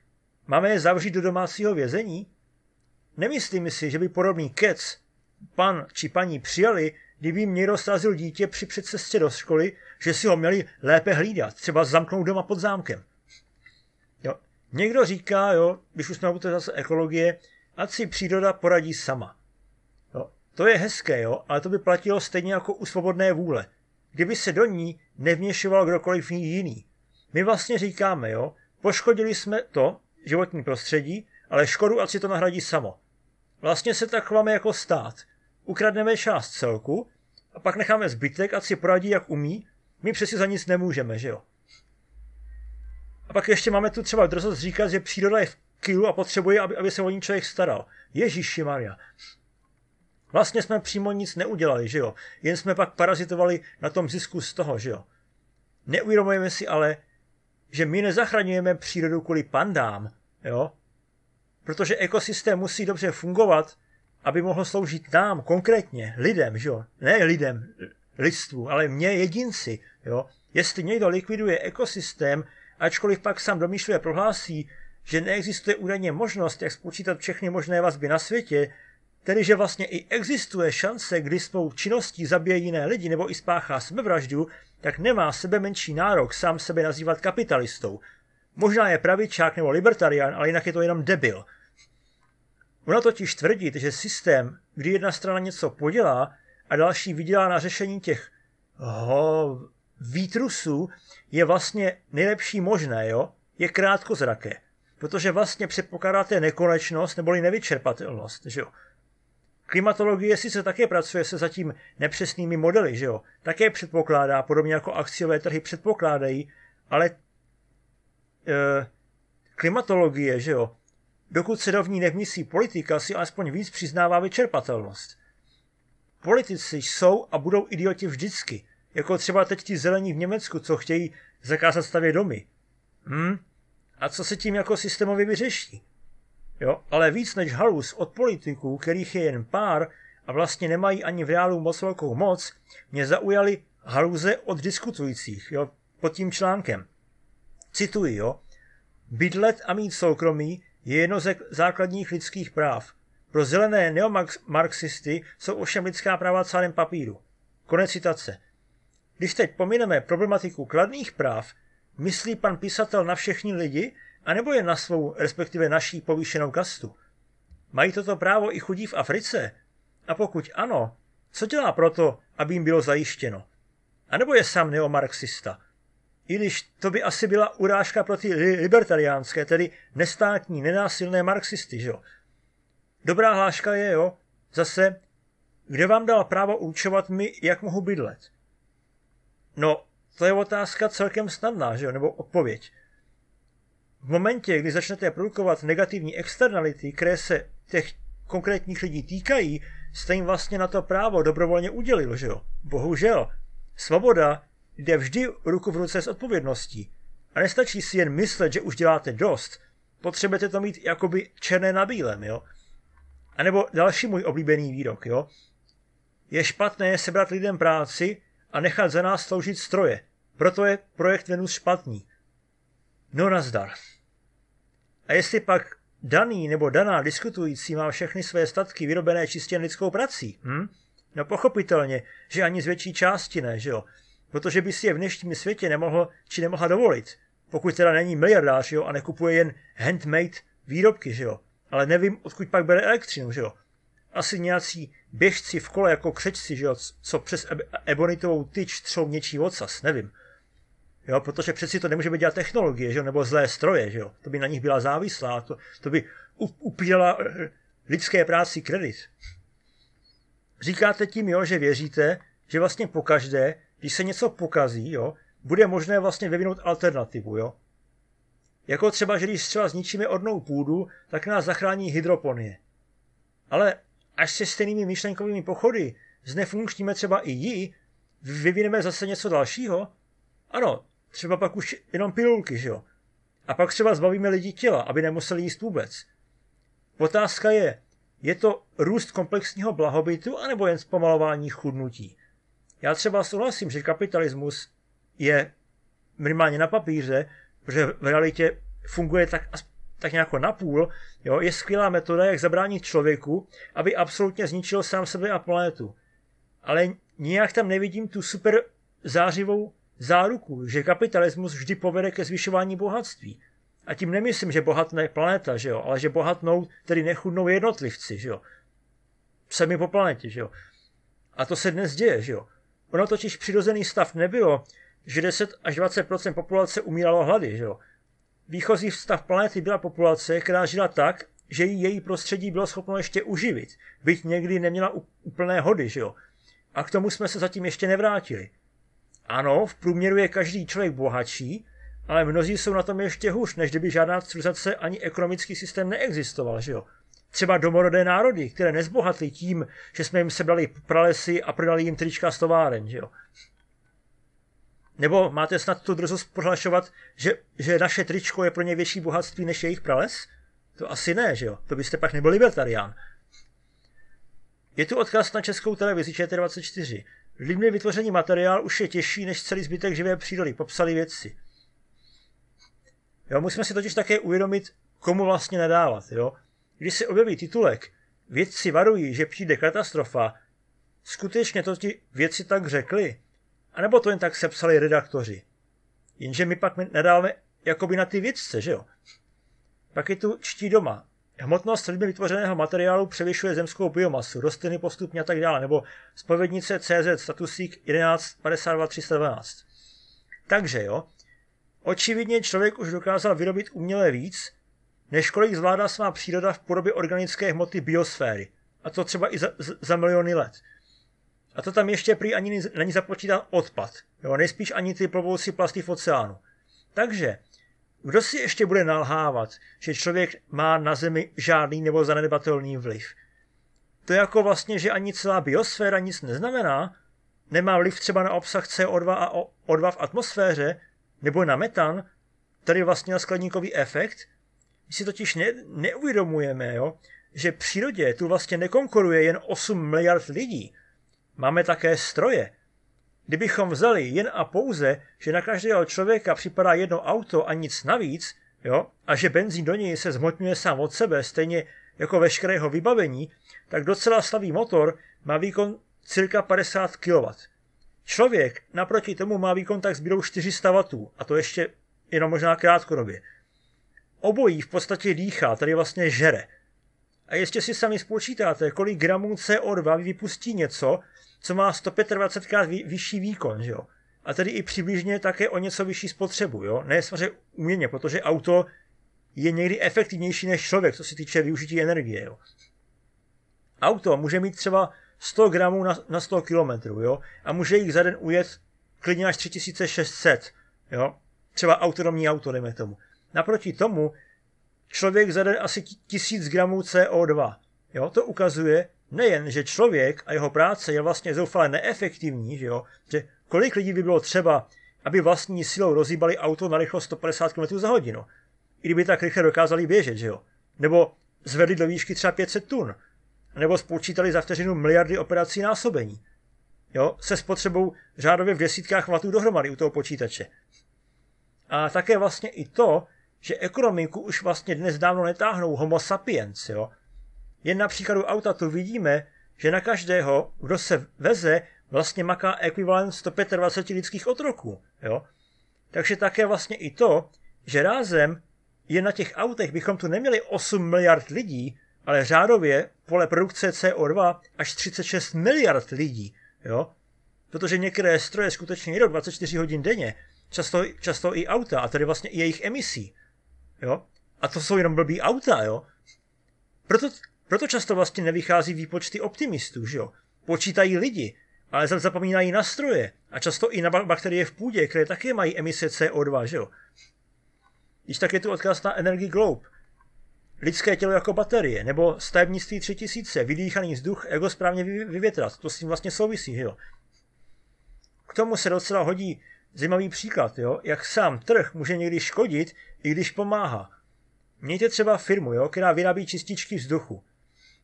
Máme je zavřít do domácího vězení? Nemyslím si, že by podobný kec pan či paní přijali, kdyby jim někdo dítě při předcestě do školy, že si ho měli lépe hlídat, třeba zamknout doma pod zámkem. Jo. Někdo říká, jo, když už jsme u zase ekologie, ať si příroda poradí sama. Jo. To je hezké, jo, ale to by platilo stejně jako u svobodné vůle. Kdyby se do ní nevměšoval kdokoliv jiný. My vlastně říkáme, jo, poškodili jsme to, životní prostředí, ale škodu ať si to nahradí samo. Vlastně se tak chováme jako stát. Ukradneme část celku a pak necháme zbytek, ať si poradí, jak umí. My přeci za nic nemůžeme, že jo? A pak ještě máme tu třeba drzost říkat, že příroda je v kilu a potřebuje, aby, aby se o ní člověk staral. Ježíši Maria. Vlastně jsme přímo nic neudělali, že jo? Jen jsme pak parazitovali na tom zisku z toho, že jo? Neuvědomujeme si ale, že my nezachraňujeme přírodu kvůli pandám, jo? Protože ekosystém musí dobře fungovat, aby mohl sloužit nám, konkrétně, lidem, že jo? Ne lidem, lidstvu, ale mě jedinci, jo? Jestli někdo likviduje ekosystém, ačkoliv pak sám domýšlivě prohlásí, že neexistuje údajně možnost, jak spočítat všechny možné vazby na světě, tedy že vlastně i existuje šance, kdy svou činností zabije jiné lidi nebo i spáchá sebevraždu, tak nemá sebe menší nárok sám sebe nazývat kapitalistou. Možná je pravičák nebo libertarián, ale jinak je to jenom debil. Ona totiž tvrdit, že systém, kdy jedna strana něco podělá a další vydělá na řešení těch ho, výtrusů, je vlastně nejlepší možné, jo? Je krátkozraké. Protože vlastně předpokládáte nekonečnost neboli nevyčerpatelnost, že jo? Klimatologie sice také pracuje se zatím nepřesnými modely, že jo? Také předpokládá, podobně jako akciové trhy předpokládají, ale e, klimatologie, že jo? Dokud se do ní nevmísí politika, si alespoň víc přiznává vyčerpatelnost. Politici jsou a budou idioti vždycky, jako třeba teď ti zelení v Německu, co chtějí zakázat stavět domy. Hm? A co se tím jako systémově vyřeší? Jo? Ale víc než halus od politiků, kterých je jen pár a vlastně nemají ani v reálu moc velkou moc, mě zaujaly haluze od diskutujících jo? pod tím článkem. Cituji, jo? Bydlet a mít soukromí je jedno ze základních lidských práv. Pro zelené neomarxisty jsou ovšem lidská práva celém papíru. Konec citace. Když teď pomineme problematiku kladných práv, myslí pan písatel na všechny lidi, anebo je na svou, respektive naší povýšenou kastu? Mají toto právo i chudí v Africe? A pokud ano, co dělá proto, aby jim bylo zajištěno? A nebo je sám neomarxista? I když to by asi byla urážka pro ty libertariánské, tedy nestátní, nenásilné marxisty, že jo? Dobrá hláška je, jo, zase, kde vám dal právo určovat mi, jak mohu bydlet? No, to je otázka celkem snadná, že jo, nebo odpověď. V momentě, kdy začnete produkovat negativní externality, které se těch konkrétních lidí týkají, jste jim vlastně na to právo dobrovolně udělil, že jo? Bohužel. Svoboda jde vždy ruku v ruce s odpovědností. A nestačí si jen myslet, že už děláte dost. Potřebujete to mít jakoby černé na bílém, jo? A nebo další můj oblíbený výrok, jo? Je špatné sebrat lidem práci a nechat za nás sloužit stroje. Proto je projekt Venus špatný. No nazdar. A jestli pak daný nebo daná diskutující má všechny své statky vyrobené čistě lidskou prací, hm? no pochopitelně, že ani z větší části ne, že jo? Protože by si je v dnešním světě nemohl či nemohla dovolit. Pokud teda není miliardář, jo, a nekupuje jen handmade výrobky, že jo? Ale nevím, odkud pak bere elektřinu, že jo? Asi nějací běžci v kole jako křečci, že jo, co přes ebonitovou tyč třou něčí ocas, nevím. Jo, protože přeci to nemůže být dělat technologie, že jo, nebo zlé stroje, že jo. To by na nich byla závislá, to, to by upírala eh, lidské práci kredit. Říkáte tím, jo, že věříte, že vlastně pokaždé, když se něco pokazí, jo, bude možné vlastně vyvinout alternativu, jo. Jako třeba, že když třeba zničíme odnou půdu, tak nás zachrání hydroponie. Ale až se stejnými myšlenkovými pochody znefunkčníme třeba i ji, vyvineme zase něco dalšího? Ano, třeba pak už jenom pilulky, že jo? A pak třeba zbavíme lidi těla, aby nemuseli jíst vůbec. Otázka je, je to růst komplexního blahobytu anebo jen zpomalování chudnutí? Já třeba souhlasím, že kapitalismus je minimálně na papíře, protože v realitě funguje tak, tak nějak napůl, jo, je skvělá metoda, jak zabránit člověku, aby absolutně zničil sám sebe a planetu. Ale nijak tam nevidím tu super zářivou záruku, že kapitalismus vždy povede ke zvyšování bohatství. A tím nemyslím, že bohatne planeta, že jo, ale že bohatnou, tedy nechudnou jednotlivci, že jo. Sami po planetě, že jo. A to se dnes děje, že jo. Ono totiž přirozený stav nebylo, že 10 až 20% populace umíralo hlady, že jo. Výchozí stav planety byla populace, která žila tak, že jí její prostředí bylo schopno ještě uživit, byť někdy neměla úplné hody, že jo. A k tomu jsme se zatím ještě nevrátili. Ano, v průměru je každý člověk bohatší, ale mnozí jsou na tom ještě hůř, než kdyby žádná civilizace ani ekonomický systém neexistoval, že jo. Třeba domorodé národy, které nezbohatly tím, že jsme jim sebrali pralesy a prodali jim trička z továren, že jo. Nebo máte snad tu drzost prohlašovat, že, že naše tričko je pro ně větší bohatství než jejich prales? To asi ne, že jo? To byste pak nebyl libertarián. Je tu odkaz na českou televizi ČT24. Lidmi vytvořený materiál už je těžší než celý zbytek živé přírody, popsali vědci. Jo, musíme si totiž také uvědomit, komu vlastně nadávat. Jo? Když se objeví titulek Vědci varují, že přijde katastrofa, skutečně to ti vědci tak řekli? A nebo to jen tak sepsali redaktoři? Jenže my pak nadáváme jakoby na ty vědce, že jo? Pak je tu čtí doma. Hmotnost lidmi vytvořeného materiálu převyšuje zemskou biomasu, rostliny postupně a tak dále, nebo spovědnice CZ statusík 11 52 312. Takže jo, očividně člověk už dokázal vyrobit uměle víc, než kolik zvládá svá příroda v podobě organické hmoty biosféry. A to třeba i za, za miliony let. A to tam ještě prý ani není započítán odpad. Jo, nejspíš ani ty plovoucí plasty v oceánu. Takže, kdo si ještě bude nalhávat, že člověk má na Zemi žádný nebo zanedbatelný vliv? To je jako vlastně, že ani celá biosféra nic neznamená, nemá vliv třeba na obsah CO2 a O2 v atmosféře, nebo na metan, tady vlastně na skladníkový efekt. My si totiž ne, neuvědomujeme, jo, že přírodě tu vlastně nekonkuruje jen 8 miliard lidí. Máme také stroje. Kdybychom vzali jen a pouze, že na každého člověka připadá jedno auto a nic navíc, jo, a že benzín do něj se zmotňuje sám od sebe, stejně jako veškerého vybavení, tak docela slavý motor má výkon cirka 50 kW. Člověk naproti tomu má výkon tak zbylou 400 W, a to ještě jenom možná krátkodobě. Obojí v podstatě dýchá, tedy vlastně žere. A ještě si sami spočítáte, kolik gramů CO2 vypustí něco, co má 125 krát vyšší výkon, že jo? A tedy i přibližně také o něco vyšší spotřebu, jo? Ne samozřejmě uměně, protože auto je někdy efektivnější než člověk, co se týče využití energie, jo? Auto může mít třeba 100 gramů na, na 100 kilometrů, jo? A může jich za den ujet klidně až 3600, jo? Třeba autonomní auto, dejme tomu. Naproti tomu člověk za den asi 1000 gramů CO2. Jo? To ukazuje nejen, že člověk a jeho práce je vlastně zoufale neefektivní, že, jo? že kolik lidí by bylo třeba, aby vlastní silou rozhýbali auto na rychlost 150 km za hodinu. I kdyby tak rychle dokázali běžet, že jo? Nebo zvedli do výšky třeba 500 tun nebo spočítali za vteřinu miliardy operací násobení. Jo, se spotřebou řádově v desítkách vatů dohromady u toho počítače. A také vlastně i to, že ekonomiku už vlastně dnes dávno netáhnou homo sapiens. Jo. Jen na příkladu auta tu vidíme, že na každého, kdo se veze, vlastně maká ekvivalent 125 lidských otroků. Jo. Takže také vlastně i to, že rázem jen na těch autech bychom tu neměli 8 miliard lidí, ale řádově pole produkce CO2 až 36 miliard lidí, jo? Protože některé stroje skutečně jedou 24 hodin denně, často, často i auta, a tedy vlastně i jejich emisí, jo? A to jsou jenom blbý auta, jo? Proto, proto často vlastně nevychází výpočty optimistů, že jo? Počítají lidi, ale zapomínají na stroje a často i na bakterie v půdě, které také mají emise CO2, že jo? Když tak je tu odkaz na Energy Globe, lidské tělo jako baterie, nebo stavebnictví 3000, vydýchaný vzduch, ego správně vyvětrat. To s tím vlastně souvisí, jo. K tomu se docela hodí zajímavý příklad, jo, jak sám trh může někdy škodit, i když pomáhá. Mějte třeba firmu, jo, která vyrábí čističky vzduchu,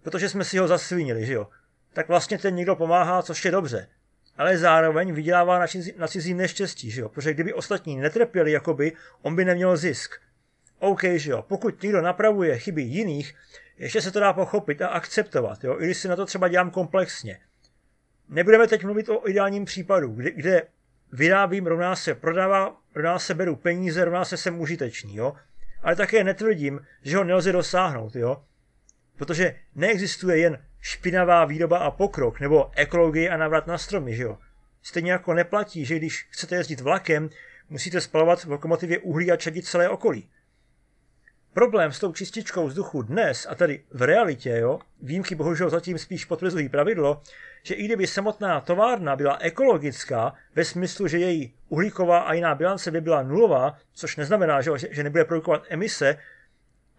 protože jsme si ho zasvinili, že jo. Tak vlastně ten někdo pomáhá, což je dobře. Ale zároveň vydělává na, cizí, na cizím neštěstí, že jo. Protože kdyby ostatní netrpěli, jakoby, on by neměl zisk. OK, že jo, pokud někdo napravuje chyby jiných, ještě se to dá pochopit a akceptovat, jo, i když si na to třeba dělám komplexně. Nebudeme teď mluvit o ideálním případu, kde, kde vyrábím, rovná se prodává, rovná se beru peníze, rovná se jsem užitečný, jo. Ale také netvrdím, že ho nelze dosáhnout, jo. Protože neexistuje jen špinavá výroba a pokrok, nebo ekologie a návrat na stromy, že jo. Stejně jako neplatí, že když chcete jezdit vlakem, musíte spalovat v lokomotivě uhlí a čadit celé okolí. Problém s tou čističkou vzduchu dnes, a tady v realitě, jo, výjimky bohužel zatím spíš potvrzují pravidlo, že i kdyby samotná továrna byla ekologická, ve smyslu, že její uhlíková a jiná bilance by byla nulová, což neznamená, že, že nebude produkovat emise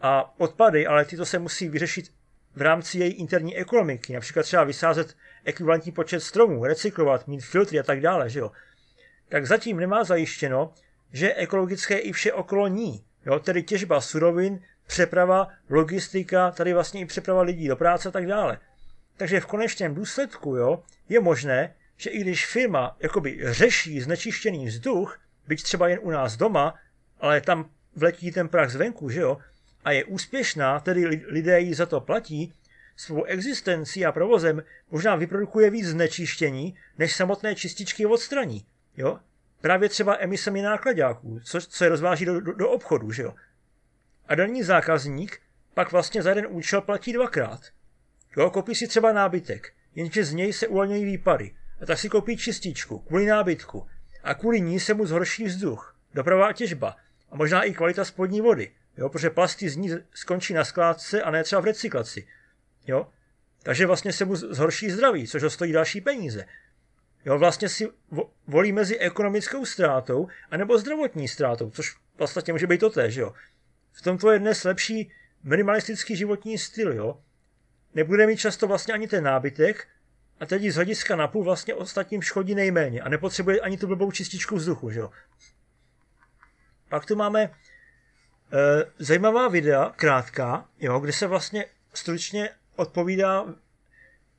a odpady, ale tyto se musí vyřešit v rámci její interní ekonomiky, například třeba vysázet ekvivalentní počet stromů, recyklovat, mít filtry a tak dále, že jo. tak zatím nemá zajištěno, že je ekologické i vše okolo ní. Jo, tedy těžba surovin, přeprava, logistika, tady vlastně i přeprava lidí do práce a tak dále. Takže v konečném důsledku jo, je možné, že i když firma jakoby řeší znečištěný vzduch, byť třeba jen u nás doma, ale tam vletí ten prach zvenku, že jo, a je úspěšná, tedy lidé jí za to platí, svou existencí a provozem možná vyprodukuje víc znečištění, než samotné čističky odstraní. Jo? Právě třeba emisemi nákladáků, co, co je rozváží do, do, do obchodu. Že jo? A daný zákazník pak vlastně za jeden účel platí dvakrát. Jo, koupí si třeba nábytek, jenže z něj se uvolňují výpary. A tak si koupí čističku kvůli nábytku. A kvůli ní se mu zhorší vzduch, doprava a těžba. A možná i kvalita spodní vody. Jo, protože plasty z ní skončí na skládce a ne třeba v recyklaci. Jo? Takže vlastně se mu zhorší zdraví, což ho stojí další peníze. Jo, vlastně si volí mezi ekonomickou ztrátou anebo zdravotní ztrátou, což vlastně může být to též, jo. V tomto je dnes lepší minimalistický životní styl, jo. Nebude mít často vlastně ani ten nábytek a teď z hlediska napů vlastně ostatním škodí nejméně a nepotřebuje ani tu blbou čističku vzduchu, jo. Pak tu máme zajímavá videa, krátká, jo, kde se vlastně stručně odpovídá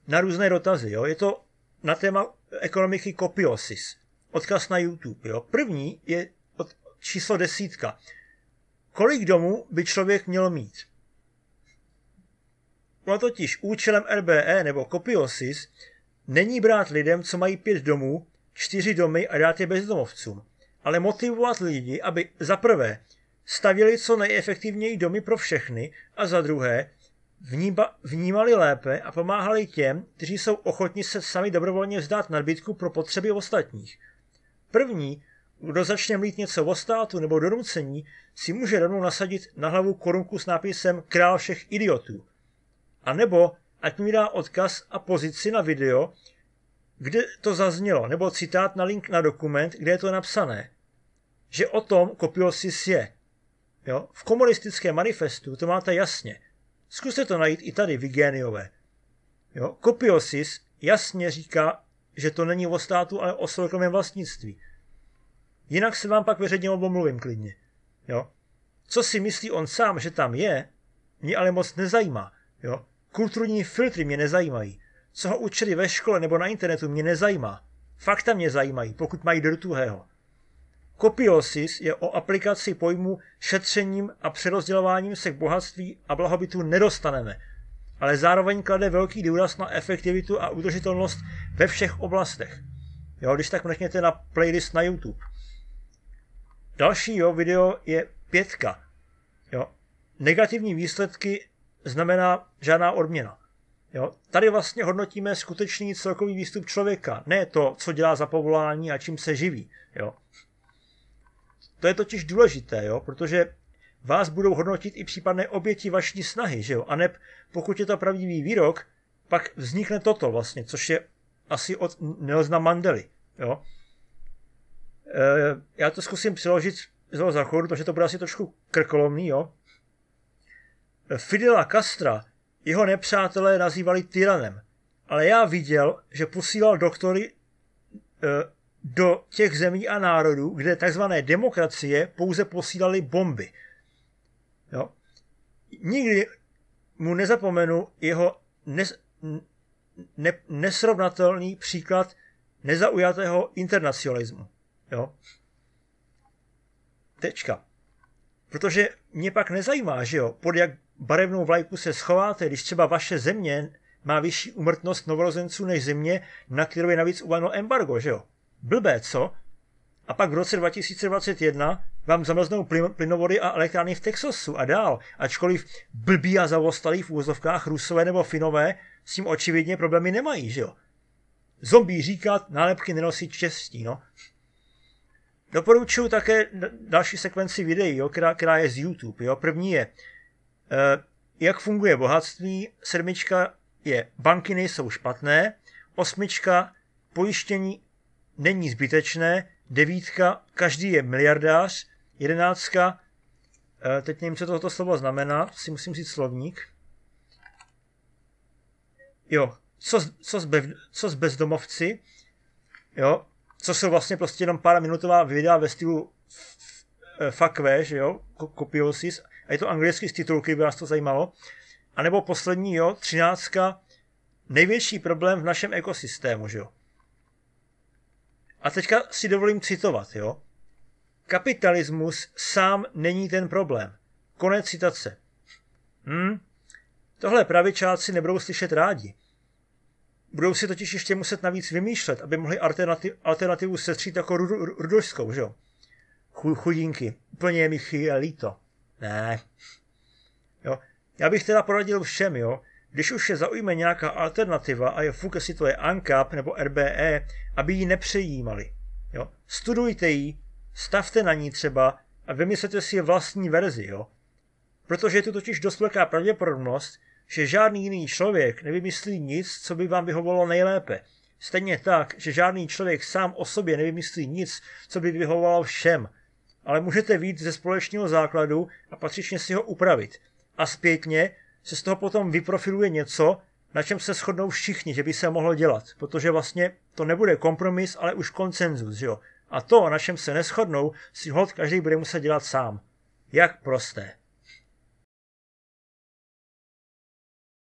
na různé dotazy. Jo. Je to na téma ekonomiky Kopiosis. Odkaz na YouTube. Jo. První je od číslo desítka. Kolik domů by člověk měl mít? No totiž účelem RBE nebo Kopiosis není brát lidem, co mají pět domů, čtyři domy a dát je bezdomovcům, ale motivovat lidi, aby za prvé stavěli co nejefektivněji domy pro všechny a za druhé vníma, vnímali lépe a pomáhali těm, kteří jsou ochotni se sami dobrovolně vzdát nadbytku pro potřeby ostatních. První, kdo začne mít něco o státu nebo donucení, si může rovnou nasadit na hlavu korunku s nápisem Král všech idiotů. A nebo ať mi dá odkaz a pozici na video, kde to zaznělo, nebo citát na link na dokument, kde je to napsané. Že o tom kopiosis je. Jo? V komunistickém manifestu to máte jasně – Zkuste to najít i tady, Vigéniové. Jo? Kopiosis jasně říká, že to není o státu, ale o soukromém vlastnictví. Jinak se vám pak veřejně omluvím klidně. Jo? Co si myslí on sám, že tam je, mě ale moc nezajímá. Jo? Kulturní filtry mě nezajímají. Co ho učili ve škole nebo na internetu mě nezajímá. Fakta mě zajímají, pokud mají do tuhého. Kopiosis je o aplikaci pojmu šetřením a přerozdělováním se k bohatství a blahobytu nedostaneme, ale zároveň klade velký důraz na efektivitu a udržitelnost ve všech oblastech. Jo, když tak mrkněte na playlist na YouTube. Další jo, video je pětka. Jo. Negativní výsledky znamená žádná odměna. Jo. Tady vlastně hodnotíme skutečný celkový výstup člověka, ne to, co dělá za povolání a čím se živí. Jo. To je totiž důležité, jo? protože vás budou hodnotit i případné oběti vaší snahy, že jo? A neb, pokud je to pravdivý výrok, pak vznikne toto vlastně, což je asi od Nelsona Mandely, jo? E, já to zkusím přeložit z toho záchodu, protože to bude asi trošku krkolomný, jo? Fidela Castra jeho nepřátelé nazývali tyranem, ale já viděl, že posílal doktory e, do těch zemí a národů, kde tzv. demokracie pouze posílali bomby. Jo? Nikdy mu nezapomenu jeho nes, ne, nesrovnatelný příklad nezaujatého internacionalismu. Jo? Tečka. Protože mě pak nezajímá, že jo, pod jak barevnou vlajku se schováte, když třeba vaše země má vyšší umrtnost novorozenců než země, na kterou je navíc uvaleno embargo, že jo. Blbé, co? A pak v roce 2021 vám zamrznou plynovody a elektrárny v Texasu a dál, ačkoliv blbí a zavostalí v úvozovkách Rusové nebo Finové s tím očividně problémy nemají, že jo? Zombí říkat, nálepky nenosit štěstí, no. Doporučuji také další sekvenci videí, jo, která, která je z YouTube. Jo. První je, eh, jak funguje bohatství, sedmička je, banky nejsou špatné, osmička, pojištění není zbytečné, devítka, každý je miliardář, jedenáctka, eh, teď nevím, co toto slovo znamená, si musím říct slovník. Jo, co, co, s, bev, co s bezdomovci, jo, co jsou vlastně prostě jenom pár minutová videa ve stylu fuckwe, že jo, kopiosis, a je to anglicky z titulky, by vás to zajímalo. A nebo poslední, jo, třináctka, největší problém v našem ekosystému, že jo. A teďka si dovolím citovat, jo. Kapitalismus sám není ten problém. Konec citace. Hm? Tohle pravičáci nebudou slyšet rádi. Budou si totiž ještě muset navíc vymýšlet, aby mohli alternativ, alternativu setřít jako rudošskou, že jo? Chudinky. Úplně je mi líto. Ne. Jo. Já bych teda poradil všem, jo, když už je zaujme nějaká alternativa a je fuk, jestli to je ANCAP nebo RBE, aby ji nepřejímali. Jo. Studujte ji, stavte na ní třeba a vymyslete si vlastní verzi, jo. Protože je tu totiž dost velká pravděpodobnost, že žádný jiný člověk nevymyslí nic, co by vám vyhovovalo nejlépe. Stejně tak, že žádný člověk sám o sobě nevymyslí nic, co by vyhovovalo všem. Ale můžete víc ze společného základu a patřičně si ho upravit. A zpětně se z toho potom vyprofiluje něco, na čem se shodnou všichni, že by se mohlo dělat. Protože vlastně to nebude kompromis, ale už koncenzus, jo. A to, na čem se neschodnou, si hod každý bude muset dělat sám. Jak prosté.